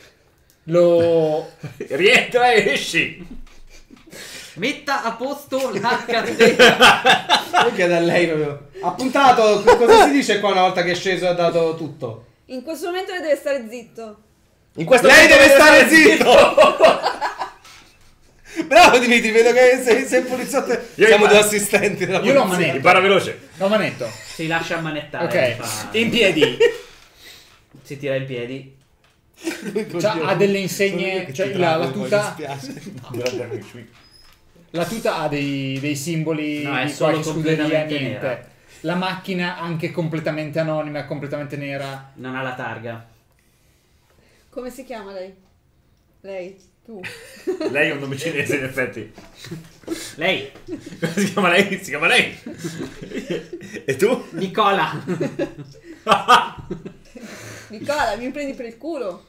Lo... Rientra e esci. Metta a posto la catena. Io chiedo a lei proprio. Appuntato, cosa si dice qua una volta che è sceso e ha dato tutto? In questo momento lei deve stare zitto. In questo Lei momento deve stare zitto! Bravo Dimitri, vedo che sei, sei poliziotto. Io Siamo due assistenti della Io lo manetto. Impara veloce. Lo manetto. si lascia ammanettare. Ok. fa- In piedi. Si tira in piedi. Cioè, ha delle insegne. Cioè, la, la tuta. mi dispiace. La tuta ha dei, dei simboli No, è di solo qualche scuderia, completamente niente. nera. La macchina anche completamente anonima, completamente nera. Non ha la targa. Come si chiama lei? Lei, tu. Lei è un nome cinese, in effetti. Lei, Come si chiama lei? Si chiama lei. E tu? Nicola. Nicola, mi prendi per il culo.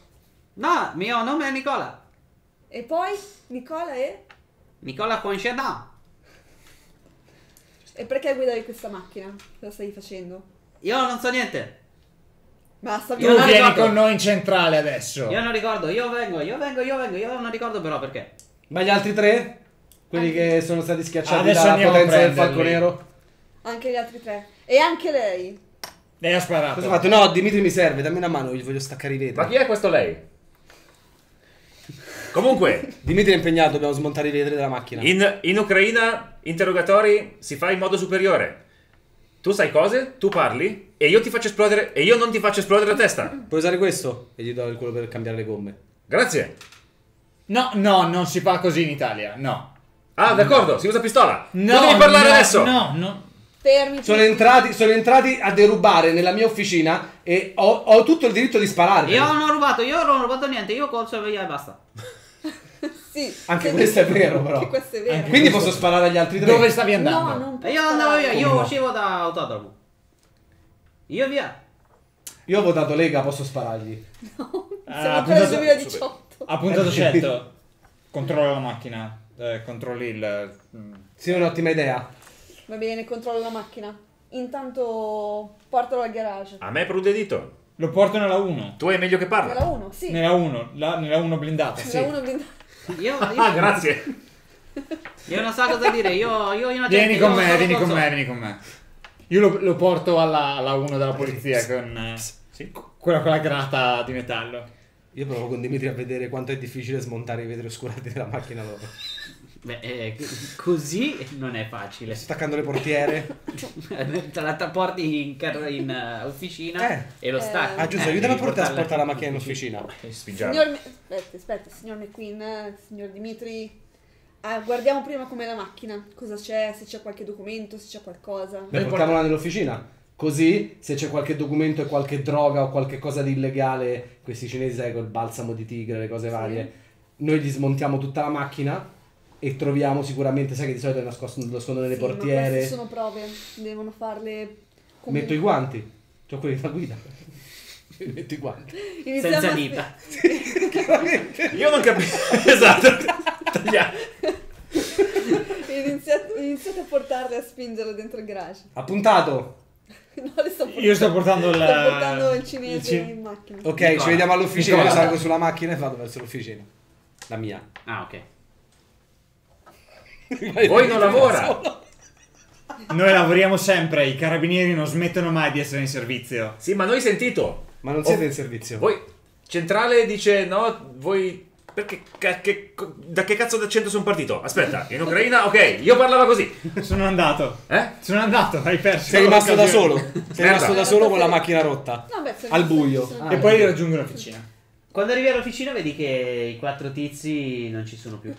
No, mio nome è Nicola. E poi Nicola e... Nicola Conchedin. E perché guidavi questa macchina? Cosa stai facendo? Io non so niente. Basta, Tu vieni ricordo. con noi in centrale adesso. Io non ricordo, io vengo, io vengo, io vengo, io non ricordo però perché. Ma gli altri tre? Quelli che sono stati schiacciati Adesso dalla potenza del prenderli. falco nero? Anche gli altri tre. E anche lei. Lei ha sparato. Cosa ho fatto? No, Dimitri mi serve, dammi una mano, gli voglio staccare i vetri. Ma chi è questo lei? Comunque, Dimitri è impegnato, dobbiamo smontare i vetri della macchina. in, in Ucraina interrogatori si fa in modo superiore. Tu sai cose, tu parli e io ti faccio esplodere e io non ti faccio esplodere la testa. Puoi usare questo? E gli do il quello per cambiare le gomme. Grazie. No, no, non si fa così in Italia. No. Ah, d'accordo, si usa pistola. No, non devi parlare no, adesso. No, no. Fermi. Sono entrati, sono entrati a derubare nella mia officina e ho, ho tutto il diritto di sparare. Io non ho rubato, io non ho rubato niente, io colso via e basta. Sì. Anche sì, questo è vero, però. Anche questo è vero. Anche- Quindi posso sparare agli altri tre? Dove stavi andando? No, non io andavo via, io no? uscivo da autodromo. Io via. Io ho votato Lega, posso sparargli. Siamo Ah, ancora nel appunto- 2018. Ha puntato Eh, certo. Controlla la macchina. Eh, controlli il. mm. Sì, è un'ottima idea. Va bene, controllo la macchina. Intanto portalo al garage. A me prude dito. Lo porto nella 1. Tu hai meglio che Nella parla. 1, sì. Nella 1, la- nella 1 blindata, sì. Nella 1 blindata. Io, Ah, io, grazie. io non so cosa dire, io, io innocente, Vieni io con me, so vieni con me, vieni con me. Io lo, lo porto alla, alla 1 della polizia con eh, Sì. quella con la grata di metallo. Io provo con Dimitri a vedere quanto è difficile smontare i vetri oscurati della macchina loro. Beh, eh, così non è facile. Staccando le portiere. Te la porti in, car- in eh, officina Eh. e lo Eh. stacchi. Ah, giusto, Eh, aiutami a portare, a portare la macchina in officina. Spingiamo. Signor... Aspetta, aspetta, signor McQueen, signor Dimitri. Ah, guardiamo prima com'è la macchina. Cosa c'è, se c'è qualche documento, se c'è qualcosa. Beh, portiamola nell'officina. Così, se c'è qualche documento e qualche droga o qualche cosa di illegale, questi cinesi, sai, col balsamo di tigre, le cose varie, noi gli smontiamo tutta la macchina e troviamo sicuramente, sai che di solito è nascosto, nascondono nelle Sì, Ma portiere. queste sono prove, devono farle comunque. Metto i guanti. C'ho quelli da guida. Metto i guanti. Iniziamo Senza a spe- dita. Io non capisco. esatto. Iniziate, iniziate a portarle a spingerle dentro il garage. Appuntato. No, le sto portando. Io sto portando il... Sto portando il cinese il ci- in macchina. Ok, Nicola. ci vediamo all'officina. Io salgo sulla macchina e vado verso l'officina. La mia. Ah, ok. Voi non lavora. Noi lavoriamo sempre, i carabinieri non smettono mai di essere in servizio. Sì, ma noi sentito. Ma non siete in servizio. Voi centrale dice no, voi perché che- da che cazzo d'accento sono partito? Aspetta, in Ucraina, ok, io parlava così. Sono andato. Eh? Sono andato, hai perso. Sei rimasto da solo. Sei rimasto da solo con la macchina rotta. No, beh, Al buio. Ah. E poi raggiungo l'officina. Quando arrivi all'officina vedi che i quattro tizi non ci sono più.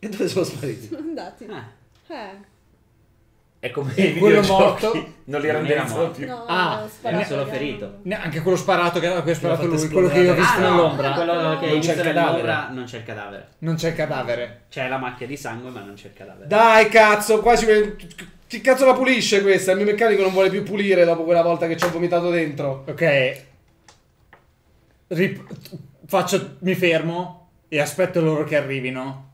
E dove sono spariti? Sono andati. Ah, Eh, È come E quello morto? Non li morto. più. no, Ah, era solo ferito. Ne- Anche quello sparato che, a cui ha sparato lui, quello che io ho esplodere. visto Ah, no, nell'ombra. quello che Non c'è il cadavere. non c'è il cadavere. Non c'è il cadavere. C'è la macchia di sangue, ma non c'è il cadavere. Dai, cazzo, qua ci Chi cazzo la pulisce questa? Il mio meccanico non vuole più pulire dopo quella volta che ci ho vomitato dentro. Ok. Rip- faccio, mi fermo e aspetto loro che arrivino.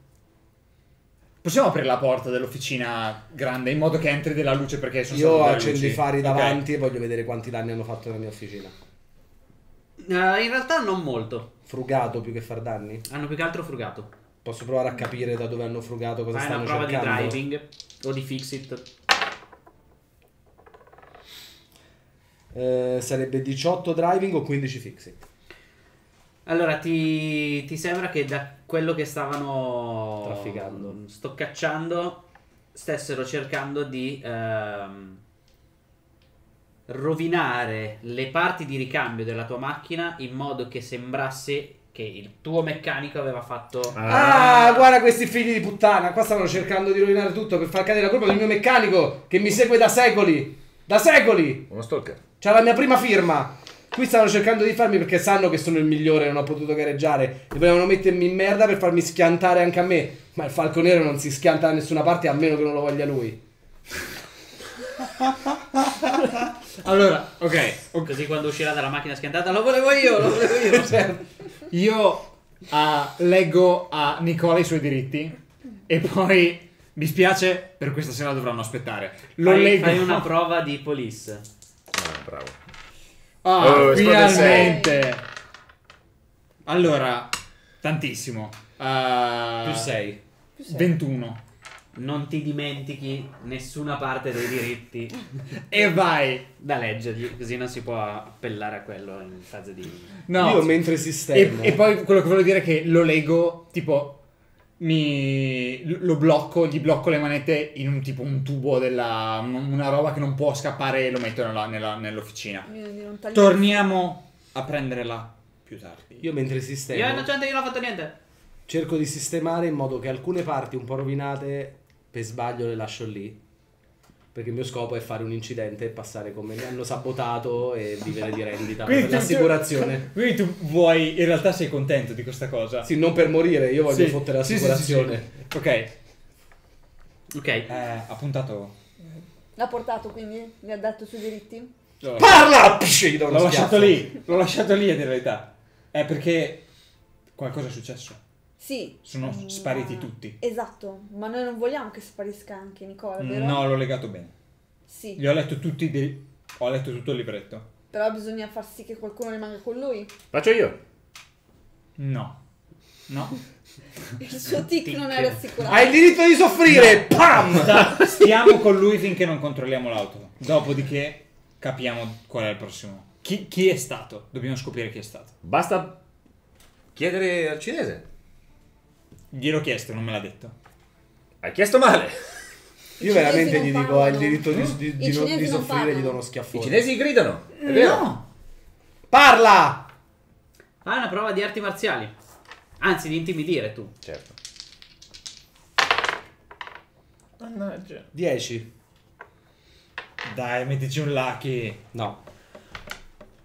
Possiamo aprire la porta dell'officina grande in modo che entri della luce perché sono Io accendo luci. i fari davanti e voglio vedere quanti danni hanno fatto nella mia officina. Eh, in realtà non molto. Frugato più che far danni? Hanno più che altro frugato. Posso provare a capire da dove hanno frugato, cosa Fai una stanno prova cercando? di driving o di fix it. Eh, sarebbe 18 driving o 15 fixing. Allora, ti, ti sembra che da quello che stavano Trafficando. stoccacciando stessero cercando di ehm, rovinare le parti di ricambio della tua macchina in modo che sembrasse che il tuo meccanico aveva fatto Ah, guarda questi figli di puttana. Qua stavano cercando di rovinare tutto per far cadere la colpa del mio meccanico che mi segue da secoli. Da secoli! Uno stalker. C'ha la mia prima firma. Qui stavano cercando di farmi perché sanno che sono il migliore e non ho potuto gareggiare. E volevano mettermi in merda per farmi schiantare anche a me. Ma il falco nero non si schianta da nessuna parte a meno che non lo voglia lui. Allora, ok. così quando uscirà dalla macchina schiantata lo volevo io, lo volevo io. Io ah, leggo a Nicola i suoi diritti e poi Mi spiace, per questa sera dovranno aspettare. Lo Fai, leggo. fai una prova di police. Ah, bravo. Ah, Oh, finalmente. Allora, tantissimo. Uh, Più 6. 21. Non ti dimentichi nessuna parte dei diritti E vai. da leggergli, così non si può appellare a quello in fase di... No. Io mentre E, sistema. e poi quello che voglio dire è che lo leggo, tipo, mi lo blocco, gli blocco le manette in un tipo un tubo della. un- una roba che non può scappare e lo metto nella- nella- nell'officina. Torniamo a prenderla più tardi. Io mentre Io sistemo. innocente, io non ho fatto niente. Cerco di sistemare in modo che alcune parti un po' rovinate per sbaglio le lascio lì. Perché il mio scopo è fare un incidente e passare come mi hanno sabotato e vivere di rendita per tu- l'assicurazione. Quindi tu vuoi, in realtà sei contento di questa cosa? Sì, non per morire, io voglio Sì. fottere Sì, sì, sì, l'assicurazione. sì. Ok, Ok. eh, ha puntato. L'ha portato quindi? Mi ha detto i suoi diritti? L'ho, Parla! Psh, gli do uno l'ho lasciato lì, l'ho lasciato lì in realtà. È perché qualcosa è successo. Sì. Sono Ma- spariti tutti. Esatto, ma noi non vogliamo che sparisca anche Nicola, vero? No, l'ho legato bene. Sì, Gli ho letto tutti diri- Ho letto tutto il libretto. però bisogna far sì che qualcuno rimanga con lui. Faccio io. No. No. Il suo tic non è rassicurante. Hai il diritto di soffrire! Pam! Sta- stiamo con lui finché non controlliamo l'auto. Dopodiché capiamo qual è il prossimo. Chi, chi è stato? Dobbiamo scoprire chi è stato. Basta chiedere al cinese. Gliel'ho chiesto, non me l'ha detto. Hai chiesto male. Io I veramente gli dico, hai il diritto di, di- I di non- cinesi di soffrire, gli do uno I schiaffone. cinesi gridano. È vero. No! Parla! Fai una prova di arti marziali. Anzi, di intimidire tu. Certo. Mannaggia. 10. Dai, mettici un lucky. No.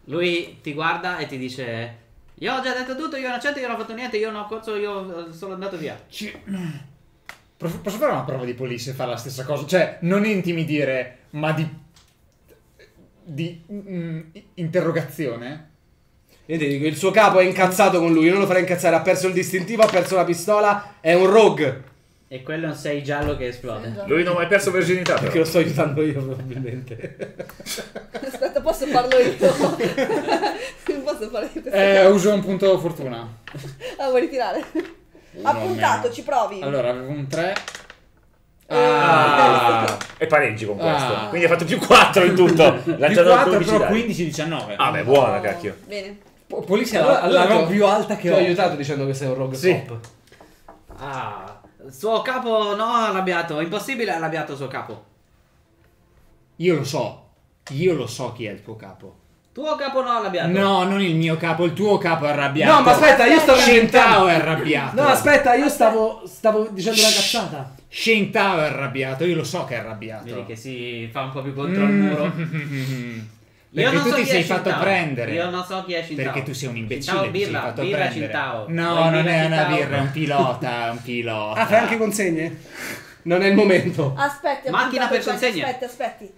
Lui ti guarda e ti dice: Io ho già detto tutto, io innocente, io non ho fatto niente, io non ho corso, io eh, sono andato via. Ci- Posso fare una prova di police e fare la stessa cosa? Cioè, non intimidire, ma di. di. mm, interrogazione? Dico, il suo capo è incazzato con lui, io non lo farei incazzare, ha perso il distintivo, ha perso la pistola, è un rogue. E quello è un 6 giallo che esplode. Lui non ha mai perso virginità. Perché lo sto aiutando io probabilmente. Aspetta, posso farlo io? non posso fare io Eh, uso un punto fortuna. Ah, vuoi ritirare? Ha puntato, meno. ci provi. Allora, avevo un 3. Ah, e pareggi con questo. Ah. Quindi ha fatto più 4 in tutto. Più Lanciato 4, 12 però dadi. 15-19. Ah, beh, buona, cacchio. Bene. Po- Police è Allora- la, la ho- roba più alta che Ti ho ho. aiutato dicendo che sei un rogue Sì. cop. Ah, suo capo no, arrabbiato. Impossibile, arrabbiato suo capo. Io lo so. Io lo so chi è il tuo capo. Tuo capo no, arrabbiato. No, non il mio capo, il tuo capo è arrabbiato. No, ma aspetta, io stavo inventando. è arrabbiato. No, aspetta, io stavo, stavo dicendo una cazzata. Shintao è arrabbiato, io lo so che è arrabbiato. Vedi che si fa un po' più contro il muro. Perché non tu so ti chi sei è fatto prendere. Io non so chi è Shintao. Perché tu sei un imbecille, Shintao ti sei birra, fatto birra prendere. Shintao. No, Vuoi non birra è una Shintao? birra, è un pilota, è un pilota. Ah, fai anche consegne? Non è il momento. Aspetti, ha Macchina per cioè, consegna. Aspetti, aspetti.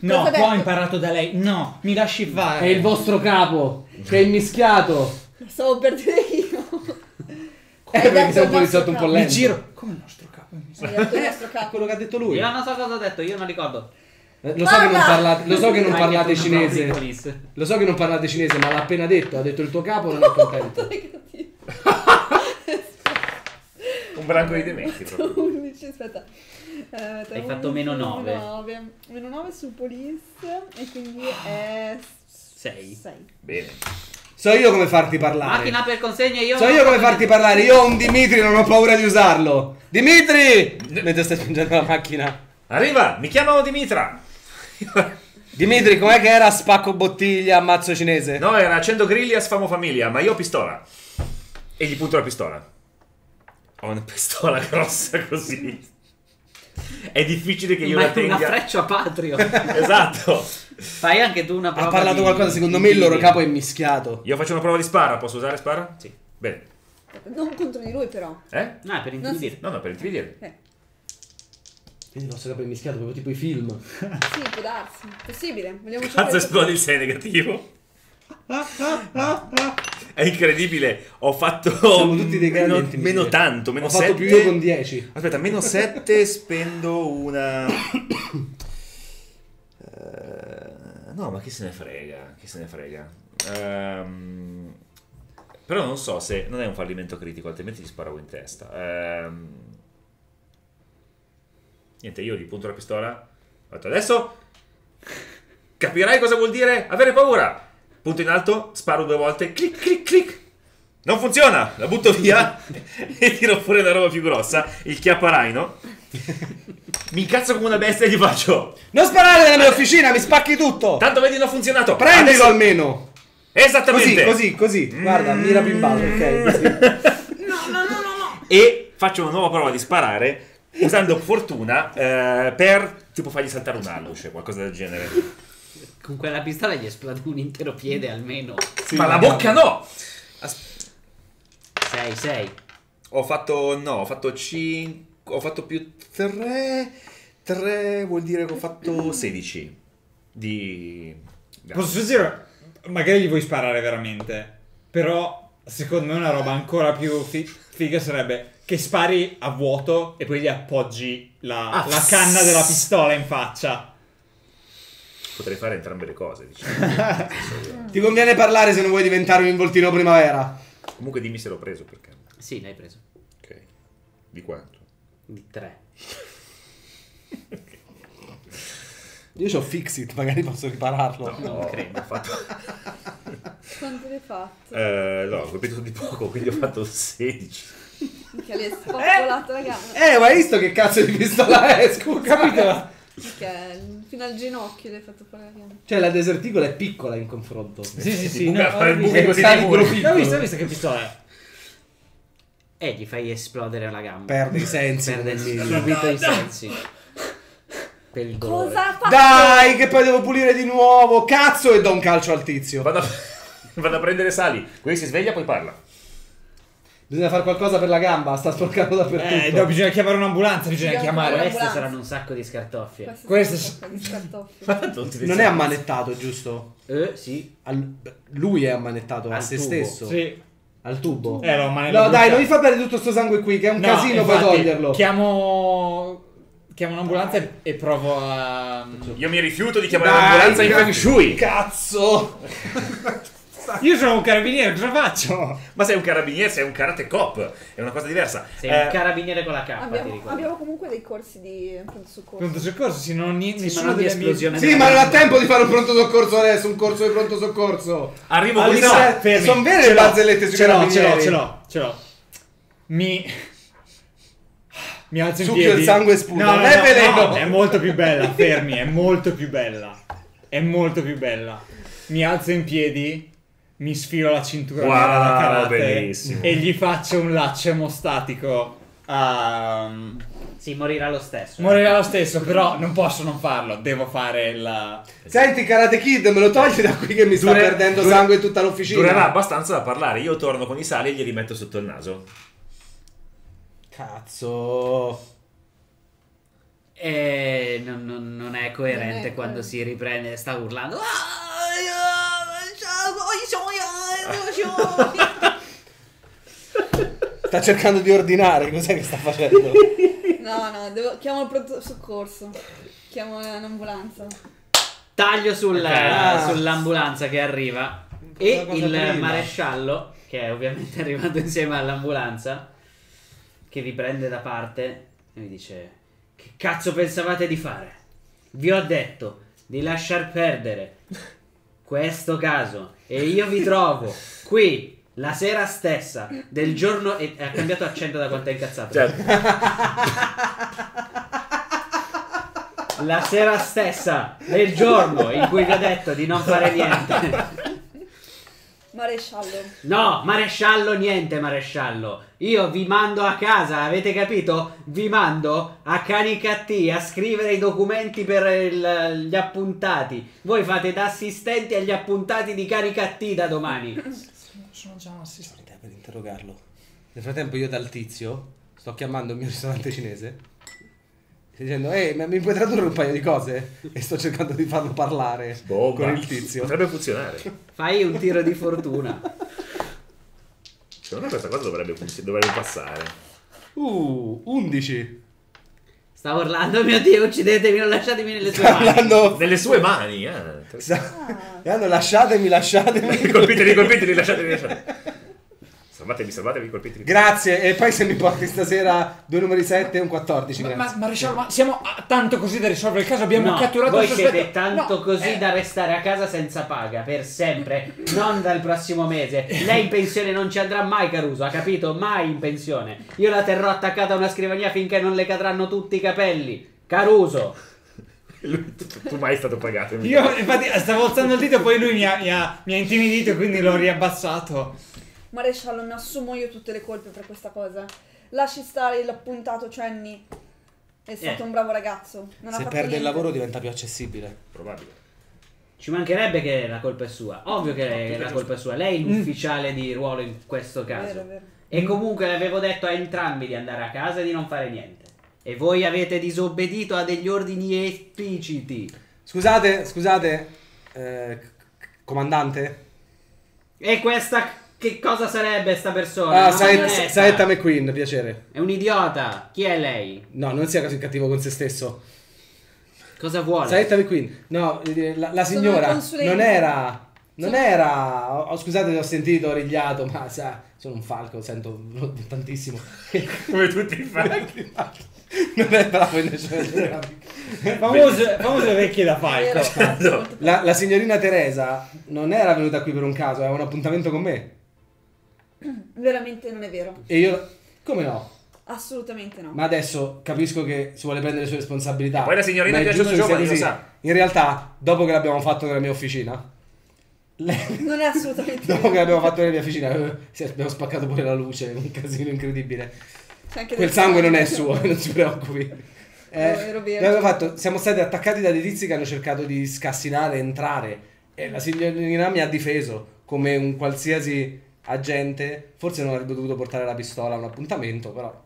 No, ha qua ho imparato da lei. No, mi lasci fare. È il vostro capo, che è immischiato. Stavo per dire io. Eh, perché sei un poliziotto nostro un po' lento. Mi giro. Come il nostro capo? Detto il nostro capo. Quello che ha detto lui. Io non so cosa ho detto, io non ricordo. Eh, Lo so che non Parla! parlate, lo so che non parlate cinese. Lo so che non parlate cinese, ma l'ha appena detto. Ha detto il tuo capo, non è contento. Un branco di dementi proprio. 11, aspetta. Eh, Hai fatto meno nove. Meno 9. Meno 9 su police e quindi è Sei. 6. Bene. So io come farti parlare. Macchina per consegne, io. So io come farti parlare. Io ho un Dimitri, non ho paura di usarlo. Dimitri! Mentre stai spingendo la macchina. Arriva, mi chiamano Dimitra. Dimitri, com'è che era spacco bottiglia, ammazzo cinese? No, era accendo grilli a sfamo famiglia, ma io ho pistola. E gli punto la pistola. Ho una pistola grossa così. È difficile che io Ma la è una tenga. freccia patrio. Esatto. Fai anche tu una prova. Ha parlato di- qualcosa, secondo me il loro capo è mischiato. Io faccio una prova di spara, posso usare spara? Sì. Bene. Non contro di lui però. Eh? No, è per intimidire. No, no, per intimidire. Eh, Quindi il vostro capo è mischiato, proprio tipo i film. sì, può darsi. Possibile. Vogliamo Cazzo esplode il 6 negativo. È incredibile, ho fatto Siamo tutti dei grandi meno, meno tanto, meno Ho fatto 7. più io con 10. Aspetta, meno 7 spendo una... Eh, no, ma chi se ne frega, chi se ne frega. Ehm, però non so se non è un fallimento critico, altrimenti ti sparavo in testa. Ehm, niente, io gli punto la pistola. Ho detto, adesso capirai cosa vuol dire avere paura. Punto in alto, sparo due volte, clic, clic, clic. Non funziona, la butto via e tiro fuori una roba più grossa, il chiapparaino. Mi incazzo come una bestia e gli faccio. Non sparare nella mia officina, mi spacchi tutto! Tanto vedi, non ha funzionato. Prendilo Adesso- almeno! Esattamente. Così, così, così. Guarda, mira più in basso, ok? Così. E faccio una nuova prova di sparare usando fortuna eh, per tipo fargli saltare un alluce, qualcosa del genere. Con quella pistola gli esplode un intero piede almeno. Ma la bocca no! 6, 6. Ho fatto no, ho fatto 5, ho fatto più 3 3 vuol dire che ho fatto 16 di Posso dire, magari gli vuoi sparare veramente, però secondo me una roba ancora più fi- figa sarebbe che spari a vuoto e poi gli appoggi la, Ah, la canna della pistola in faccia. Potrei fare entrambe le cose, diciamo. Ti conviene parlare se non vuoi diventare un involtino primavera. Comunque dimmi se l'ho preso perché. Sì, l'hai preso. Ok. Di quanto? Di 3. Io ho Fixit, magari posso ripararlo. No, Non credo. Ho fatto Quanto l'hai fatto? eh, no, ho colpito di poco, quindi ho fatto 16. Che gli hai spappolato la gamba. Eh, ma hai visto che cazzo di pistola è? Scusa. Capito? Perché fino al ginocchio gli hai fatto fare la gamba. Cioè, la deserticola è piccola in confronto. Sì, sì, sì. no, fare ho il visto- buco così di piccolo. Ho visto, ho visto che pistola è. E gli fai esplodere la gamba. Perde i sensi. Perde subito i sensi. Per il dolore. Cosa ha fatto? Dai, che poi devo pulire di nuovo. Cazzo, e do un calcio al tizio. Vado a, vado a prendere Sali. Quelli si sveglia poi parla. Bisogna fare qualcosa per la gamba, sta sporcando dappertutto. Eh, no, bisogna chiamare un'ambulanza, bisogna Bisogna chiamare. chiamare- Queste saranno un sacco di scartoffie. Questo Questo è è- un sacco di scartoffie. Non è ammanettato, giusto? Eh, sì. Al- lui è ammanettato a Al se tubo. stesso. Sì. Al tubo. Eh, no, ma No, dai, non mi fa bene tutto sto sangue qui, che è un No, casino poi infatti, toglierlo. Chiamo. Chiamo un'ambulanza e- e provo a. Io mi rifiuto di chiamare Dai, l'ambulanza in Feng Shui. Cazzo! Io sono un carabiniere, cosa faccio? Ma sei un carabiniere, sei un karate cop. È una cosa diversa. Sei Eh, un carabiniere con la K, ti Abbiamo, ricordo. abbiamo comunque dei corsi di pronto soccorso. Pronto soccorso, sì, non ho ni- Sì, ma nessuna non di mie- esplosione. Sì, ma non ha tempo di fare un pronto soccorso adesso, un corso di pronto soccorso. Arrivo con no. fermi. Sono vere Ce le barzellette sui ce l'ho, ce l'ho, carabinieri? ce l'ho, ce l'ho. Mi. Mi alzo in Succhio piedi. il sangue e sputa. No, no, Non è no, veleno. no, è molto più bella, fermi, è molto più bella. È molto più bella. Mi alzo in piedi, mi sfilo la cintura Wow, nera da karate bellissimo. e gli faccio un laccio emostatico a... Sì, morirà lo stesso. Morirà lo stesso, però non posso non farlo, devo fare il... Senti, Karate Kid, me lo togli da qui che mi sta Dure- perdendo dure- sangue in tutta l'officina. Durerà abbastanza da parlare. Io torno con i sali e glieli metto sotto il naso. Cazzo. E non, non- non è coerente Non è quando si riprende e sta urlando. Sta cercando di ordinare, cos'è che sta facendo? No, no, devo... chiamo il pronto soccorso. Chiamo un'ambulanza. Taglio sul- Ok. sull'ambulanza che arriva e il prima. maresciallo, che è ovviamente arrivato insieme all'ambulanza, che vi prende da parte e mi dice: Che cazzo pensavate di fare? Vi ho detto di lasciar perdere questo caso e io vi trovo qui la sera stessa del giorno e ha cambiato accento da quanto è incazzato. Cioè, La sera stessa del giorno in cui vi ho detto di non fare niente. Maresciallo. No, maresciallo niente, maresciallo. Io vi mando a casa, avete capito? Vi mando a Canicattì a scrivere i documenti per il- gli appuntati. Voi fate da assistenti agli appuntati di Canicattì da domani. Sono già un assistente. per interrogarlo. Nel frattempo io dal tizio sto chiamando il mio ristorante cinese dicendo ehi ma mi puoi tradurre un paio di cose? E sto cercando di farlo parlare bomba. con il tizio. Potrebbe funzionare. Fai un tiro di fortuna. Secondo me questa cosa dovrebbe, dovrebbe passare. Uh, 11. Stavo urlando, mio Dio, uccidetemi, non lasciatemi nelle sue Sta mani. Nelle sue mani, eh. Sta... Stanno, lasciatemi, lasciatemi. colpiteli, colpiteli, lasciateli, lasciateli. Salvatevi, salvatevi, colpiteli. Grazie, e poi se mi porti stasera due numeri 7 e un 14, Ma, grazie. ma, maresciallo, ma siamo a- tanto così da risolvere il caso? Abbiamo No, catturato voi il sospetto. siete tanto No, così eh, da restare a casa senza paga per sempre, non dal prossimo mese. Lei in pensione non ci andrà mai, Caruso, ha capito? Mai in pensione. Io la terrò attaccata a una scrivania finché non le cadranno tutti i capelli. Caruso. Lui- tu, tu mai è stato pagato. Io infatti stavo alzando il dito, poi lui mi ha, mi ha- mi ha intimidito, quindi l'ho riabbassato. Maresciallo, mi assumo io tutte le colpe per questa cosa. Lasci stare l'appuntato Cenny. È stato Eh. un bravo ragazzo. Non ha Se fatto perde il niente. lavoro diventa più accessibile. Probabile. Ci mancherebbe che la colpa è sua. Ovvio che la colpa è sua. Lei è l'ufficiale di ruolo in questo caso. Vero, vero. E comunque avevo detto a entrambi di andare a casa e di non fare niente. E voi avete disobbedito a degli ordini espliciti. Scusate, scusate, eh, comandante? E questa che cosa sarebbe sta persona? Ah, Saetta McQueen, piacere. È un idiota. Chi è lei? No, non sia così cattivo con se stesso. Cosa vuole? Saetta McQueen, no, dire, la, la signora non era... Non Sono- era... Oh, scusate, ho sentito, rigliato, ma sa, sono un falco, sento tantissimo. Come tutti i fatti. non è bravo in. Famose, famose orecchie da falco. molto La, la signorina Teresa non era venuta qui per un caso, aveva un appuntamento con me. Veramente non è vero. E io... Come no? Assolutamente no. Ma adesso capisco che si vuole prendere le sue responsabilità. poi la signorina piace sia giovani, lo sa. In realtà, dopo che l'abbiamo fatto nella mia officina, lei- Non è assolutamente dopo vero. che l'abbiamo fatto nella mia officina, eh, abbiamo spaccato pure la luce, un casino incredibile. C'è anche Quel sangue non è suo, non si preoccupi. Eh, abbiamo fatto- siamo stati attaccati da dei tizi che hanno cercato di scassinare, entrare e la signorina mi ha difeso come un qualsiasi agente. Forse non avrebbe dovuto portare la pistola a un appuntamento, però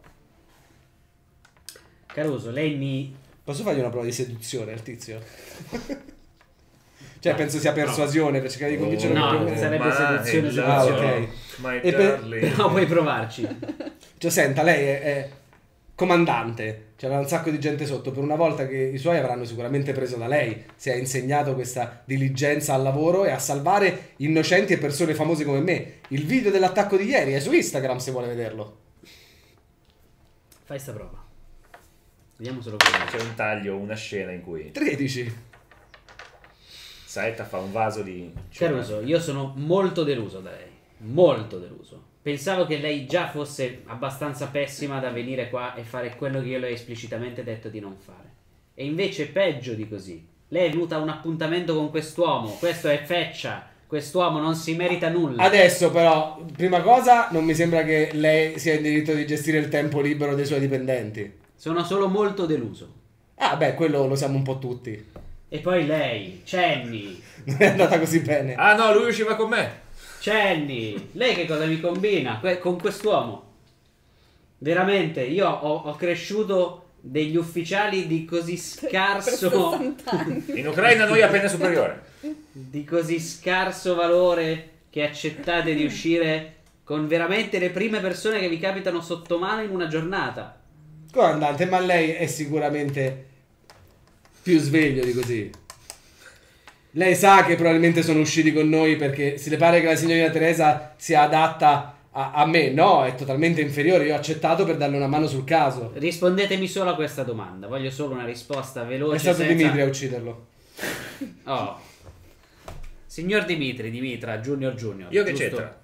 Caruso, lei mi... Posso fargli una prova di seduzione al tizio? cioè, penso sia persuasione per cercare di convincere No, più o non meno. sarebbe my seduzione, love, Ah, ok. My E per-. No, puoi provarci. Cioè, senta, lei è, è comandante, c'era un sacco di gente sotto. Per una volta che i suoi avranno sicuramente preso da lei, si è insegnato questa diligenza al lavoro e a salvare innocenti e persone famose come me. Il video dell'attacco di ieri è su Instagram se vuole vederlo. Fai sta prova. Vediamo solo come C'è un taglio, una scena in cui 13. Saetta fa un vaso di... Caruso, io sono molto deluso da lei. Molto deluso. Pensavo che lei già fosse abbastanza pessima da venire qua e fare quello che io le ho esplicitamente detto di non fare. E invece peggio di così. Lei è venuta a un appuntamento con quest'uomo. Questo è feccia. Quest'uomo non si merita nulla. Adesso però, prima cosa, non mi sembra che lei sia in diritto di gestire il tempo libero dei suoi dipendenti. Sono solo molto deluso. Ah, beh, quello lo siamo un po' tutti. E poi lei, Cenny. Non è andata così bene. Ah no, lui usciva con me. Cenny, lei che cosa mi combina Que- con quest'uomo? Veramente, io ho, ho cresciuto degli ufficiali di così scarso 60 anni. In Ucraina noi appena superiore. di così scarso valore che accettate di uscire con veramente le prime persone che vi capitano sotto mano in una giornata. Comandante, ma lei è sicuramente più sveglio di così. Lei sa che probabilmente sono usciti con noi perché se le pare che la signorina Teresa sia adatta a, a me. No, è totalmente inferiore. Io ho accettato per darle una mano sul caso. Rispondetemi solo a questa domanda. Voglio solo una risposta veloce. È stato senza- Dimitri a ucciderlo. Oh. Signor Dimitri, Dimitra, Junior Junior. Io che giusto? c'entra?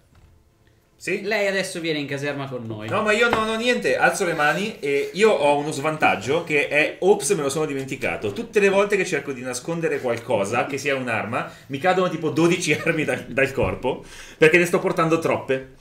Sì? Lei adesso viene in caserma con noi. No, ma io non ho niente, alzo le mani e io ho uno svantaggio che è ops, me lo sono dimenticato. Tutte le volte che cerco di nascondere qualcosa, che sia un'arma, mi cadono tipo 12 armi dal, dal corpo perché ne sto portando troppe.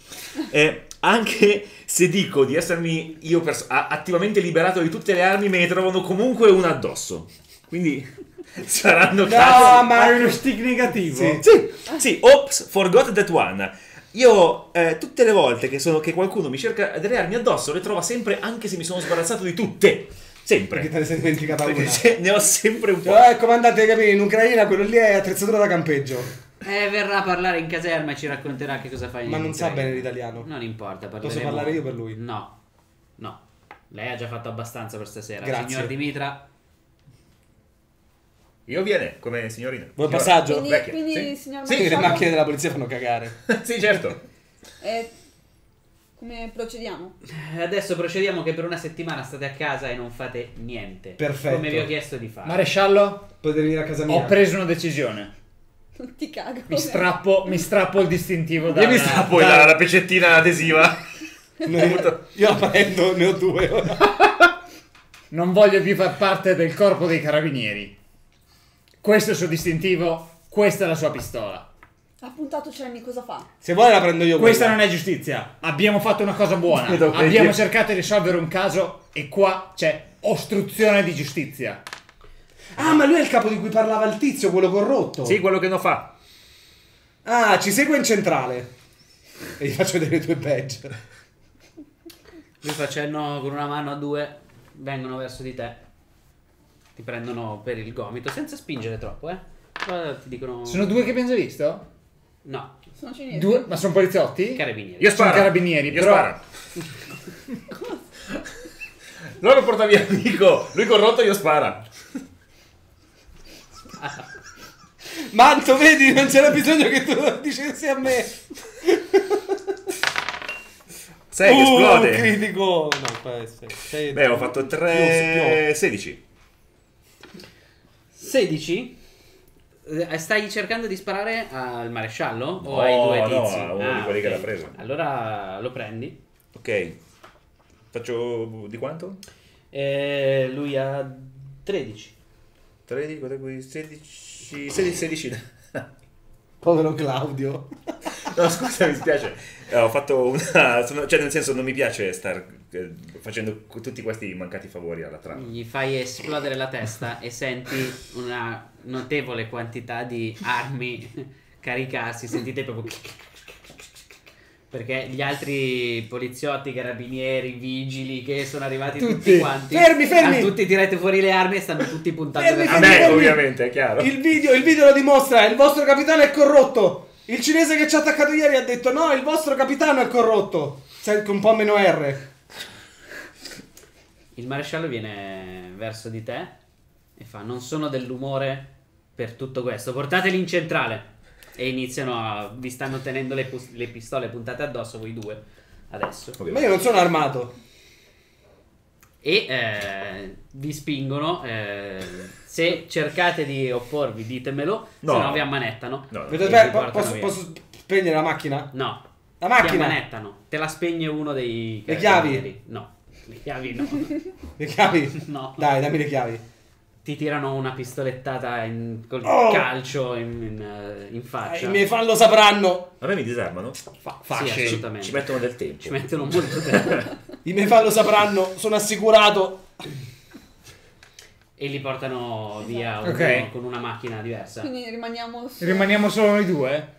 Eh, anche se dico di essermi io pers- attivamente liberato di tutte le armi, me ne trovano comunque una addosso. Quindi saranno cazzi. ma- Hai uno stick negativo. Sì. Sì, sì, ops, forgot that one. Io eh, tutte le volte che, sono- che qualcuno mi cerca delle armi addosso le trova sempre anche se mi sono sbarazzato di tutte. Perché Sempre. te ne sei dimenticata Perché una. se- ne ho sempre un po'. Cioè, eh, comandante, capì, in Ucraina quello lì è attrezzatura da campeggio. Eh, verrà a parlare in caserma e ci racconterà che cosa fai Ma in non sa bene l'italiano. Non importa, Posso parleremo- parlare io per lui? No, no. Lei ha già fatto abbastanza per stasera. Grazie. Signor Dimitra, Io viene come signorina. Signora. passaggio? Quindi, vecchia, quindi sì. signor Sì, le macchine della polizia fanno cagare. sì, certo. eh, come procediamo? eh, adesso procediamo che per una settimana state a casa e non fate niente. Perfetto. Come vi ho chiesto di fare. Maresciallo, Potete venire a casa mia. ho preso una decisione. Non ti cago. Mi strappo, mi strappo il distintivo da Io mi strappo da- la, la pecettina adesiva. Noi- io la prendo, ne ho due. Non voglio più far parte del corpo dei carabinieri. Questo è il suo distintivo, questa è la sua pistola. Ha puntato Cenni, cosa fa? Se vuoi la prendo io Questa quella. non è giustizia. Abbiamo fatto una cosa buona. Abbiamo cercato di risolvere un caso e qua c'è ostruzione di giustizia. Ah, ma lui è il capo di cui parlava il tizio, quello corrotto. Sì, quello che non fa. Ah, ci segue in centrale. E gli faccio vedere i due badge. Lui fa cenno con una mano a due, vengono verso di te. Ti prendono per il gomito senza spingere troppo, eh. Poi ti dicono Sono due che abbiamo già visto? No, Sono cinesi. Due, ma sono poliziotti? carabinieri. Io Sono sparo. carabinieri, Io però- sparo. Loro porta via amico. Lui corrotto, io spara. Manto, vedi, non c'era bisogno che tu lo dicessi a me. 6 che Uh, esplode. critico. No. Sei- Beh, ho fatto Più, 3... 16. 16? Eh, Stai cercando di sparare al maresciallo o No, ai due no, tizi? a uno di quelli che l'ha preso. Allora lo prendi. Ok. Faccio di quanto? E lui ha 13. 13, guarda qui, 16... 16, 16. Povero Claudio. No, scusa, mi spiace. Eh, ho fatto una... cioè, nel senso, non mi piace star eh, facendo tutti questi mancati favori alla trama. Gli fai esplodere la testa e senti una notevole quantità di armi caricarsi. Sentite proprio. Perché gli altri poliziotti, carabinieri, vigili che sono arrivati tutti, Tutti. quanti. Fermi, fermi! hanno tutti tirate fuori le armi e stanno tutti puntando Fermi, fermi, me, fermi. ovviamente, è chiaro. Il video, il video lo dimostra. Il vostro capitano è corrotto. Il cinese che ci ha attaccato ieri ha detto: No, il vostro capitano è corrotto. Che un po' meno R. Il maresciallo viene verso di te e fa: Non sono dell'umore per tutto questo. Portateli in centrale. E iniziano a. Vi stanno tenendo le, pus- le pistole puntate addosso, voi due. Adesso. Ma io non sono armato. E eh, vi spingono. eh, se cercate di opporvi, ditemelo. No. Se no, vi ammanettano. No, no. E vi po- portano posso, via. posso spegnere la macchina? No. La Ti macchina? ammanettano. Te la spegne uno dei. Le carabinieri. No. Le chiavi no. Le chiavi? No. Dai, dammi le chiavi. Ti tirano una pistolettata in- col Oh! calcio in, in, eh, in Eh, faccia. I miei fan lo sapranno. A me mi disarmano? Fa- Sì, assolutamente. Ci mettono del tempo. Ci mettono molto tempo. I miei fan lo sapranno. Sono assicurato. e li portano via Ok. ognuno con una macchina diversa. Quindi rimaniamo su... Rimaniamo solo noi due?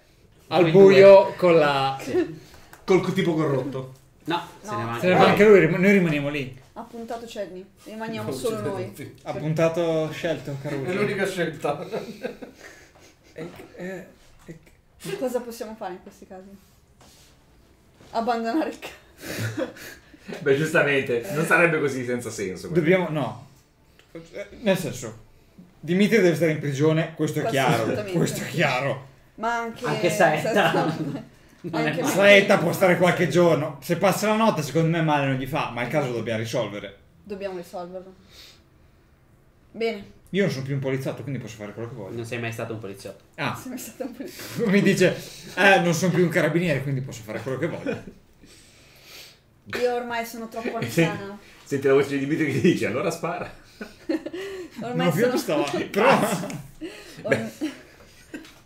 Al Noi buio con la... Col tipo corrotto. No, se No. ne va Se ne anche va anche lui, rim- noi rimaniamo lì. Ha puntato Cenni. Rimaniamo solo noi. Ha puntato scelto Caruso. scelta. Cosa possiamo fare in questi casi? Abbandonare il ca- Beh, giustamente, non sarebbe così senza senso. Dobbiamo... no. Nel senso... Dimitri deve stare in prigione, questo è Questo chiaro. Questo è chiaro. Ma anche... Anche Saetta. Non male. Saetta può stare qualche giorno. Se passa la notte, secondo me male non gli fa, ma il caso lo dobbiamo risolvere. Dobbiamo risolverlo. Bene. Io non sono più un poliziotto, quindi posso fare quello che voglio. Non sei mai stato un poliziotto. Ah, Sei stato un po' mi dice, eh, non sono più un carabiniere, quindi posso fare quello che voglio. Io ormai sono troppo anziana. Senti la voce di Dimitri che dice, allora spara. Non Ormai più sono... pistola, però... Or-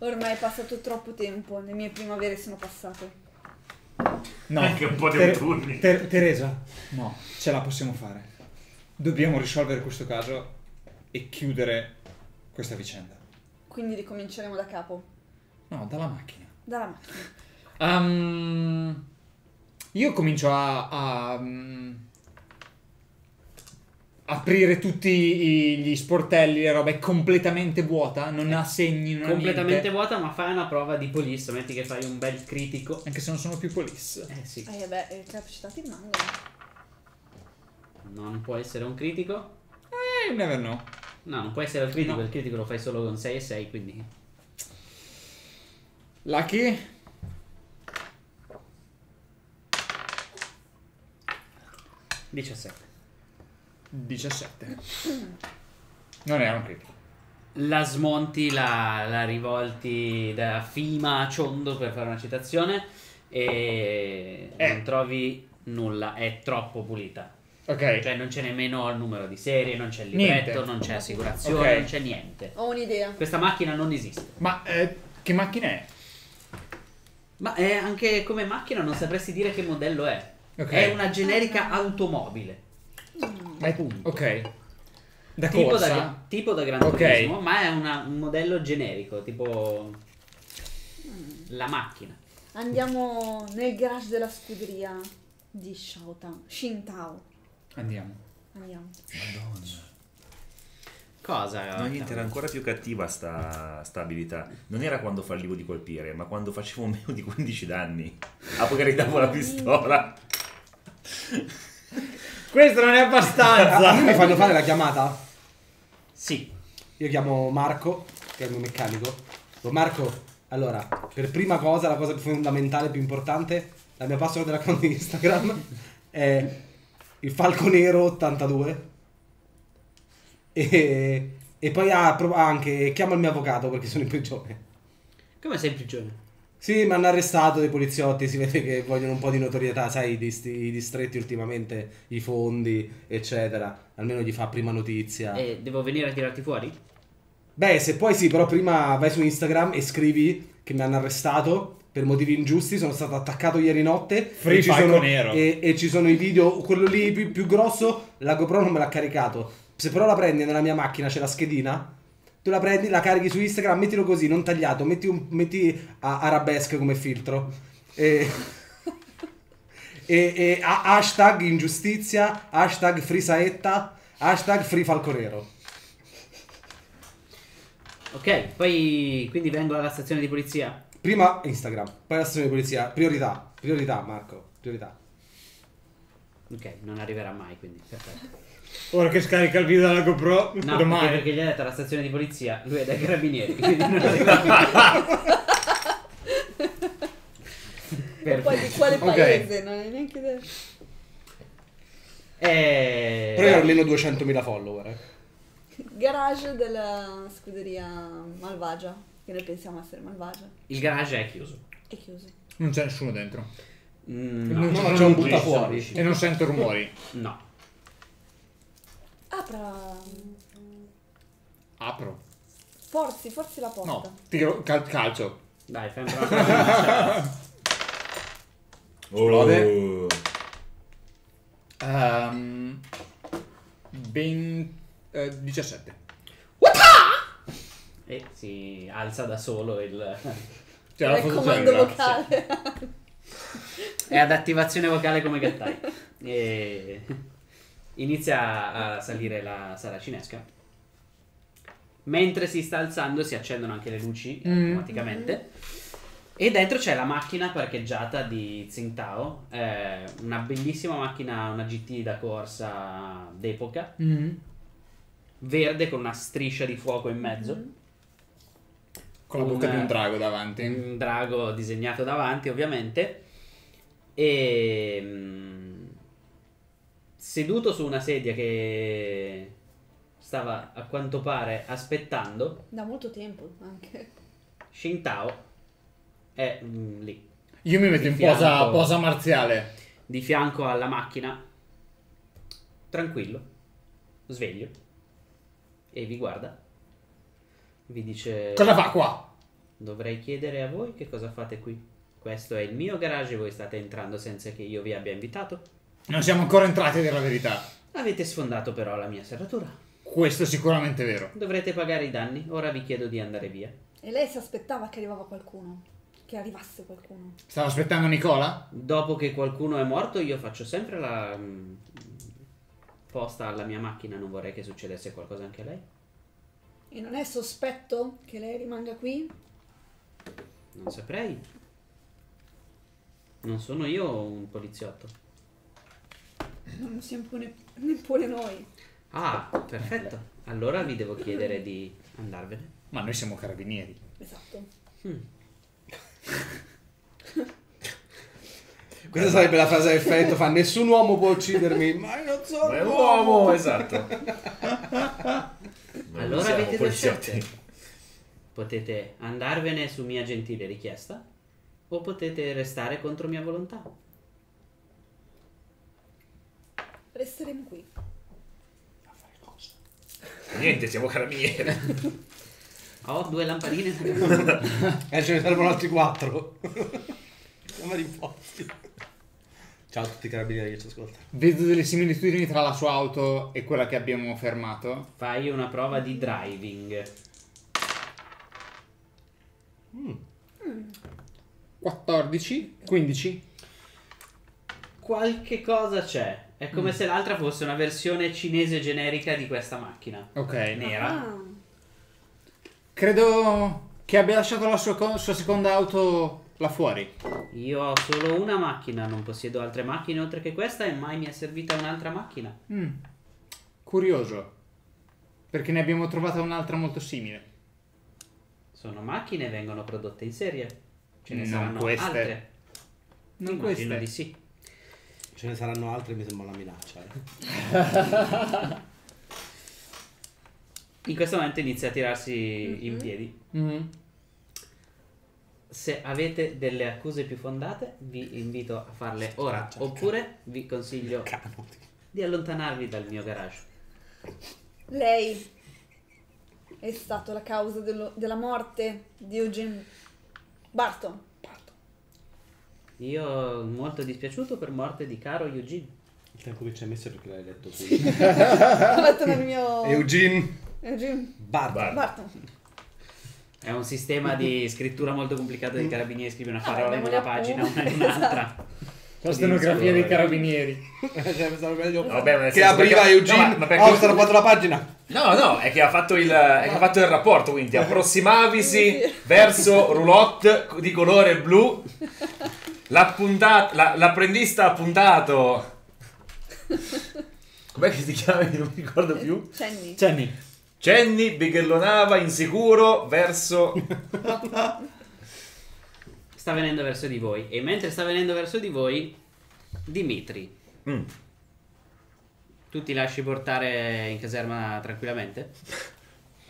Ormai è passato troppo tempo. Le mie primavere sono passate. No. Anche un po' di Ter- autunni. Ter- Teresa, no, ce la possiamo fare. Dobbiamo risolvere questo caso e chiudere questa vicenda. Quindi ricominceremo da capo. No, dalla macchina. Dalla macchina. Ehm, io comincio a, a, mm, aprire tutti i- gli sportelli, le robe, è completamente vuota, non ha segni, non ha Completamente niente. vuota, ma fai una prova di police. Metti che fai un bel critico. Anche se non sono più police. Eh sì. Eh beh, le capacità ti rimangono. Non può essere un critico. Eh, you never know. No, non può essere un critico. No. Il critico lo fai solo con 6 e 6. Quindi. Lucky? - 17. 17. Non era un critico. La smonti, la, la rivolti da Fima a Ciondo per fare una citazione. E Eh. non trovi nulla. È troppo pulita. Ok. Cioè, non c'è nemmeno il numero di serie, non c'è il libretto, Niente. non c'è assicurazione, Ok. non c'è niente. Ho un'idea. Questa macchina non esiste. Ma eh, che macchina è? Ma è anche come macchina non sapresti dire che modello è. Ok. È una generica automobile. È- ok. Da Tipo corsa? da, tipo da Gran Ok. Turismo, ma è una- un modello generico, tipo la macchina. Andiamo nel garage della scuderia di Shaotang. Shintao. Andiamo. Andiamo. Cosa? No, niente, era ancora più cattiva sta, sta abilità. Non era quando fallivo di colpire, ma quando facevo meno di 15 danni. Ah, poi ridavo la pistola. Questo non è abbastanza. me mi fanno fare la chiamata? Sì. Io chiamo Marco, che è il mio meccanico. Marco, allora, per prima cosa, la cosa più fondamentale, più importante, la mia password dell'account di Instagram è il falco nero 82. E, e poi ha anche chiamo il mio avvocato perché sono in prigione. Come sei in prigione? Sì, mi hanno arrestato dei poliziotti, si vede che vogliono un po' di notorietà, sai, i, dist- i distretti ultimamente, i fondi, eccetera. Almeno gli fa prima notizia. E devo venire a tirarti fuori? Beh, se poi sì, però prima vai su Instagram e scrivi che mi hanno arrestato per motivi ingiusti, sono stato attaccato ieri notte. Free e ci sono, Nero. E, e ci sono i video, quello lì più, più grosso, la GoPro non me l'ha caricato. Se però la prendi nella mia macchina, c'è la schedina, tu la prendi, la carichi su Instagram, mettilo così, non tagliato, metti, un, metti arabesque come filtro. E... e, e ha- hashtag ingiustizia, hashtag free saetta, hashtag free falconero. Ok, poi quindi vengo alla stazione di polizia. Prima Instagram, poi la stazione di polizia. Priorità, priorità Marco, priorità. Ok, non arriverà mai, quindi perfetto. Ora che scarica il video dalla GoPro, No, domani. perché, perché gli ha detto alla stazione di polizia, lui è dai carabinieri, quindi non arriverà mai. E poi di quale paese? Non hai neanche idea. Eh, Però almeno 200.000 follower. eh. Garage della scuderia malvagia. Che noi pensiamo essere malvagia. Il garage è chiuso. È chiuso. Non c'è nessuno dentro. Mm, Non No, ci c'è un luci. buttafuori. E non sento rumori. No. Apra. Apro. Forzi, forzi la porta. No, tiro cal- calcio. Dai, fai. Esplode. Oh. Ehm, ben, eh, 17. e si alza da solo il... Cioè, Era la il comando vocale. È ad attivazione vocale come Gattai. E inizia a salire la saracinesca. Mentre si sta alzando si accendono anche le luci Mm. automaticamente. E dentro c'è la macchina parcheggiata di Tsingtao. eh, una bellissima macchina, una GT da corsa d'epoca. Mm. Verde con una striscia di fuoco in mezzo. Con la bocca di un drago davanti. Un drago disegnato davanti, ovviamente. E mm, seduto su una sedia che stava a quanto pare aspettando, Da molto tempo anche. Shintao è mm, lì, Io mi metto in Di fianco. posa, posa marziale. di fianco alla macchina, tranquillo, sveglio, e vi guarda. Vi dice: Cosa fa qua? Dovrei chiedere a voi che cosa fate qui. Questo è il mio garage e voi state entrando senza che io vi abbia invitato. Non siamo ancora entrati a dire la verità. Avete sfondato però la mia serratura. Questo è sicuramente vero. Dovrete pagare i danni. Ora vi chiedo di andare via. E lei si aspettava che arrivava qualcuno. Che arrivasse qualcuno. Stavo aspettando Nicola? Dopo che qualcuno è morto, io faccio sempre la. mm, posta alla mia macchina, non vorrei che succedesse qualcosa anche a lei. E non è sospetto che lei rimanga qui? Non saprei. Non sono io un poliziotto. Non siamo neppure, neppure noi. Ah, perfetto. Allora vi devo chiedere di andarvene. Ma noi siamo carabinieri. Esatto. Questa sarebbe la frase a effetto, fa nessun uomo può uccidermi, ma io non sono Ma è un uomo, esatto. Non Allora siamo avete due poliziotti. scelte. Potete andarvene su mia gentile richiesta o potete restare contro mia volontà. Resteremo qui. Niente, siamo carabinieri. Ho due lampadine. Eh, ce ne servono altri quattro. Siamo rimposti. Ciao a tutti i carabinieri che ci ascoltano. Vedo delle similitudini tra la sua auto e quella che abbiamo fermato. Fai una prova di driving. 14, 15. Qualche cosa c'è. È come se l'altra fosse una versione cinese generica di questa macchina. Ok. Nera. Ah, Credo che abbia lasciato la sua, sua seconda auto là fuori. Io ho solo una macchina, non possiedo altre macchine oltre che questa e mai mi è servita un'altra macchina. Mm. Curioso. Perché ne abbiamo trovata un'altra molto simile. Sono macchine e vengono prodotte in serie. Ce ne Non saranno queste. altre. Non Immagino queste. di sì. Ce ne saranno altri, mi sembra una minaccia. eh. In questo momento inizia a tirarsi in piedi. Mhm. Se avete delle accuse più fondate, vi invito a farle ora. Oppure vi consiglio di allontanarvi dal mio garage. lei è stato la causa dello- della morte di Eugene Barton. Io molto dispiaciuto per morte di caro Eugene. Il tempo che ci hai messo perché l'hai detto tu. Ho letto nel mio... Eugene Eugene Barton. Bar- Barton. È un sistema di scrittura molto complicato dei carabinieri, scrivi una Ah, parola in una pagina, una in un'altra. La stenografia dei carabinieri. Cioè, Vabbè, ma che apriva perché- Eugene. no, ma- ma perché- Oh, ho strappato la pagina. No, no, è che ha fatto il, è che ha fatto il rapporto, quindi approssimavisi verso roulotte di colore blu. L'appunta- la- l'apprendista ha puntato. Com'è che si chiama? Non mi ricordo più. Cenni. Cenni. Cenni bighellonava insicuro verso. Sta venendo verso di voi. E mentre sta venendo verso di voi, Dimitri, Mm. tu ti lasci portare in caserma tranquillamente?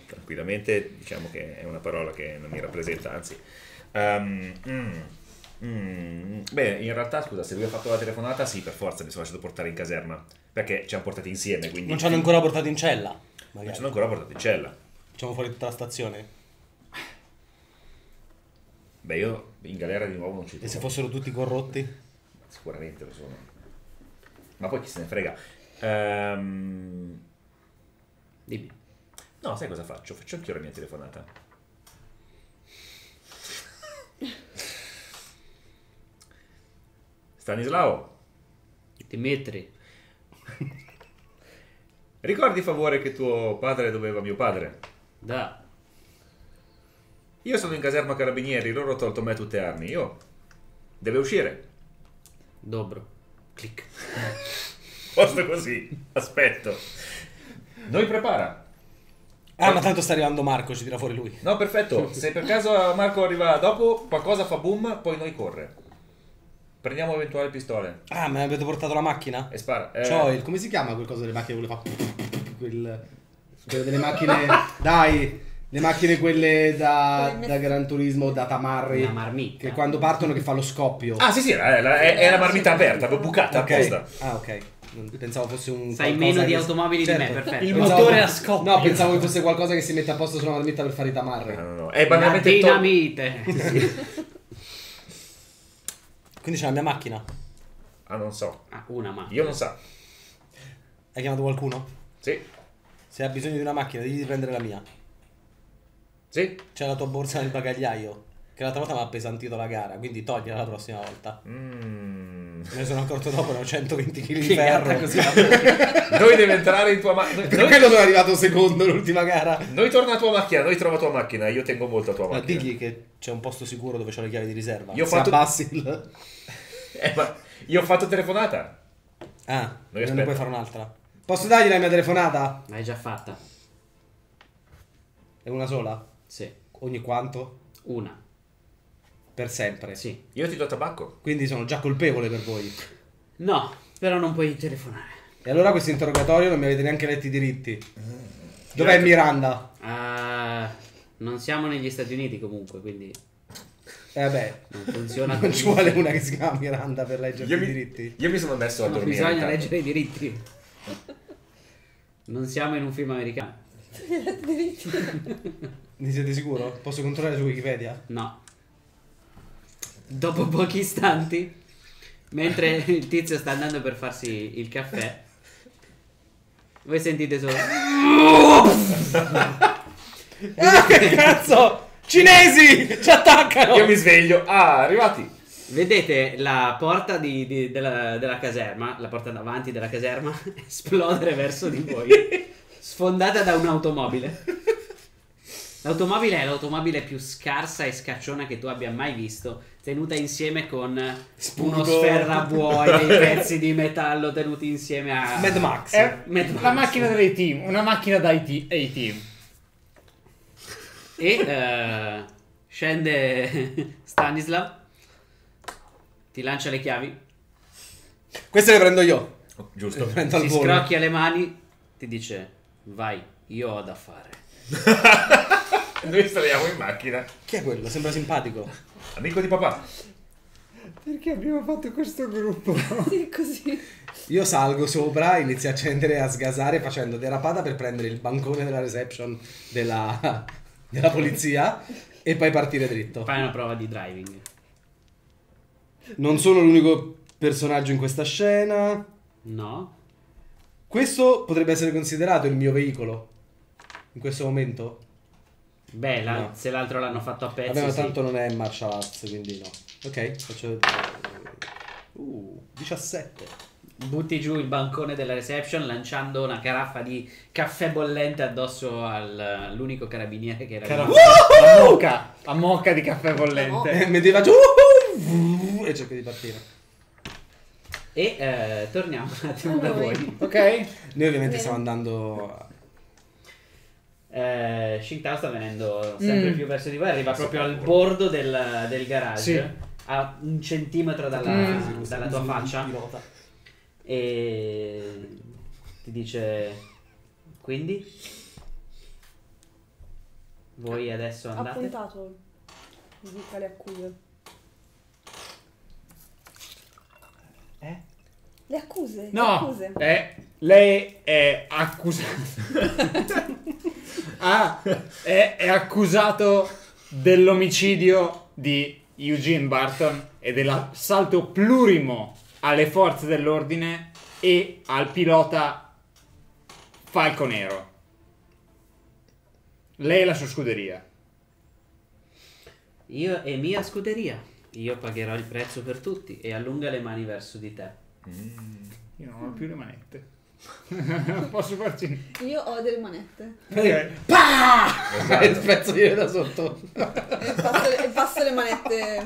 Tranquillamente, diciamo che è una parola che non mi rappresenta, anzi. Ehm, mm, mm, beh, in realtà, scusa, se lui ha fatto la telefonata, sì, per forza mi sono lasciato portare in caserma. Perché ci hanno portati insieme, quindi. Non ci hanno ancora portato in cella. Non Magari. ci hanno ancora portato in cella. Facciamo fuori tutta la stazione. Beh, io in galera di nuovo non ci E se trovo. fossero tutti corrotti? Sicuramente lo sono. Ma poi chi se ne frega. Ehm, Dimmi. No, sai cosa faccio? Faccio anch'io la mia telefonata. Stanislao, Dimitri, ricordi favore che tuo padre doveva mio padre? da. Io sono in caserma carabinieri, loro hanno tolto me tutte armi. Io deve uscire. Dobro. Clic. Posto così. Aspetto. Noi prepara. Ah, ma tanto sta arrivando Marco, ci tira fuori lui. No, perfetto. Se per caso Marco arriva dopo, qualcosa fa boom, poi noi corre. Prendiamo eventuali pistole Ah, ma avete portato la macchina? e spara. Eh, il... Come si chiama quel coso delle macchine che fa... Quel... Quelle delle macchine... Dai! Le macchine quelle da, da Gran Turismo, da Tamarri. Una marmitta. Che quando partono che fa lo scoppio. Ah, sì, sì, è la, è- è la marmita aperta, bucata ok. apposta. Ah, ok. Pensavo fosse un... Sai meno di automobili di me, Certo. perfetto. Il Pensavo- motore a scoppio. No, pensavo che fosse qualcosa che si mette a posto sulla marmitta per fare i tamarri. No, no, no. È La banalmente to- dinamite. Quindi c'è la mia macchina. Ah, non so. Ah, una macchina. Io non so. Hai chiamato qualcuno? Sì, Se hai bisogno di una macchina, digli di prendere la mia. sì. C'è la tua borsa nel bagagliaio. Che l'altra volta mi ha appesantito la gara, quindi togliela la prossima volta. Mm. Me ne sono accorto dopo, ho 120 kg di ferro. così. Noi deve entrare in tua macchina. Per Noi, quello sono arrivato secondo l'ultima gara. noi torna a tua macchina, noi trova tua macchina. Io tengo molto a tua Ma macchina. digli che c'è un posto sicuro dove ho le chiavi di riserva. Io ho fatto- abbassi il... Eh, ma io ho fatto telefonata. Ah, Noi non ne puoi fare un'altra. Posso dargli la mia telefonata? L'hai già fatta? È una sola? Sì. Ogni quanto? Una. Per sempre. Sì. Io ti do tabacco. Quindi sono già colpevole per voi. No, però non puoi telefonare. E allora questo interrogatorio non mi avete neanche letti i diritti. Dov'è Miranda? Ah, non siamo negli Stati Uniti comunque, quindi Eh beh, non funziona non ci vuole una che si chiama Miranda per leggere Io i mi, diritti. io mi sono messo a Non dormire. bisogna leggere i diritti. Non siamo in un film americano. Ne siete sicuro? Posso controllare su Wikipedia? No. Dopo pochi istanti, mentre il tizio sta andando per farsi il caffè, voi sentite solo... Ah, che cazzo! Cinesi! Ci attaccano! Io mi sveglio. Ah, arrivati. Vedete la porta di- di- della, della caserma, la porta davanti della caserma, esplodere verso di voi, sfondata da un'automobile. L'automobile è l'automobile più scarsa e scacciona che tu abbia mai visto, tenuta insieme con uno Spugo. sferrabuoi, dei pezzi di metallo tenuti insieme a... Mad Max. È Mad Max. la macchina dei team, una macchina da IT, A-team. E eh, scende Stanislav, ti lancia le chiavi, Queste le prendo io. Oh, giusto. Le prendo al si volo. scrocchia le mani, ti dice vai, io ho da fare. Noi saliamo in macchina. Chi è quello? Sembra simpatico. Amico di papà. Perché abbiamo fatto questo gruppo? Sì, così. Io salgo sopra, inizio a accendere e a sgasare facendo derapata per prendere il bancone della reception della, della polizia e poi partire dritto. Fai una prova di driving. Non sono l'unico personaggio in questa scena. No? Questo potrebbe essere considerato il mio veicolo. In questo momento? Beh, la- No. se l'altro l'hanno fatto a pezzi, Vabbè, ma sì. tanto non è martial arts, quindi no. Ok, faccio... Uh, 17. butti giù il bancone della reception lanciando una caraffa di caffè bollente addosso al- all'unico carabiniere che era lì. a mocca, a mocca di caffè bollente. Mi faccio... uh, e cerco di partire. E eh, torniamo un attimo da voi. Ok? Noi ovviamente stiamo andando... Eh, Shintao sta venendo sempre Mm. più verso di voi, arriva proprio al bordo del, del garage, Sì. a un centimetro dalla, Mm. dalla tua faccia e ti dice quindi voi adesso Ha andate puntato. Mi dica le accuse. Eh? Le accuse? Le No, accuse. eh, lei è accusata. ah, è, è accusato dell'omicidio di Eugene Barton e dell'assalto plurimo alle forze dell'ordine e al pilota Falconero. Lei è la sua scuderia. io e mia scuderia io pagherò il prezzo per tutti e allunga le mani verso di te Io non ho più le manette. non posso farci. Io ho delle manette. Ok. E spezzo io da sotto. E passo, e passo le manette.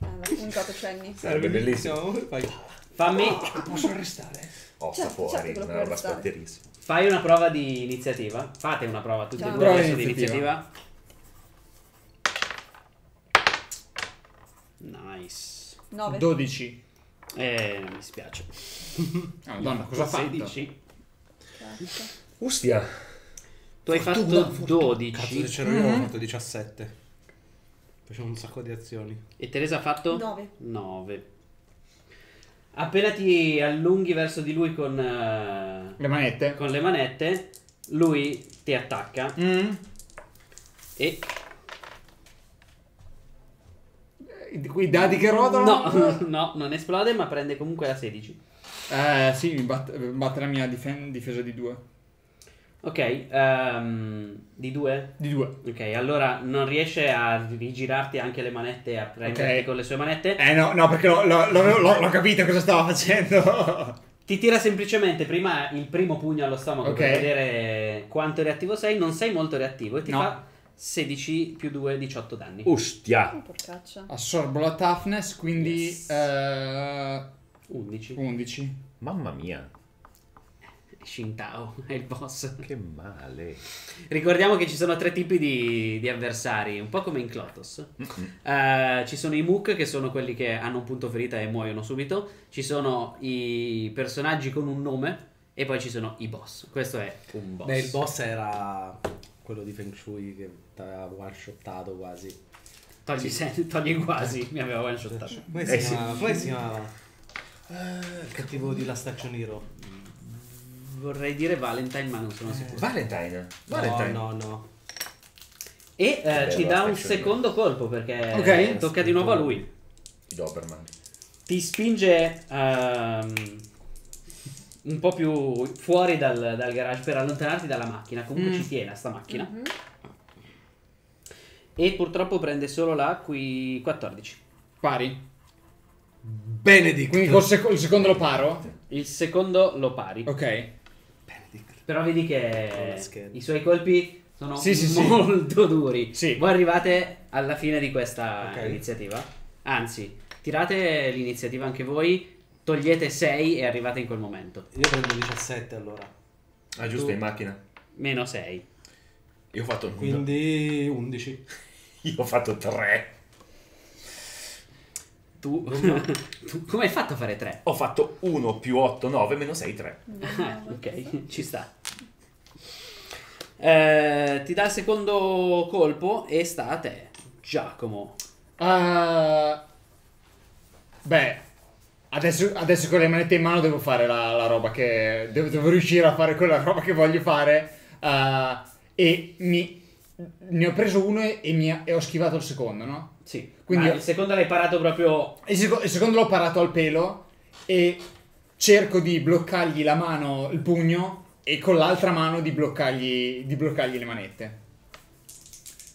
Ah, l'ha puntato Cenny. Sarebbe bellissimo. Vai. fammi Posso arrestare? Ossa Certo, fuori, certo arrestare. aspetterissimo. fai una prova di iniziativa fate una prova tutti e due Prova adesso di iniziativa. iniziativa nice 9. 12. Eh mi spiace Ah, Madonna, cosa ha fatto? 16 Ustia. tu hai fatto 12 Cazzo, se c'ero io ho fatto 17. Facevo un sacco di azioni. e Teresa ha fatto 9. 9 appena ti allunghi verso di lui con, eh, Le manette? con le manette lui ti attacca Mm. e I i dadi che rotolano? no, no, non esplode ma prende comunque la 16 Eh, sì, mi batte, batte la mia difen- difesa di 2. Ok, ehm, di due? Di due. Ok, allora non riesce a rigirarti anche le manette a prenderti Ok. con le sue manette. Eh no, no, perché l'ho, l'ho- l'ho- l'ho- l'ho capito cosa stava facendo. Ti tira semplicemente prima il primo pugno allo stomaco Ok. per vedere quanto reattivo sei. Non sei molto reattivo e ti No. fa 16 più 2, 18 danni. Ustia. Oh, porcaccia. Assorbo la toughness, quindi Yes. eh, 11. 11. Mamma mia, Shintao è il boss. che male. Ricordiamo che ci sono tre tipi di, di avversari, un po' come in Clotos. Eh, ci sono i Mook, che sono quelli che hanno un punto ferita e muoiono subito. Ci sono i personaggi con un nome. E poi ci sono i boss. Questo è un boss. Beh, il boss era quello di Feng Shui che ti aveva one shottato quasi. Togli, se- togli quasi. Mi aveva one shottato. Come Eh si sì. chiamava? Come si chiamava? Eh, il cattivo di Last Action Hero. Vorrei dire Valentine, ma non sono sicuro. Valentine. Valentine. No, no, no. E eh, Bello, ci dà un secondo colpo perché Ok. tocca di nuovo a lui. I Doberman. Ti spinge ehm, un po' più fuori dal, dal garage per allontanarti dalla macchina. Comunque Mm. ci tiene a sta macchina. Mhm. E purtroppo prende solo la qui 14. Pari. Benedict. Quindi col sec- il secondo lo paro? Il secondo lo pari. Ok. Benedict. Però vedi che i suoi colpi sono Sì, sì, sì. molto duri. Sì. Voi arrivate alla fine di questa Ok. iniziativa. Anzi, tirate l'iniziativa anche voi, togliete 6 e arrivate in quel momento. Io prendo 17 allora. Ah, giusto, Tu- in macchina. Meno 6. Io ho fatto Quindi 11. Io ho fatto 3. Tu, tu come hai fatto a fare 3? Ho fatto 1 più 8, 9, meno 6, 3. Ah, ok, ci sta. Eh, ti dà il secondo colpo e sta a te, Giacomo. Ah, beh, adesso, adesso con le manette in mano devo fare la, la roba che... Devo, devo riuscire a fare quella roba che voglio fare. ah, e mi... Ne ho preso uno e, e mi e ho schivato il secondo, no? Sì, Quindi- ma il secondo l'hai parato proprio Il, seco- il secondo l'ho parato al pelo e cerco di bloccargli la mano, il pugno, e con l'altra mano di bloccargli, di bloccargli le manette.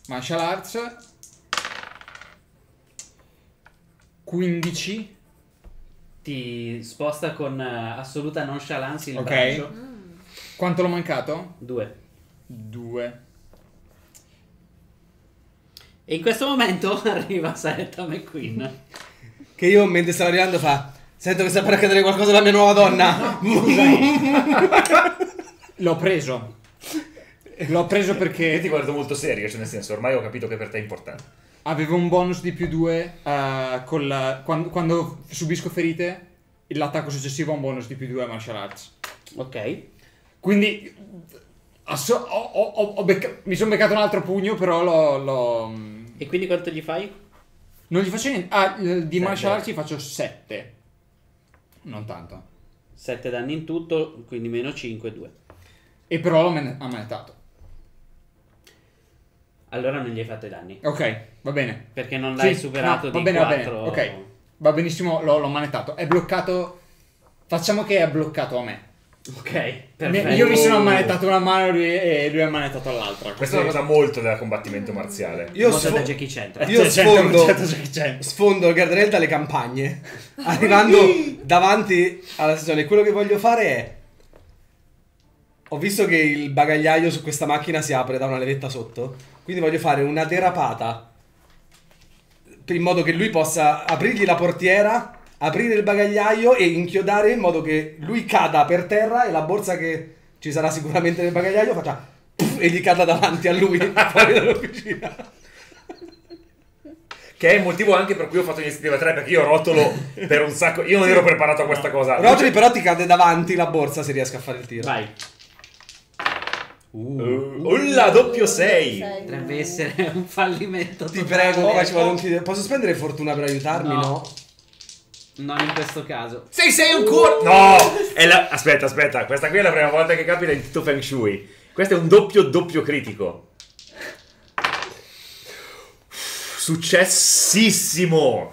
Martial Arts 15 ti sposta con eh, assoluta nonchalance il Ok. braccio. Quanto l'ho mancato? 2. 2 E in questo momento arriva Saetta McQueen. Che io mentre stavo arrivando fa. Sento che sta per accadere qualcosa alla mia nuova donna. L'ho preso L'ho preso Io ti perché guardo molto serio, cioè nel senso, ormai ho capito che per te è importante. Avevo un bonus di più 2 quando, quando subisco ferite l'attacco successivo ha un bonus di più 2 a martial arts ok. Quindi asso- ho- ho- ho- becca- mi sono beccato un altro pugno, però l'ho, l'ho- E quindi quanto gli fai? Non gli faccio niente. Ah, di martial arts gli faccio 7. Non tanto. 7 danni in tutto, quindi meno 5, 2. E però l'ho ammanetato. Allora non gli hai fatto i danni. Ok, va bene. Perché non l'hai Sì, superato no, di va bene, va bene. 4. Ok, va benissimo, l'ho, l'ho manetato. È bloccato... Facciamo che è bloccato a me. Ok, perfetto. Io mi sono ammanetato una mano e lui, e lui ha ammanetato l'altra. Questa è una cosa molto da combattimento marziale. Io, Mossa da sfo- Jackie Chan. io sfondo, sfondo il guardrail dalle campagne, arrivando davanti alla stazione. Quello che voglio fare è... Ho visto che il bagagliaio su questa macchina si apre da una levetta sotto, quindi voglio fare una derapata in modo che lui possa aprirgli la portiera, aprire il bagagliaio e inchiodare in modo che lui cada per terra e la borsa che ci sarà sicuramente nel bagagliaio faccia puff, e gli cada davanti a lui fuori dall'officina. Che è il motivo anche per cui ho fatto l'iniziativa 3, perché io rotolo per un sacco. Io non ero preparato a questa cosa. Rotoli però ti cade davanti la borsa se riesco a fare il tiro. Vai. Uh, Ulla, doppio 6. Sei. Potrebbe essere un fallimento. Ti totale. prego, un tiro. Posso spendere fortuna per aiutarmi? No. No. Non in questo caso. 6 6 ancora. No! È la- Aspetta, aspetta, questa qui è la prima volta che capita in tutto Feng Shui. Questo è un doppio doppio critico. Successissimo.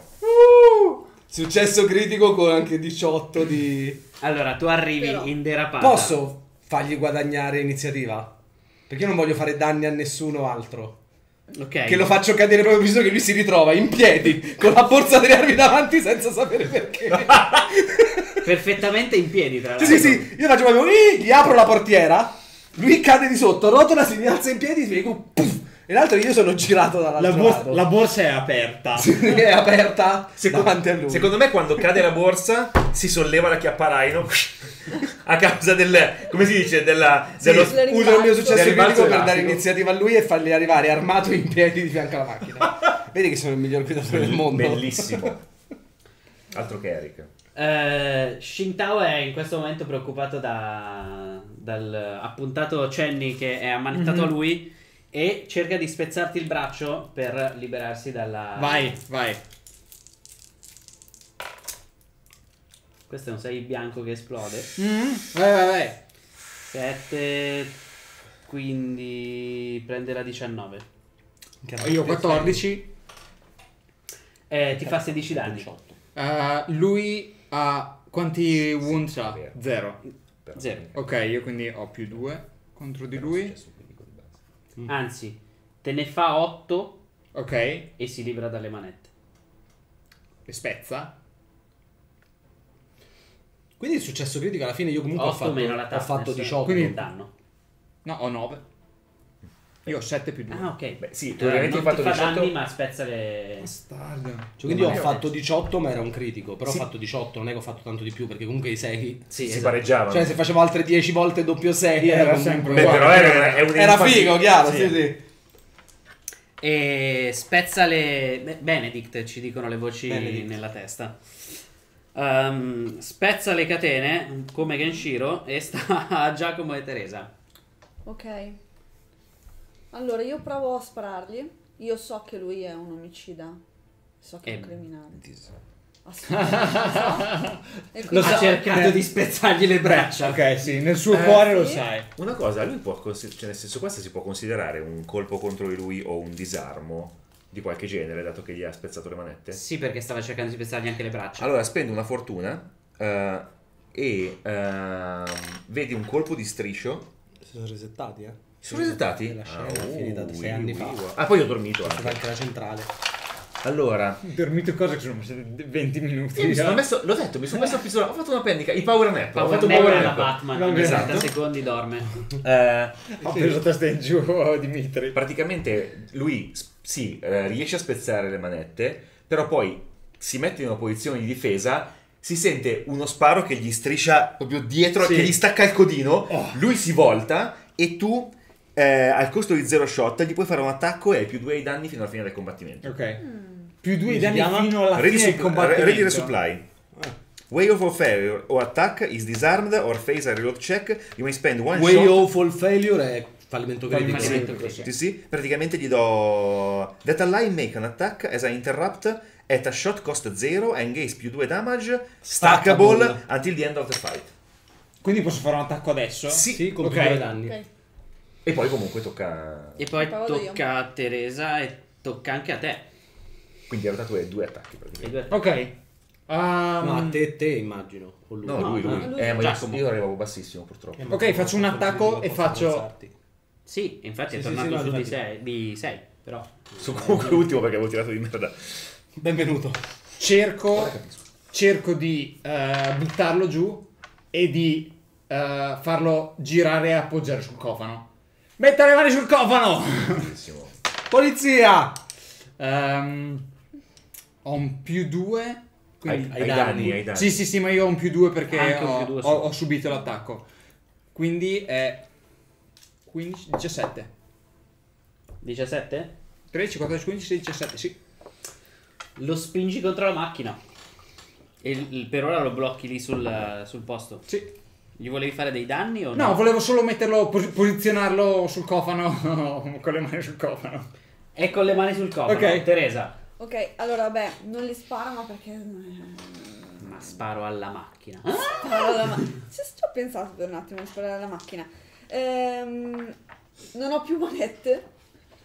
Successo critico con anche 18 di... Allora, tu arrivi Però- in derapata. Posso fargli guadagnare iniziativa? Perché io non voglio fare danni a nessuno altro. Ok. Che lo faccio cadere proprio visto che lui si ritrova in piedi con la borsa delle armi davanti senza sapere perché. Perfettamente in piedi, tra sì, l'altro. sì, sì. Io faccio proprio. Gli apro la portiera. Lui cade di sotto, rotola, si rialza in piedi, spiego. Puff, e l'altro io sono girato dall'altro La, borsa- lato. la borsa è aperta. è aperta Secondo, davanti a lui. secondo me quando cade la borsa si solleva la chiapparaino a causa del come si dice della, Sì, dello, Del uso il mio successo critico per dare iniziativa a lui e fargli arrivare armato in piedi di fianco alla macchina. Vedi che sono il miglior guidatore del mondo. bellissimo altro che Eric Eh, Shintao è in questo momento preoccupato da, dal appuntato Cenny che è ammanettato Mhm. a lui e cerca di spezzarti il braccio per liberarsi dalla... Vai, vai. Questo è un 6 bianco che esplode. Mm, vai, vai, vai. 7, quindi prende la 19. Io ho 14. Eh, ti fa 16 danni. 18. Uh, lui ha quanti wound ha? vero. Zero. Però- Zero. Ok, io quindi ho più due contro di lui. Critico di base. Anzi, te ne fa 8 Ok, e si libera dalle manette. e spezza. Quindi il successo critico alla fine io comunque ho 8 fatto, meno la ho fatto 18. quindi Quindi- danno. No, ho 9. Io ho 7 più 2. Ah, ok. Beh, sì, Eh, teoricamente non hai fatto fa 18 danni, ma spezza le... Bastardo. Cioè, quindi io ho fatto 18 ma era un critico, però Sì. ho fatto 18, non è che ho fatto tanto di più perché comunque i 6... Sì, si esatto. pareggiavano Cioè se facevo altre 10 volte doppio 6 Era era, sempre comunque- Beh, però era, Era enfasi- figo, chiaro, Sì. sì sì. E spezza le... Be- Benedict, ci dicono le voci Benedict. nella testa. Ehm, spezza le catene come Kenshiro e sta a Giacomo e Teresa. Ok. Allora io provo a sparargli. Io so che lui è un omicida. So che è un Eh, criminale. Assolutamente lo so. Lo ha cercato eh. di spezzargli le braccia. Ok, sì, nel suo Eh, cuore lo sì. sai. Una cosa, lui può, cioè nel senso questo si può considerare un colpo contro di lui o un disarmo di qualche genere, dato che gli ha spezzato le manette? Sì, perché stava cercando di spezzargli anche le braccia. Allora spendo una fortuna eh, e ehm, vedi un colpo di striscio. Si sono resettati, eh. Si sono resettati? La scena è finita da ui, sei anni ui, fa. ui. Ah, poi ho dormito È anche. anche la centrale. Allora, Dormito cose che sono passate 20 minuti. io mi sono messo, l'ho detto, mi sono messo a pistola, ho fatto una pennica, il power nap, ho Power fatto un nap power nap. Batman. Va In bene. 30 Esatto. secondi dorme. Eh, Ho preso testa in giù, oh, Dimitri. praticamente lui sì, eh, riesce a spezzare le manette, però poi si mette in una posizione di difesa, si sente uno sparo che gli striscia proprio dietro, Sì. che gli stacca il codino, Oh. lui si volta e tu eh, al costo di zero shot gli puoi fare un attacco e hai più due ai danni fino alla fine del combattimento. Ok. Più due danni fino alla Ready, fine del combattimento. ready resupply. Way of failure or attack is disarmed or face a reload check. You may spend one Way shot. of all failure è fallimento critico. Sì. Sì, sì, praticamente gli do That ally make an attack as an interrupt at a shot cost 0 and gains più 2 damage stackable Stackable. until the end of the fight. Quindi posso fare un attacco adesso? Sì. Sì, con Ok. più due danni. Ok. E poi comunque tocca E poi tocca a Teresa e tocca anche a te. Quindi in realtà tu hai due attacchi praticamente. due- Ok. Um, No, a te e te immagino. O lui. No, lui, lui. no, lui. Eh, ma io, Giacomo. io arrivavo bassissimo purtroppo. Eh, ma Ok, faccio un attacco e faccio- avanzarti. Sì, infatti Sì, è sì, tornato sì, no, su di infatti. 6, di 6, però. Sono comunque l'ultimo perché avevo tirato di merda. Benvenuto. cerco, cerco di eh, buttarlo giù e di eh, farlo girare e appoggiare sul cofano. Metta le mani sul cofano! Polizia! Ehm, ho un più due. Hai, Quindi... hai danni, hai danni. Sì, sì, sì, ma io ho un più due perché Anche un ho, più due, sì. ho- ho subito l'attacco. Quindi è 15, 17. 17? 13, 14, 15, 16, 17, sì. Lo spingi contro la macchina. E per ora lo blocchi lì sul, sul posto. Sì. Gli volevi fare dei danni o no? No, volevo solo metterlo, pos- posizionarlo sul cofano, con le mani sul cofano. E con le mani sul cofano. Ok. Teresa. Ok, allora vabbè, non li sparo ma perché... eh, Ma sparo alla macchina. Sparo alla ma- Ci ci ho pensato per un attimo a sparare alla macchina. Ehm, non ho più manette.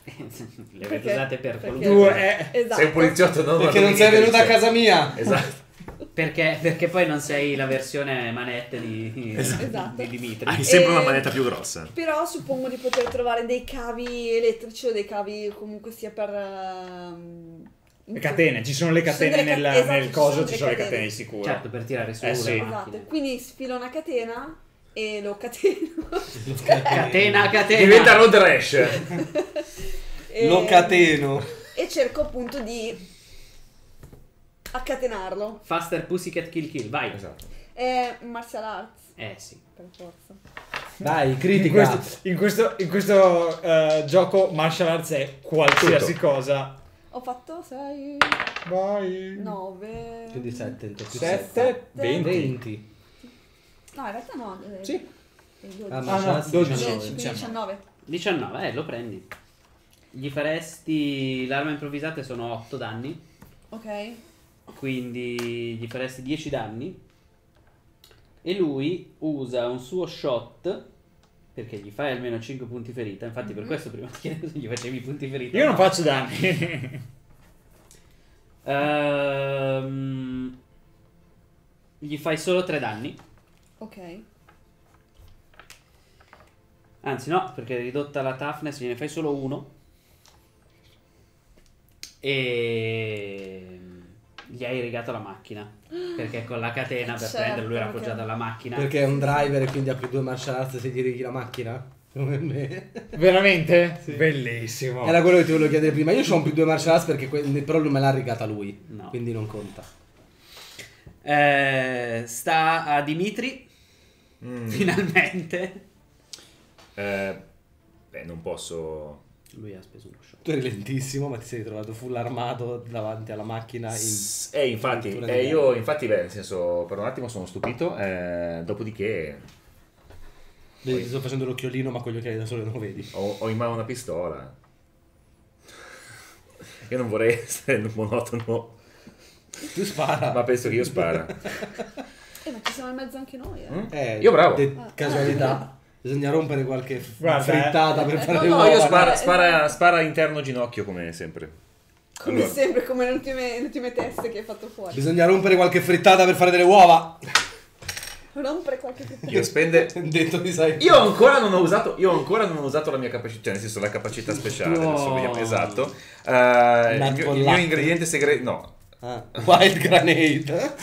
Le avete Perché? usate per Perché? qualunque Due, eh. Esatto. Sei un poliziotto, non Perché non sei venuto a casa mia. Esatto. Perché, perché poi non sei la versione manette di, di, Esatto. di Dimitri. Hai sempre E- una manetta più grossa. Però suppongo di poter trovare dei cavi elettrici o dei cavi comunque sia per... ehm, Le catene, ci sono le sono catene delle nel, ca- esatto, nel coso, sono ci sono le catene. di sicuro. Certo, per tirare su Eh sì. Esatto, macchine. quindi sfilo una catena e lo cateno. Catena, catena. Diventa road rash. e, Lo cateno. E cerco appunto di accatenarlo. Faster Pussycat Kill Kill, vai. Esatto. È martial arts, Eh sì. per forza. Dai, In critica. questo, in questo, in questo, eh, gioco martial arts è qualsiasi Tutto. cosa. Ho fatto 6, Vai. 9... Quindi 7, più 7, 20. 20. No, in realtà no. eh, Sì. eh, 12. Ah, Ah, ma no, c'ha 12. 19. 10, quindi 19. 19, eh, lo prendi. Gli faresti. L'arma improvvisata sono 8 danni. Ok. Quindi gli faresti 10 danni. E lui usa un suo shot. Perché gli fai almeno 5 punti ferita. Infatti, per questo prima ti chiedevo se gli facevi i punti ferita. Io non No. faccio danni. Ehm, gli fai solo 3 danni. Ok. Anzi, no, perché è ridotta la toughness, gliene fai solo uno. E gli hai rigato la macchina. Perché con la catena per Certo, prendere lui era perché- appoggiato alla macchina. Perché è un driver e quindi ha più due martial arts se ti righi la macchina? Come me. Veramente? Bellissimo. Era quello che ti volevo chiedere prima. Io ho più due martial arts perché que- però lui me l'ha rigata lui. No. Quindi non conta. Eh, sta a Dimitri. Mm. Finalmente. Eh, beh, non posso. Lui ha speso uno shot. Tu eri lentissimo, ma ti sei trovato full armato davanti alla macchina. In... Eh, infatti, eh, io, infatti, beh, nel senso, per un attimo sono stupito. eh, dopodiché, Vedi, ti sto facendo l'occhiolino, ma con gli occhiali da sole non lo vedi. ho, ho in mano una pistola. Io non vorrei essere monotono, Tu spara. ma penso che io spara. Eh, ma ci siamo in mezzo anche noi, eh. Mm? Eh, Io bravo. de- casualità. Bisogna rompere qualche Guarda, frittata eh. per Eh, fare No, no, uova. io spara, Eh, spara, spara interno ginocchio come sempre. Come Allora. sempre, come le ultime, le ultime teste che hai fatto fuori. Bisogna rompere qualche frittata per fare delle uova. Rompere qualche pezzetto. Io spende. Detto di sai. Io ancora non ho usato, io ancora non ho usato la mia capacità, cioè nel senso la capacità speciale. No. Adesso vediamo, esatto. Eh, il, mio, il mio ingrediente segreto. No, Ah, wild grenade.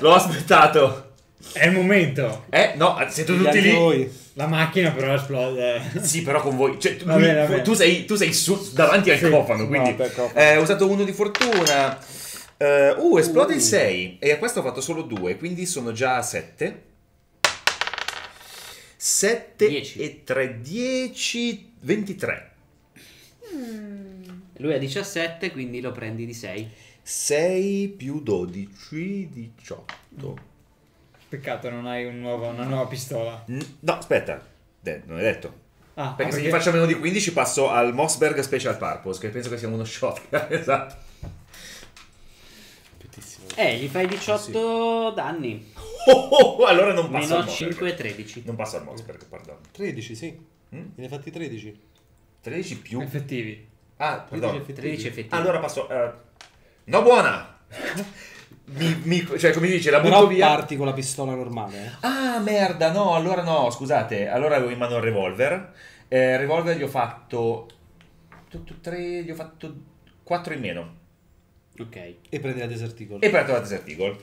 l'ho aspettato. È il momento. Eh, no, siete tutti lì. voi. La macchina però esplode. Sì, però con voi. Cioè, tu, Va bene, va bene. tu sei, tu sei su, davanti al Sì, cofano, quindi. no, eh, ho usato uno di fortuna. Eh, uh, esplode il 6. E a questo ho fatto solo 2, quindi sono già a 7. 7 Dieci. e 3, 10, 23. Lui ha 17, quindi lo prendi di 6. 6 più 12, 18. Peccato non hai un nuovo- una nuova pistola. No, aspetta, De- non è detto. Ah, Perché ah, se gli faccio meno di 15 passo al Mossberg Special Purpose, che penso che sia uno shotgun. esatto. Eh, gli fai 18 danni. Oh, oh, oh, allora non passo Meno al Mossberg. 5 e 13. Non passo al Mossberg, perdono. 13, sì. Mm? Ne hai fatti 13. 13 più... effettivi. Ah, 13 perdono. effettivi. 13 effettivi. Allora passo... eh, No buona! mi, mi- cioè, come dice, la Però butto via... parti con la pistola normale. Eh. Ah, merda, no, allora no, scusate. Allora avevo in mano il revolver. Eh, revolver gli ho fatto... Tutto tre, gli ho fatto 4 in meno. Ok. E prendi la Desert Eagle. E per la Desert Eagle.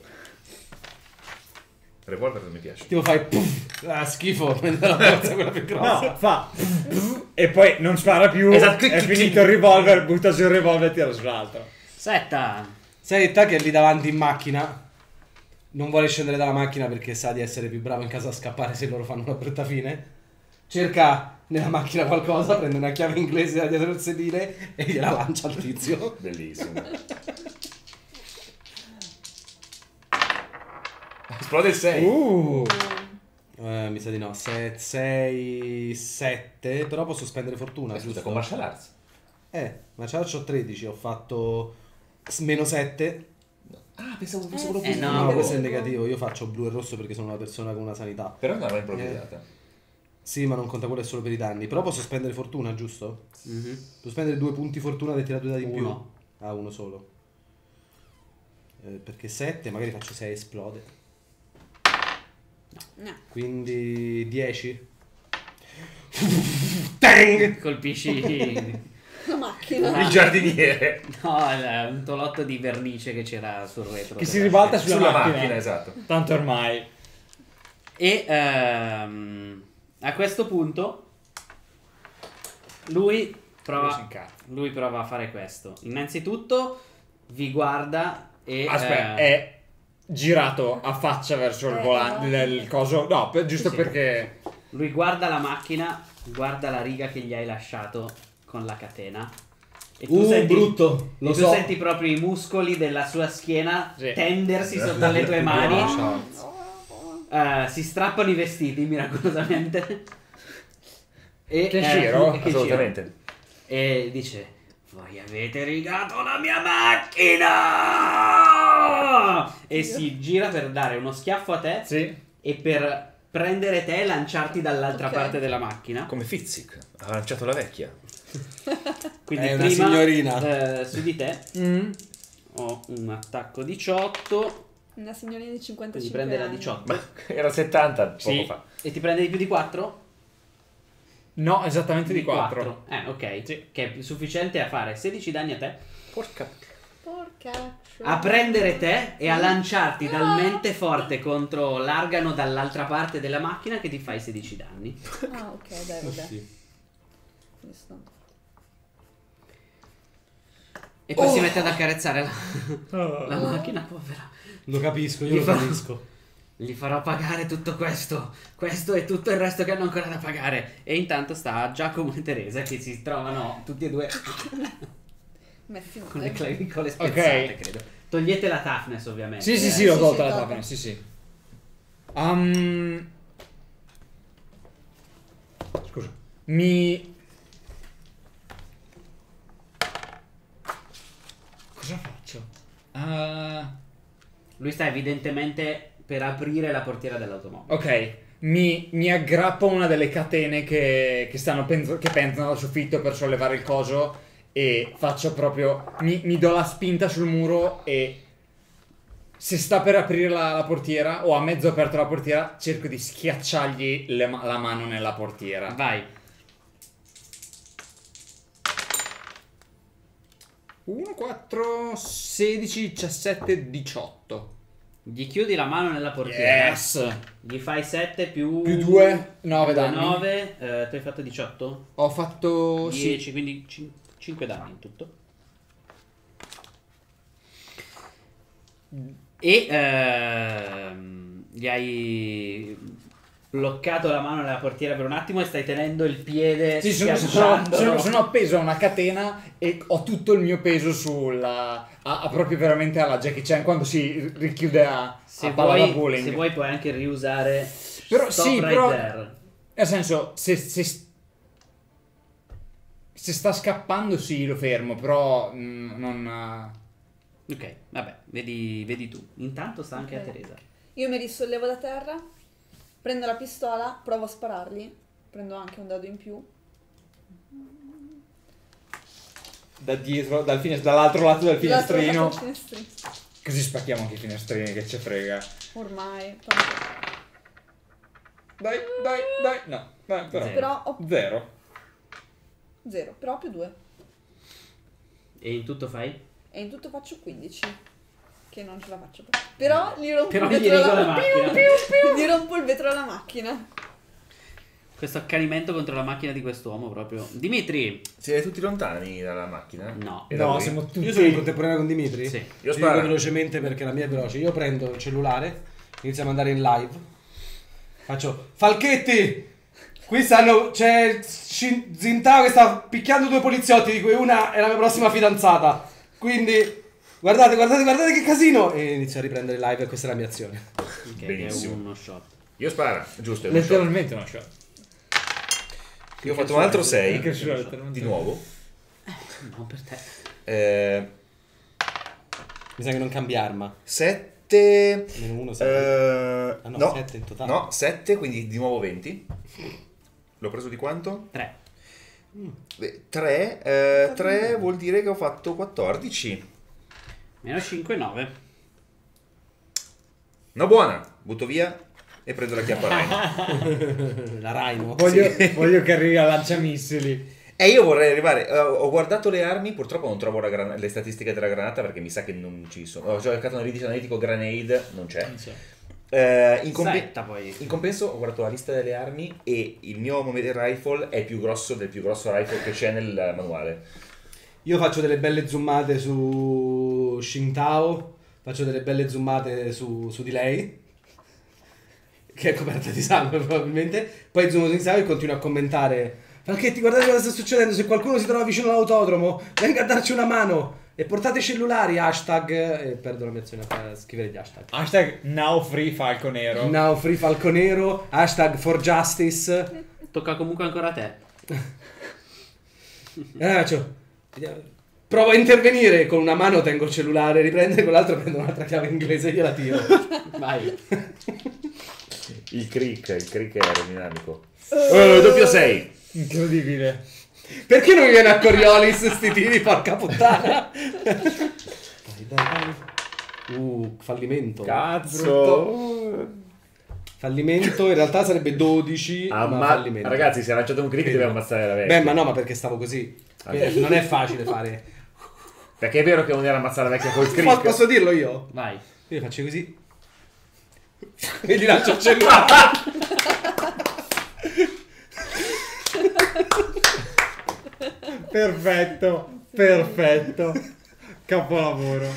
Revolver non mi piace. Tipo fai... puff, ah, schifo. La forza quella più grossa. No, fa e poi non spara più. Esatto. È finito il revolver, butta giù il revolver e tira sull'altro. Setta. Setta che è lì davanti in macchina. Non vuole scendere dalla macchina perché sa di essere più bravo in casa a scappare se loro fanno una brutta fine. Cerca nella macchina qualcosa, prende una chiave inglese da dietro il sedile e gliela lancia al tizio. Bellissimo. Esplode il 6. Uh, Eh, mi sa di no. 6, 7. Però posso spendere fortuna. Scusa, giusto? con martial arts. Eh, ma c'ho ho 13. Ho fatto meno 7. Ah, pensavo fosse Eh, quello più Eh, no. No, questo è il negativo. Io faccio blu e rosso perché sono una persona con una sanità. Però non l'avrei improvvisata. Sì, ma non conta quello è solo per i danni. Però posso spendere fortuna, giusto? Mhm. Posso spendere due punti fortuna e tirare due dadi in più. Uno. Ah, uno solo. Eh, perché 7, magari faccio 6 esplode. No. Quindi 10. Tang! Colpisci. La macchina. Il giardiniere. No, è un tolotto di vernice che c'era sul retro. Che si ribalta sulla, Sulla macchina. macchina, esatto. Tanto ormai. E ehm, a questo punto lui prova, lui prova a fare questo. Innanzitutto vi guarda e... Aspetta, eh, è girato a faccia verso il Eh, volante del coso. No, per- giusto Sì. perché. Lui guarda la macchina, guarda la riga che gli hai lasciato con la catena. E tu Uh, senti, brutto, lo e tu so. senti proprio i muscoli della sua schiena Sì. tendersi sotto alle tue mani. Eh, si strappano i vestiti miracolosamente. E, Kenshiro? e Kenshiro. Assolutamente. E dice: Voi avete rigato la mia macchina! E si gira per dare uno schiaffo a te Sì. e per prendere te e lanciarti dall'altra Ok. parte della macchina. Come Fizzic. Ha lanciato la vecchia. Quindi È una prima, signorina. eh, su di te Mm. ho un attacco 18, Una signorina di 55 quindi prende la anni. 18. Ma era 70 poco Sì. fa. E ti prende di più di 4? No, esattamente di 4. Eh, ok. Sì. Che è sufficiente a fare 16 danni a te. Porca. Porca. A prendere te e a lanciarti talmente forte contro l'argano dall'altra parte della macchina che ti fai 16 danni. Ah, ok, dai, vabbè. Sì. Questo. E poi si Oh. mette ad accarezzare la, la macchina, povera. Lo capisco, io Gli lo fa- capisco. Gli farò pagare tutto questo, questo e tutto il resto che hanno ancora da pagare. E intanto sta Giacomo e Teresa che si trovano tutti e due con le male. clavicole spezzate, Ok. credo. Togliete la toughness, ovviamente. Sì, sì, Eh, sì, l'ho sì, tolta sì, la tavola, sì, sì. Um, Scusa. Mi... Cosa faccio? Uh, Lui sta evidentemente per aprire la portiera dell'automobile. ok, mi, mi aggrappo a una delle catene che, che stanno penzo- che pendono dal soffitto per sollevare il coso e faccio proprio... Mi, mi do la spinta sul muro e se sta per aprire la, la portiera o ha mezzo aperto la portiera, cerco di schiacciargli le la mano nella portiera. Vai. 1, 4, 16, 17, 18. Gli chiudi la mano nella portiera. Yes! Gli fai 7 più... Più 2, 9 danni. 9. Eh, tu hai fatto 18? Ho fatto... 10, Sì. quindi 5 danni in tutto. E ehm, gli hai bloccato la mano nella portiera per un attimo e stai tenendo il piede Sì, sono, sono, sono appeso a una catena e ho tutto il mio peso sulla... A, a proprio veramente alla Jackie Chan quando si richiude a, se, a vuoi, bowling. se vuoi puoi anche riusare Però stop sì, right però- there. Nel senso, se, se, se sta scappando sì, lo fermo, però mm, non... Ok, vabbè, vedi, vedi tu. Intanto sta anche Ok. a Teresa. Io mi risollevo da terra, prendo la pistola, provo a sparargli. Prendo anche un dado in più. Da dietro, dal fines- dall'altro lato del lato finestrino. del finestrino. Così spacchiamo anche i finestrini che ci frega. Ormai. tanto. Dai, dai, dai. No, dai, però. Zero. Però ho Zero. zero, però più due. E in tutto fai? E in tutto faccio 15. Che non ce la faccio. Però gli rompo Però il gli vetro alla la macchina. Gli rompo il vetro alla macchina. Questo accanimento contro la macchina di quest'uomo proprio. Dimitri! Siete tutti lontani dalla macchina? No. Da No, lui? siamo tutti... Io sono in contemporanea con Dimitri? Sì. Io sparo. velocemente perché la mia è veloce. Io prendo il cellulare, iniziamo ad andare in live. Faccio Falchetti! Qui stanno. C'è Zintao che sta picchiando due poliziotti, di cui una è la mia prossima fidanzata. Quindi. Guardate, guardate, guardate che casino! E inizio a riprendere live e questa è la mia azione. Ok, che è Benissimo. uno shot. Io sparo, giusto, è uno shot. Letteralmente uno shot. Io ho fatto un altro 6 Anche se letteralmente di nuovo. No, per te. Eh, Mi sa che non cambia arma. 7 Meno uno, eh, sette. Ah, no, no, sette in totale. No, 7, quindi di nuovo 20. L'ho preso di quanto? 3. 3, 3 vuol dire che ho fatto 14. Meno 5, 9. No, buona. Butto via e prendo la chiappa Rhino. La Rhino. Voglio, voglio che arrivi a lanciamissili. E io vorrei arrivare. eh, ho guardato le armi, purtroppo non trovo la grana- le statistiche della granata perché mi sa che non ci sono. Ho cercato analitico analitico grenade, non c'è. Eh, in, compe- Setta poi. in compenso ho guardato la lista delle armi e il mio Moment rifle è più grosso del più grosso rifle che c'è nel manuale. Io faccio delle belle zoomate su Shintao, faccio delle belle zoomate su, su di lei, che è coperta di sangue probabilmente, poi Shintao e continuo a commentare. Franchetti, guardate cosa sta succedendo, se qualcuno si trova vicino all'autodromo, venga a darci una mano e portate i cellulari, hashtag, e perdo la mia azione a scrivere gli hashtag. Hashtag now free falco nero. Now free falconero, hashtag for justice. Tocca comunque ancora a te. Eh, faccio- Provo a intervenire, con una mano tengo il cellulare, riprende, con l'altra prendo un'altra chiave inglese e gliela tiro. Vai. Il crick, il crick è aerodinamico. Eh, doppio 6. Incredibile. Perché non viene a Coriolis sti tiri, porca puttana? Dai, dai, dai. Uh, fallimento. Cazzo. Fallimento, in realtà sarebbe 12, ma Amma- fallimento. Ragazzi, se ha lanciato un crick deve ammazzare la vecchia. Beh, ma no, ma perché stavo così. Ok. Non è facile fare. Perché è vero che non era ammazzare la vecchia col crick. Posso dirlo io? Vai. Io faccio così. E gli lancio il cellulare. Perfetto. Perfetto. Capolavoro.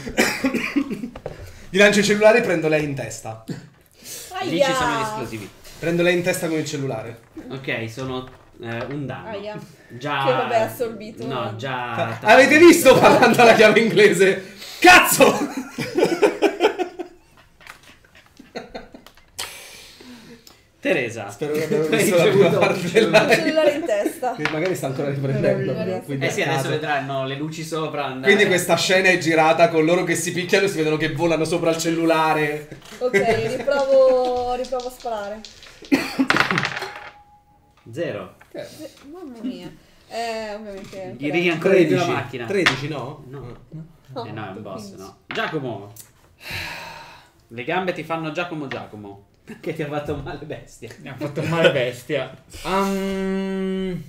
Gli lancio il cellulare e prendo lei in testa. Lì ci sono gli esplosivi. Prendo lei in testa con il cellulare. Ok, sono eh, un danno. Aia. Già. Che vabbè, assorbito. No, già. Avete visto parlando alla chiave inglese? Cazzo! Teresa. Spero che abbiano Hai visto la prima parte un cellulare in testa. Che magari sta ancora riprendendo. Eh sì, adesso vedranno le luci sopra. andare. Quindi questa scena è girata con loro che si picchiano e si vedono che volano sopra il cellulare. Ok, riprovo, riprovo a sparare. Zero. Mamma mia. Eh, ovviamente. Direi ancora di più la 13. macchina. 13 no? No. No, Eh no, è un boss, 15. no. Giacomo. Le gambe ti fanno Giacomo Giacomo. Perché ti ha fatto male bestia. Mi ha fatto male bestia. Um,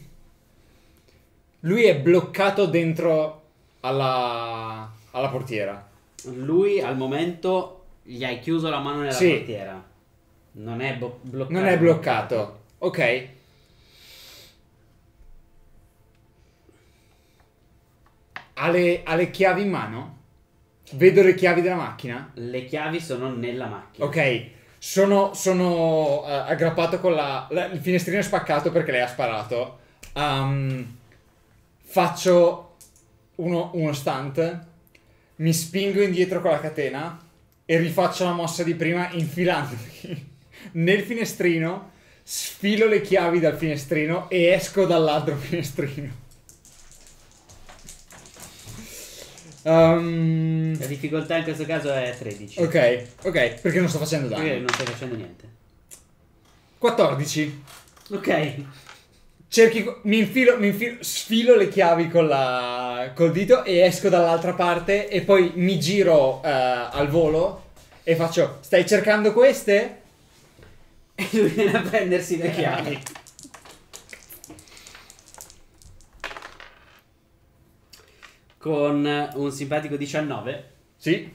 lui è bloccato dentro alla, alla portiera. Lui al momento gli hai chiuso la mano nella Sì. portiera. Non è bo- bloccato. Non è bloccato. Ok. Ha le, ha le chiavi in mano? Vedo le chiavi della macchina? Le chiavi sono nella macchina. Ok. Sono, sono eh, aggrappato con la, la- Il finestrino è spaccato perché lei ha sparato. Um, faccio uno, uno stunt. Mi spingo indietro con la catena. E rifaccio la mossa di prima infilandomi nel finestrino. Sfilo le chiavi dal finestrino e esco dall'altro finestrino. Um, La difficoltà in questo caso è 13. ok, ok, perché non sto facendo danno. Perché non stai facendo niente. 14. Ok. Cerchi, mi infilo, mi infilo, sfilo le chiavi con la, col dito e esco dall'altra parte e poi mi giro eh, al volo e faccio, stai cercando queste? E lui viene a prendersi le chiavi. Con un simpatico 19. Sì.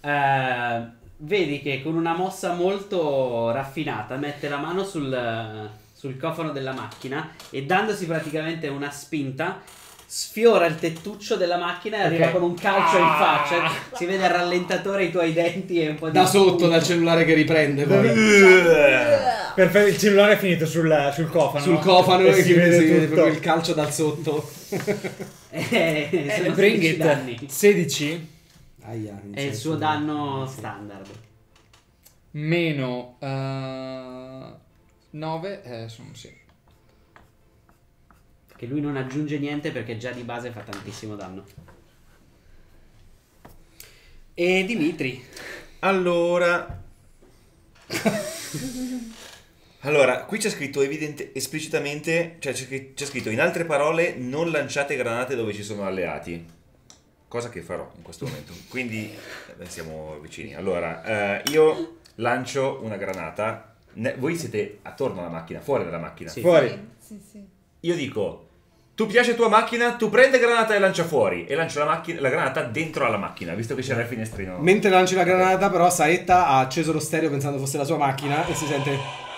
eh, vedi che con una mossa molto raffinata mette la mano sul, sul cofano della macchina e dandosi praticamente una spinta sfiora il tettuccio della macchina e arriva Ok. con un calcio in Ah. faccia. Si vede al rallentatore i tuoi denti e un po' di Da sotto, spunto. dal cellulare che riprende. Perfetto, il cellulare è finito sul, sul cofano. Sul cofano e si quindi vede si vede proprio il calcio dal sotto. Eh, Eh, sono bring 16 it. danni. 16 Aia, È il suo danno standard. meno 9 eh, sono sì. Che lui non aggiunge niente perché già di base fa tantissimo danno. E Dimitri. Allora. allora, qui c'è scritto evidente, esplicitamente, cioè c'è, scri- c'è scritto in altre parole non lanciate granate dove ci sono alleati. cosa che farò in questo momento. Quindi eh, siamo vicini. Allora, eh, io lancio una granata. Ne- voi siete attorno alla macchina, fuori dalla macchina. Sì. Fuori. Sì, sì. Io dico, tu piace tua macchina, tu prendi granata e lancia fuori. E lancio la, macchina- la granata dentro alla macchina, visto che c'era il finestrino. Mentre lanci la granata, però, Saetta ha acceso lo stereo pensando fosse la sua macchina e si sente.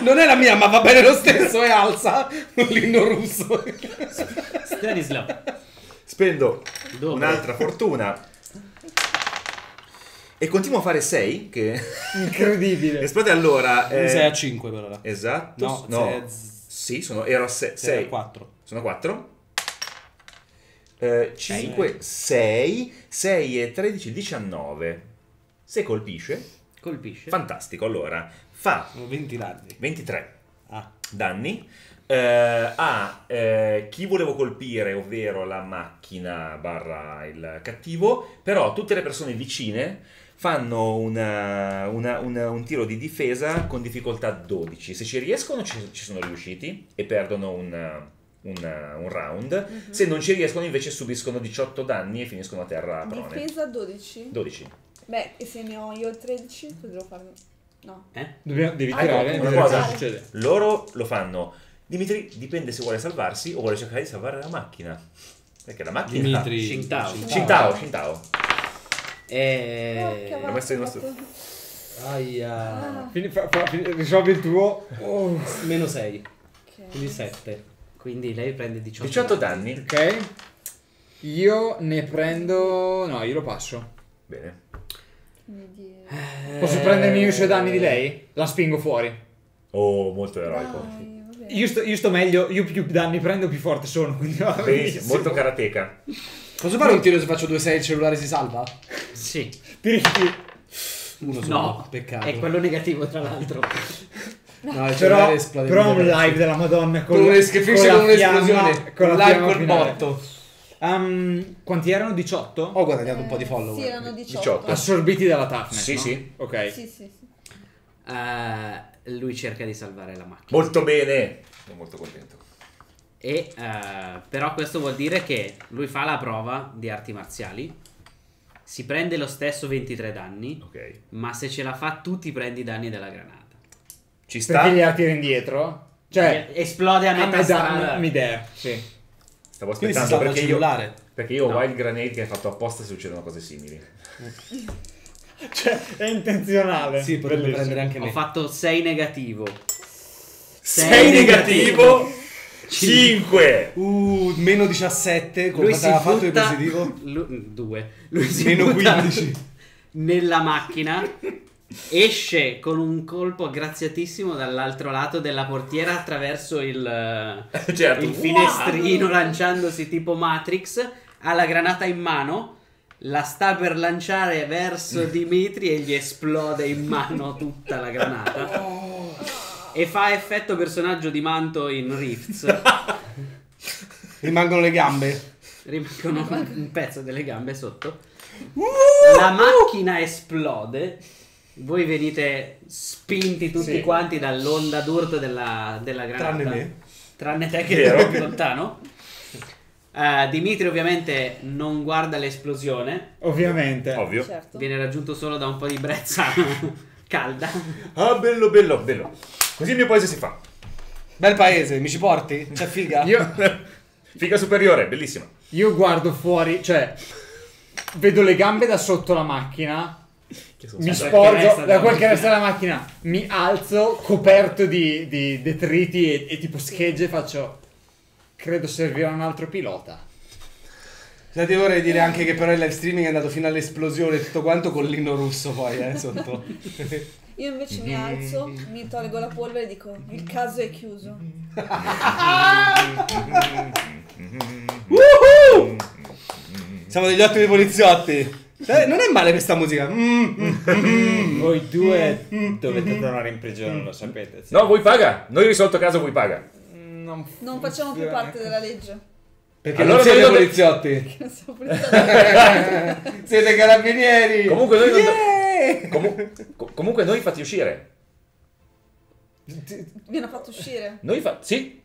Non è la mia, ma va bene lo stesso e alza un l'inno russo. Stanislav. Spendo Dove? un'altra fortuna. E continuo a fare 6 che Incredibile. esplode allora. eh, Sei a 5 per ora. Esatto. No, No, sei a z- sì, sono, ero a 6. Sei a 4. Sono 4. 5, 6, 6 e 13, 19. Se colpisce, Colpisce. fantastico. Allora, fa Sono 20 danni. 23 Ah. danni eh, a eh, chi volevo colpire, ovvero la macchina barra il cattivo, però tutte le persone vicine fanno una- una- una- un tiro di difesa con difficoltà 12. Se ci riescono ci, ci sono riusciti e perdono un, un- un round. Se non ci riescono invece subiscono 18 danni e finiscono a terra prone. Difesa 12. 12. Beh, e se ne ho io 13, cosa devo fare? No. Eh? Dobbiamo- devi Ah, tirare ecco, una vedere cosa. cosa succede. Loro lo fanno. Dimitri dipende se vuole salvarsi o vuole cercare di salvare la macchina. Perché la macchina... Dimitri. Shintao. Shintao, Shintao. E... Porca l'ho messo in vacca, nostro- Aia. Fini- fa- fa- fini- risolvi il tuo. Oh, meno 6. Ok. Quindi 7. Quindi lei prende 18, 18 danni. Ok. Io ne prendo. No, io lo passo. Bene. Quindi Eh, Posso prendermi io i suoi danni di lei? La spingo fuori. Oh, molto eroico. Dai. Io sto, io sto meglio, io più danni prendo, più forte sono. Quindi Benissimo, molto karateka. Posso fare un tiro se faccio 2-6 il cellulare si salva? Sì. Piriti. Uno solo. No. Peccato. È quello negativo, tra l'altro. No, il cellulare Però, esplode. però un live della Madonna con, Con la con un'esplosione. fiamma- Con la live col finale. botto. Um, quanti erano? 18? Ho guadagnato un po' di follower. Sì, erano 18. 18. Assorbiti dalla toughness. Sì, no? sì. Ok. Sì, sì, sì. Eh, lui cerca di salvare la macchina. Molto bene. Sono molto contento. E, eh, però questo vuol dire che lui fa la prova di arti marziali. Si prende lo stesso 23 danni. Ok. Ma se ce la fa, tu ti prendi i danni della granata. Ci sta. Perché gliela tira indietro? Cioè, esplode a a metà me strada. da midair, sì. Stavo aspettando il perché io, perché io ho No. Wild Grenade che è fatto apposta se succedono cose simili. Cioè, è intenzionale. Sì, potrebbe Bellissimo. prendere anche Ho me. fatto 6 negativo. 6 negativo, 5. Uh, meno 17. Come Lui si aveva fatto di butta positivo? 2. Lui si Meno butta 15. nella macchina. Esce con un colpo graziatissimo dall'altro lato della portiera attraverso il, Certo. il finestrino lanciandosi tipo Matrix. Ha la granata in mano. La sta per lanciare verso Dimitri e gli esplode in mano tutta la granata. E fa effetto personaggio di manto in Rifts. Rimangono le gambe. Rimangono un pezzo delle gambe sotto. La macchina esplode. Voi venite spinti tutti Sì. quanti dall'onda d'urto della, della granata. Tranne me. Tranne te che eri più lontano. Eh, Dimitri ovviamente non guarda l'esplosione. Ovviamente. Ovvio. Certo. Viene raggiunto solo da un po' di brezza calda. Ah, bello, bello, bello. Così il mio paese si fa. Bel paese, mi ci porti? C'è figa? Io, Figa superiore, bellissima. io guardo fuori, cioè, vedo le gambe da sotto la macchina. Mi sporgo da quel che macchina. resta della macchina, mi alzo coperto di, di detriti e, e tipo schegge e faccio. Credo servirà un altro pilota. Senti, vorrei dire anche che però il live streaming è andato fino all'esplosione tutto quanto con l'inno russo poi, eh, sotto. Io invece mi alzo, mi tolgo la polvere e dico: Il caso è chiuso. Siamo degli ottimi poliziotti. Eh, non è male questa musica. Mm, mm. Voi due dovete tornare in prigione, lo sapete. sì. No, voi paga. Noi risolto caso, voi paga. Non, Non facciamo più parte della legge. Perché Allora non siete lo- poliziotti. Non siamo poliziotti. siete carabinieri. Comunque noi non... Yeah! Comu- co- comunque noi fatti uscire. Vi hanno fatto uscire. Noi fa... Sì.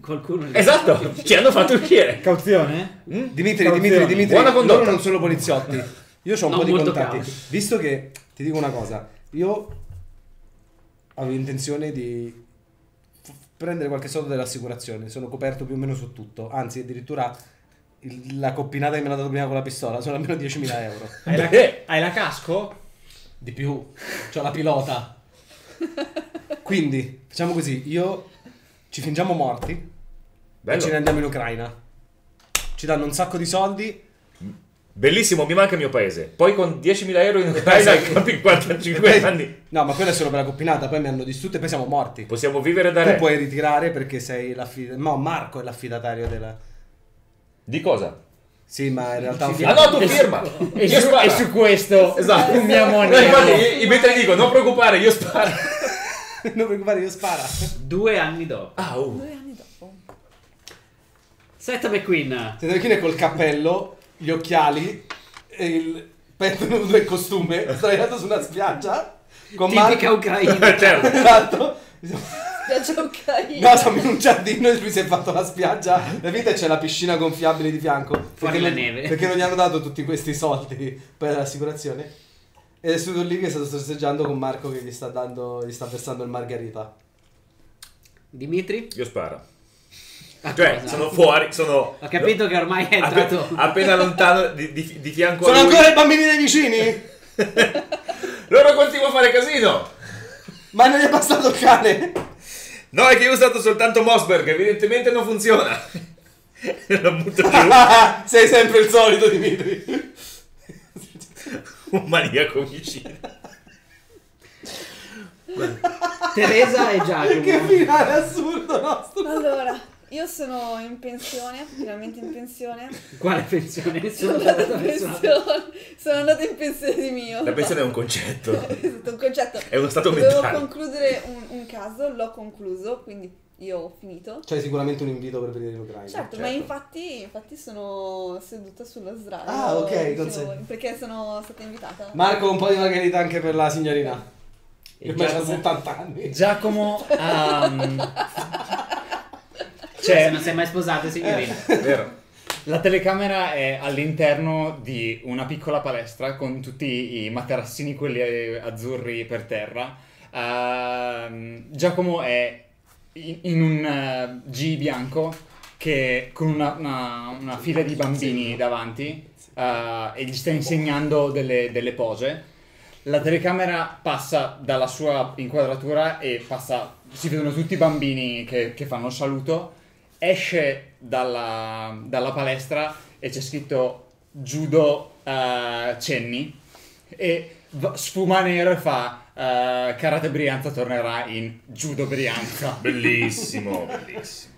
Qualcuno li- Esatto, ci hanno fatto uscire. Cauzione? Dimitri, Cauzione. Dimitri, Dimitri, Buona condotta. loro non sono poliziotti. Io ho un po' di contatti. caos. Visto che ti dico una cosa, io avevo intenzione di f- prendere qualche soldo dell'assicurazione, sono coperto più o meno su tutto, anzi addirittura il- la coppinata che mi hanno dato prima con la pistola sono almeno 10.000 euro. Hai la, hai la casco? Di più, c'ho la pilota. Quindi, facciamo così, io ci fingiamo morti e Bello. ce ne andiamo in Ucraina. Ci danno un sacco di soldi. Bellissimo, mi manca il mio paese. Poi con 10.000 euro in Ucraina campi 45 anni. No, ma quello è solo per la coppinata, poi mi hanno distrutto e poi siamo morti. Possiamo vivere da Tu re. puoi ritirare perché sei l'affidatario. No, Marco è l'affidatario della. Di cosa? Sì, ma in realtà. Ah no, tu firma. E Io su, sparo. e su questo Esatto. fumiamo No, infatti, mentre dico, non preoccupare, io sparo. non preoccupare, io spara. Due anni dopo. Ah, uh. Due anni dopo. Setta McQueen. Siete qui col cappello, gli occhiali e il petto nudo e costume, sdraiato su una spiaggia. Con Tipica Marco. ucraina. certo. Esatto. Spiaggia ucraina. No, siamo in un giardino e lui si è fatto la spiaggia. La vita c'è la piscina gonfiabile di fianco. Fuori Perché la neve. Perché non gli hanno dato tutti questi soldi per l'assicurazione. Ed è seduto lì che sta sorseggiando con Marco che gli sta dando, gli sta versando il margherita. Dimitri? Io sparo. A Cioè, cosa? sono fuori, sono... Ho capito che ormai è entrato. appena lontano di, di- di fianco Sono a lui. ancora i bambini dei vicini? Loro continuano a fare casino. Ma non gli è bastato il cane? No, è che io ho usato soltanto Mossberg, evidentemente non funziona. Lo butto giù. Sei sempre il solito Dimitri. Un maniaco vicino. Teresa e Giacomo. che finale assurdo nostro. Allora, io sono in pensione, finalmente in pensione. Quale pensione? Sono Sono andata in pensione. Sono andata in pensione di mio. La pensione è un concetto. Esatto, un concetto. È uno stato Dovevo mentale. concludere un, un caso, l'ho concluso, quindi io ho finito. C'è sicuramente un invito per venire in Ucraina. Certo, ma infatti, infatti sono seduta sullo sdraio. Ah, ok, voi, Perché sono stata invitata. Marco, un po' di margherita anche per la signorina. Che ormai ha Giacomo- 70 anni. Giacomo um, Cioè, se non sei mai sposato, signorina. Vero. la telecamera è all'interno di una piccola palestra con tutti i materassini, quelli eh, azzurri per terra. Ehm, Giacomo è in, in un eh, G bianco che, con una, una- una fila di bambini davanti eh, e gli sta insegnando delle, delle pose. La telecamera passa dalla sua inquadratura e passa, si vedono tutti i bambini che, che fanno saluto, esce dalla, dalla palestra e c'è scritto Judo eh, Cenni e sfuma nero e fa eh, Karate Brianza tornerà in Judo Brianza. Bellissimo, bellissimo.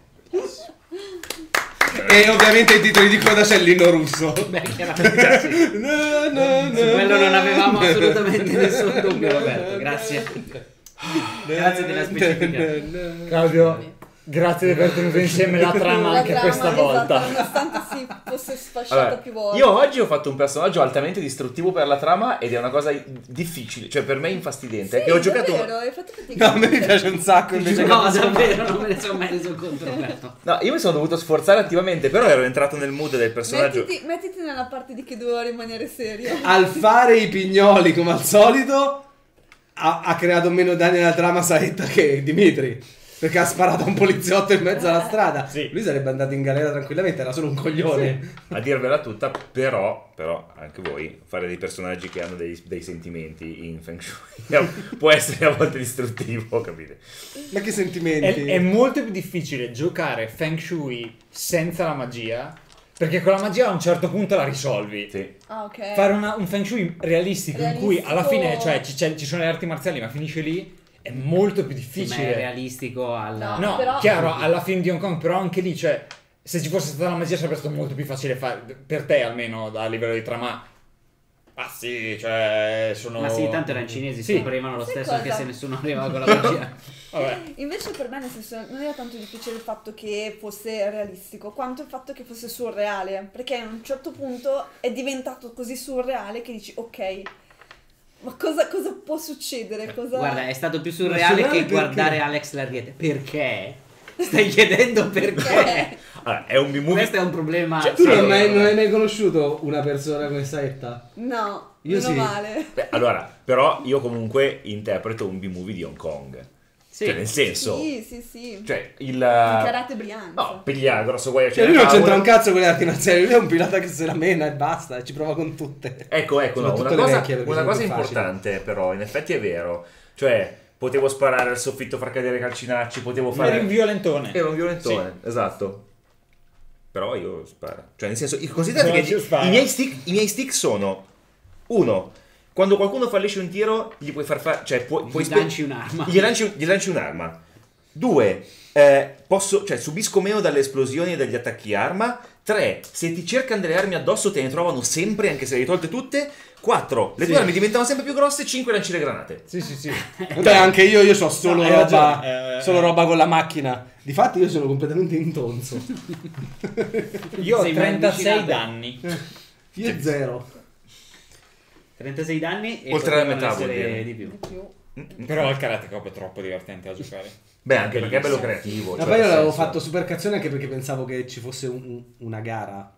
E ovviamente i titoli di coda c'è l'inno russo. Beh, chiaramente sì. No, no, no. Su quello non avevamo assolutamente nessun dubbio, Roberto. Grazie. Grazie della specifica. Claudio, grazie di aver tenuto insieme la trama La anche trama, questa volta. Esatto, nonostante si fosse sfasciata Allora, più volte. io oggi ho fatto un personaggio altamente distruttivo per la trama ed è una cosa difficile, cioè per me infastidente. Sì, che ho giocato. davvero, hai fatto fatica. No, a me mi piace un sacco invece. No, davvero, non me ne sono mai reso conto, Roberto. No, io mi sono dovuto sforzare attivamente, però ero entrato nel mood del personaggio. Mettiti, mettiti nella parte di che dovevo rimanere serio. Al fare i pignoli come al solito ha, ha creato meno danni alla trama Saetta che Dimitri. Perché ha sparato a un poliziotto in mezzo alla strada. Sì. Lui sarebbe andato in galera tranquillamente, era solo un coglione. A dirvela tutta, però, però, anche voi, fare dei personaggi che hanno dei, dei sentimenti in Feng Shui può essere a volte distruttivo, capite? Ma che È, sentimenti. è molto più difficile giocare Feng Shui senza la magia, perché con la magia a un certo punto la risolvi. Sì. Ah, ok. Fare una- un Feng Shui realistico, in cui alla Realistico. fine cioè, ci, ci sono le arti marziali, ma finisce lì, è molto più Sì, ma è difficile. realistico alla... No, Però- chiaro, alla film di Hong Kong, però anche lì, cioè, se ci fosse stata la magia sarebbe stato molto più facile fare, per te almeno, a livello di trama. Ah sì, cioè, sono... Ma sì, tanto erano cinesi, Sì. scoprirevano lo Sai stesso cosa? anche se nessuno arrivava con la magia. Vabbè. Invece per me nel senso non era tanto difficile il fatto che fosse realistico, quanto il fatto che fosse surreale, perché a un certo punto è diventato così surreale che dici ok, ma cosa, cosa può succedere? Cosa... Guarda, è stato più surreale surreale che perché? guardare Alex Larriete. Perché? Stai chiedendo perché? Allora, è un B-movie. Questo è un problema. Cioè, Tu non, mai, non hai mai conosciuto una persona come Saetta? No, Io meno sì. male. Beh, allora, però io comunque interpreto un B-movie di Hong Kong. Sì. Cioè, nel senso... Sì, sì, sì. Cioè, il... Di karate Brianza. No, pigliare grosso guaio Cioè, lui non c'entra un cazzo con le arti marziali, lui è un pilota che se la mena e basta, e ci prova con tutte. Ecco, ecco, no, una cosa, una cosa più facili. importante però, in effetti è vero. Cioè, potevo sparare al soffitto, far cadere calcinacci, potevo fare... Eri un violentone. Era un violentone, esatto. Però io sparo. Cioè, nel senso, considerate Non che i miei, stick, i miei stick sono... Uno, quando qualcuno fallisce un tiro, gli puoi far fare... Cioè, puoi, puoi Gli spe- lanci un'arma. Gli lanci, gli lanci un'arma. Due, eh, posso, cioè, subisco meno dalle esplosioni e dagli attacchi arma. Tre, se ti cercano delle armi addosso te ne trovano sempre, anche se le hai tolte tutte. Quattro, le tue Sì. armi diventano sempre più grosse. Cinque, lanci le granate. Sì, sì, sì. Vabbè, anche io, io so solo, No, roba, eh, solo eh. roba con la macchina. Difatti io sono completamente intonso. Io ho Sei mai 36 avvicinato? danni. Io zero. 36 danni e Oltre la metà, vuol essere dire. di più. Di più. Però il karate cop è troppo divertente da giocare. Beh, anche perché è bello creativo. Ma cioè, poi io l'avevo senso- fatto super cazzone anche perché pensavo che ci fosse un- una gara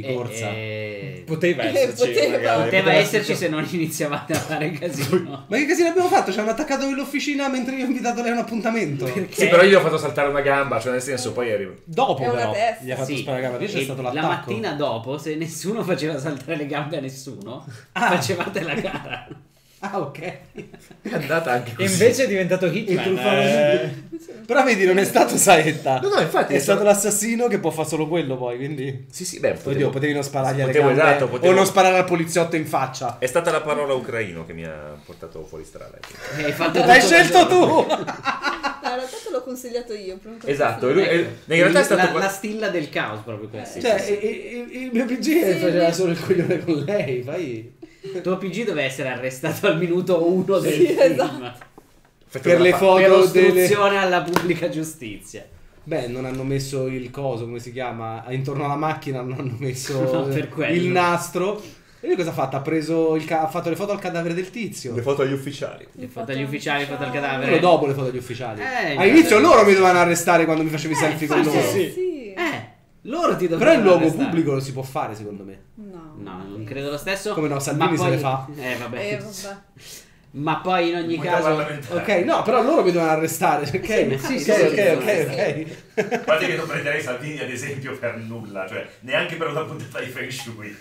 di corsa. e- Poteva Eh, esserci, poteva. magari. Poteva esserci se non iniziavate a fare casino. Ma che casino abbiamo fatto? Ci hanno attaccato nell'officina mentre io ho invitato lei a un appuntamento. Sì, però io ho fatto saltare una gamba, cioè nel senso poi arrivo. Dopo È però gli ha fatto Sì, sparare la gamba. Lì c'è stato la l'attacco. mattina dopo, se nessuno faceva saltare le gambe a nessuno, Ah. facevate la gara. Ah, ok. È andata anche E così. invece è diventato Hitman. eh. Però vedi, non è stato Saetta. No, no, infatti È è stato l'assassino che può fare solo quello poi, quindi... Sì, sì, beh, Oddio, potevo- potevi non sparargli alle potevo, gambe esatto, potevo- o non sparare al poliziotto in faccia. È stata la parola ucraino che mi ha portato fuori strada. ecco. Hai fatto L'hai scelto tu! in realtà te l'ho consigliato io. Esatto, lui- eh, in realtà è stato... la, la stilla del caos proprio questo. Cioè, e- e- e- il mio PG Sì, faceva sì. solo il coglione con lei, poi... Il tuo PG deve essere arrestato al minuto uno del Sì, film esatto. Per le per foto delle... ostruzione alla pubblica giustizia. Beh, non hanno messo il coso, come si chiama? Intorno alla macchina non hanno messo No, per il nastro. E lui cosa ha fatto? Ha preso il ca- ha fatto le foto al cadavere del tizio. Le foto agli ufficiali. Le foto agli ufficiali, foto al Quello cadavere. dopo le foto agli ufficiali. Eh, All'inizio eh, loro mi dovevano arrestare quando mi facevi selfie con loro. sì. Sì. Eh, loro ti dovrebbero Però in luogo arrestare. pubblico lo si può fare, secondo me. No. No, non credo lo stesso. Come no, Salvini ma se poi... le fa. Eh, vabbè. Eh, vabbè. Ma poi in ogni Comunità caso... Ok, no, però loro mi dovevano arrestare. Ok, Sì, sì, ok, ok, ok, devono ok. Guardate che non prenderei Salvini ad esempio per nulla, cioè neanche per una puntata di Feng Shui.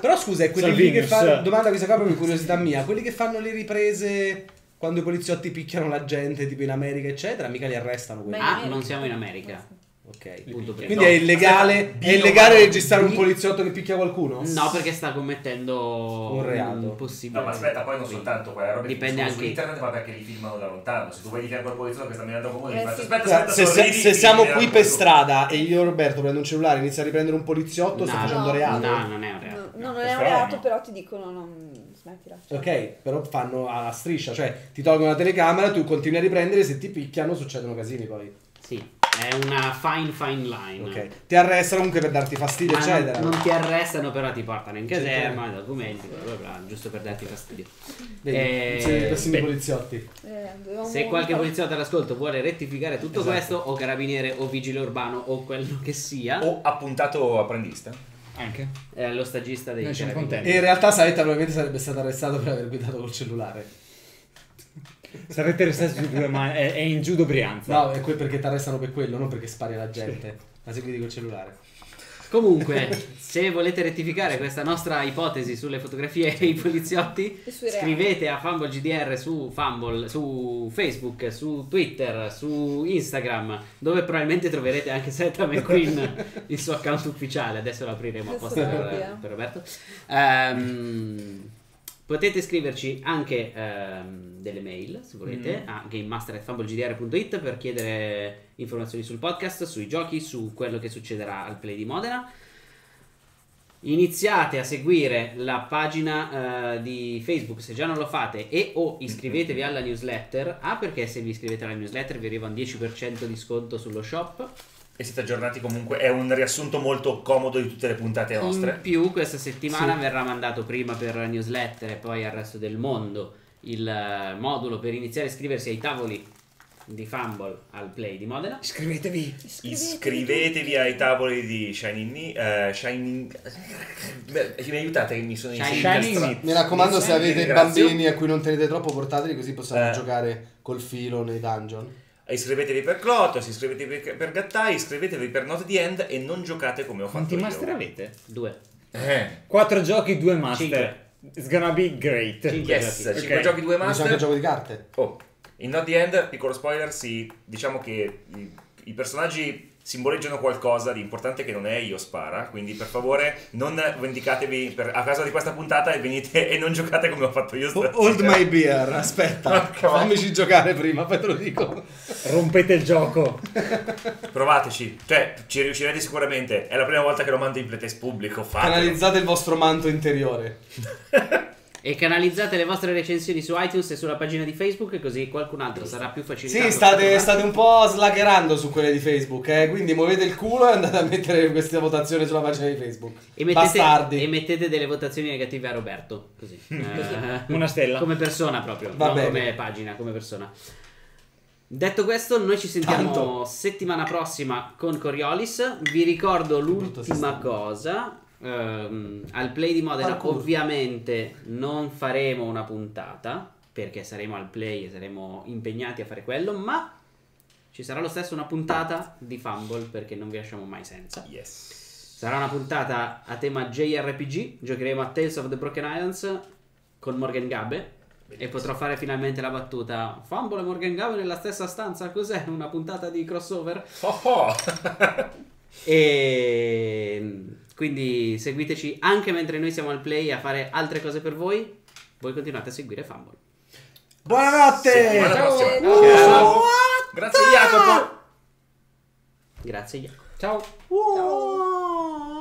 Però scusa, è quelli lì che fanno. Domanda questa qua proprio curiosità mia. Quelli che fanno le riprese quando i poliziotti picchiano la gente, tipo in America, eccetera, mica li arrestano quelli. Ah, non siamo in America. Ok. Punto primo. Quindi è illegale, aspetta, è illegale registrare un poliziotto che picchia qualcuno? No, perché sta commettendo Un reato. un possibile. No, ma aspetta, poi non Quindi soltanto quella roba Dipende che anche. su internet, ma perché li filmano da lontano. Se tu vai di fianco al poliziotto che sta mirando a comune, Eh, sì. aspetta, Guarda, aspetta, se, se- se siamo qui per strada e io e Roberto prendo un cellulare e inizia a riprendere un poliziotto, sto No, facendo no, reato. No, non è un reato. No, no, non è un reato, no. però ti dicono non smettila. Ok, però fanno alla striscia, cioè ti tolgono la telecamera, tu continui a riprendere, se ti picchiano succedono casini poi. Sì, è una fine fine line. Ok. Ti arrestano comunque per darti fastidio, Ma eccetera. non, non ti arrestano, però ti portano in caserma, i documenti, bla bla bla, giusto per darti fastidio. Vedi, Eh, beh, poliziotti. Eh, Se qualche fare- poliziotto all'ascolto vuole rettificare tutto Esatto. questo, o carabiniere o vigile urbano o quello che sia, O appuntato apprendista. Anche. è lo stagista dei Noi carabinieri. E in realtà Saetta probabilmente sarebbe stato arrestato per aver guidato col cellulare. Sarete restati su due mani. È, è in Giudo Brianza. No, è quel perché ti arrestano per quello, non perché spari alla gente. Ma se guidi col cellulare. Comunque, se volete rettificare questa nostra ipotesi sulle fotografie e i poliziotti, scrivete a Fumble GDR su Fumble, su Facebook, su Twitter, su Instagram, dove probabilmente troverete anche Seta McQueen, il suo account ufficiale. Adesso lo apriremo apposta per, per Roberto. Ehm, potete scriverci anche ehm, delle mail, se volete, a gamemaster.fumblegdr.it per chiedere informazioni sul podcast, sui giochi, su quello che succederà al Play di Modena. Iniziate a seguire la pagina eh, di Facebook se già non lo fate e o iscrivetevi alla newsletter. Ah, perché se vi iscrivete alla newsletter vi arriva un 10% di sconto sullo shop. E siete aggiornati comunque. È un riassunto molto comodo di tutte le puntate In nostre. più, questa settimana Sì. verrà mandato prima per la newsletter e poi al resto del mondo il eh, modulo per iniziare a iscriversi ai tavoli di Fumble al play di Modena. Iscrivetevi. Iscrivetevi ai tavoli di Shining Ni- eh, Shining Beh, mi aiutate che mi sono Shining. Mi raccomando, se avete bambini a cui non tenete troppo, portateli così possiamo Eh. giocare col filo nei dungeon. Iscrivetevi per Clotos, iscrivetevi per- per Gattai, iscrivetevi per Note di End e non giocate come ho Quanti fatto master io. avete? Due. Eh, Quattro giochi, due master. Cinque. It's gonna be great. Cinque. yes, giochi. 5 Ok. giochi, 2 Ma c'è anche master. il gioco di carte. Oh, in Not the End, piccolo spoiler, si, diciamo che i, i personaggi simboleggiano qualcosa di importante che non è io spara, quindi per favore non vendicatevi per- a causa di questa puntata e venite e non giocate come ho fatto io stasera. Hold my beer, aspetta. Vacca. Fammici giocare prima, poi te lo dico. Rompete il gioco. Provateci, cioè ci riuscirete sicuramente, è la prima volta che lo mando in playtest pubblico, fatelo. Analizzate il vostro manto interiore. E canalizzate le vostre recensioni su iTunes e sulla pagina di Facebook, così qualcun altro sarà più facilitato. Sì, state, state un po' slackerando su quelle di Facebook, eh? quindi muovete il culo e andate a mettere questa votazione sulla pagina di Facebook. E mettete, Bastardi. e mettete delle votazioni negative a Roberto. Così. Eh, Una stella. Come persona proprio, Va non bene. come pagina, come persona. Detto questo, noi ci sentiamo Tanto. settimana prossima con Coriolis. Vi ricordo l'ultima cosa. Ehm, al play di Modena Parkour. ovviamente non faremo una puntata perché saremo al play e saremo impegnati a fare quello, ma ci sarà lo stesso una puntata di Fumble perché non vi lasciamo mai senza. Yes. Sarà una puntata a tema JRPG. Giocheremo a Tales of the Broken Islands con Morgan Gabe. E potrò fare finalmente la battuta. Fumble e Morgan Gabe nella stessa stanza. Cos'è? Una puntata di crossover? Oh oh. E quindi seguiteci anche mentre noi siamo al play a fare altre cose per voi. Voi continuate a seguire Fumble. Buonanotte! Settimana Ciao. prossima. Ciao. Grazie Jacopo. Grazie, Jacopo. Ciao. Ciao.